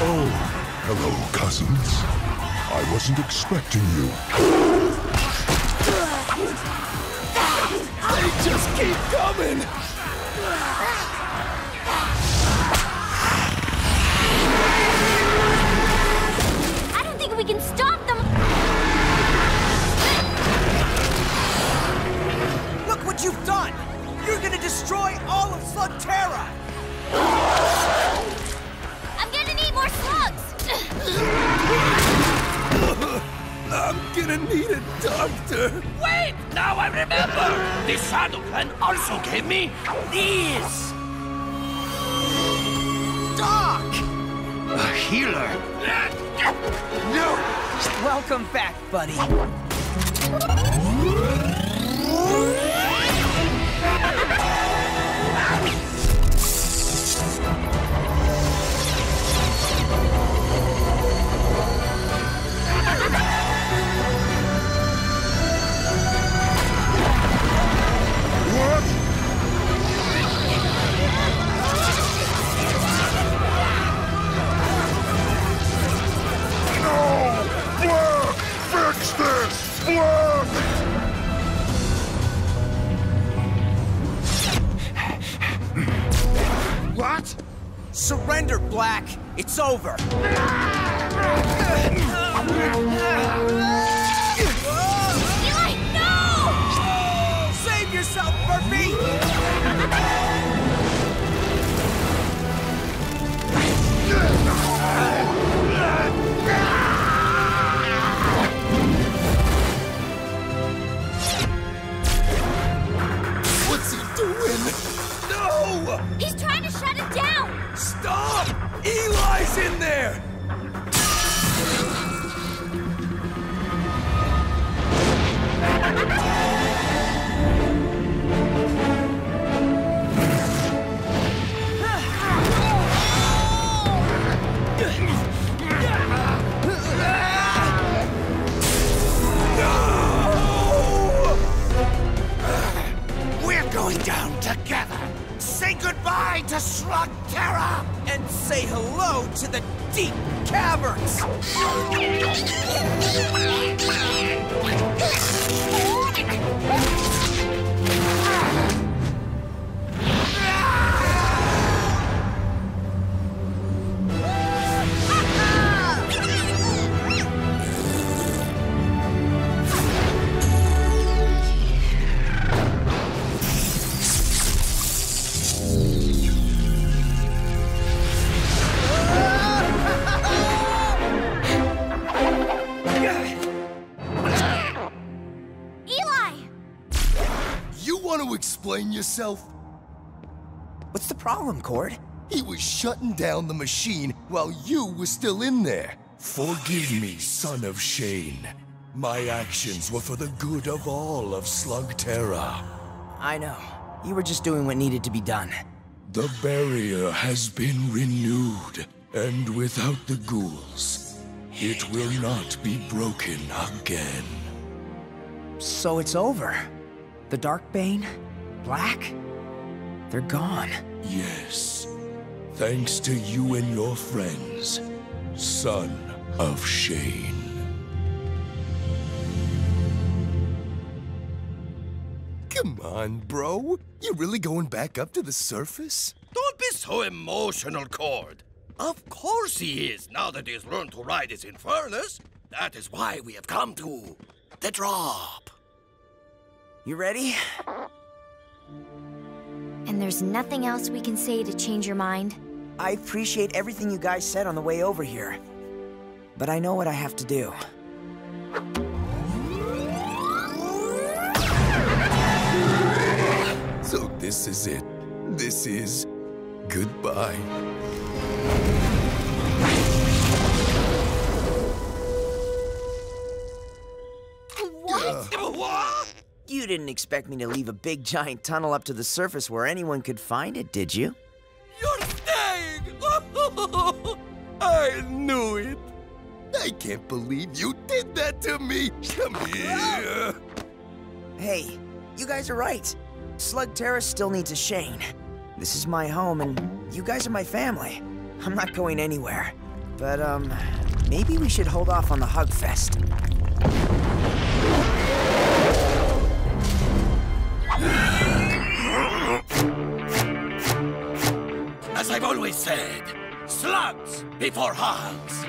Oh, hello, cousins. I wasn't expecting you. Explain yourself? What's the problem, Kord? He was shutting down the machine while you were still in there. Forgive me, son of Shane. My actions were for the good of all of Slugterra. I know. You were just doing what needed to be done. The barrier has been renewed, and without the ghouls, it will not be broken again. So it's over. The Dark Bane, Blakk, they're gone. Yes, thanks to you and your friends, son of Shane. Come on, bro. You really going back up to the surface? Don't be so emotional, Kord. Of course he is, now that he's learned to ride his Infurnus. That is why we have come to the drop. You ready? And there's nothing else we can say to change your mind? I appreciate everything you guys said on the way over here. But I know what I have to do. So this is it. This is goodbye. What? You didn't expect me to leave a big giant tunnel up to the surface where anyone could find it, did you? You're staying! I knew it! I can't believe you did that to me! Come here! Hey, you guys are right. Slugterra still needs a Shane. This is my home, and you guys are my family. I'm not going anywhere. But, um, maybe we should hold off on the Hug Fest. As I've always said, slugs before hugs.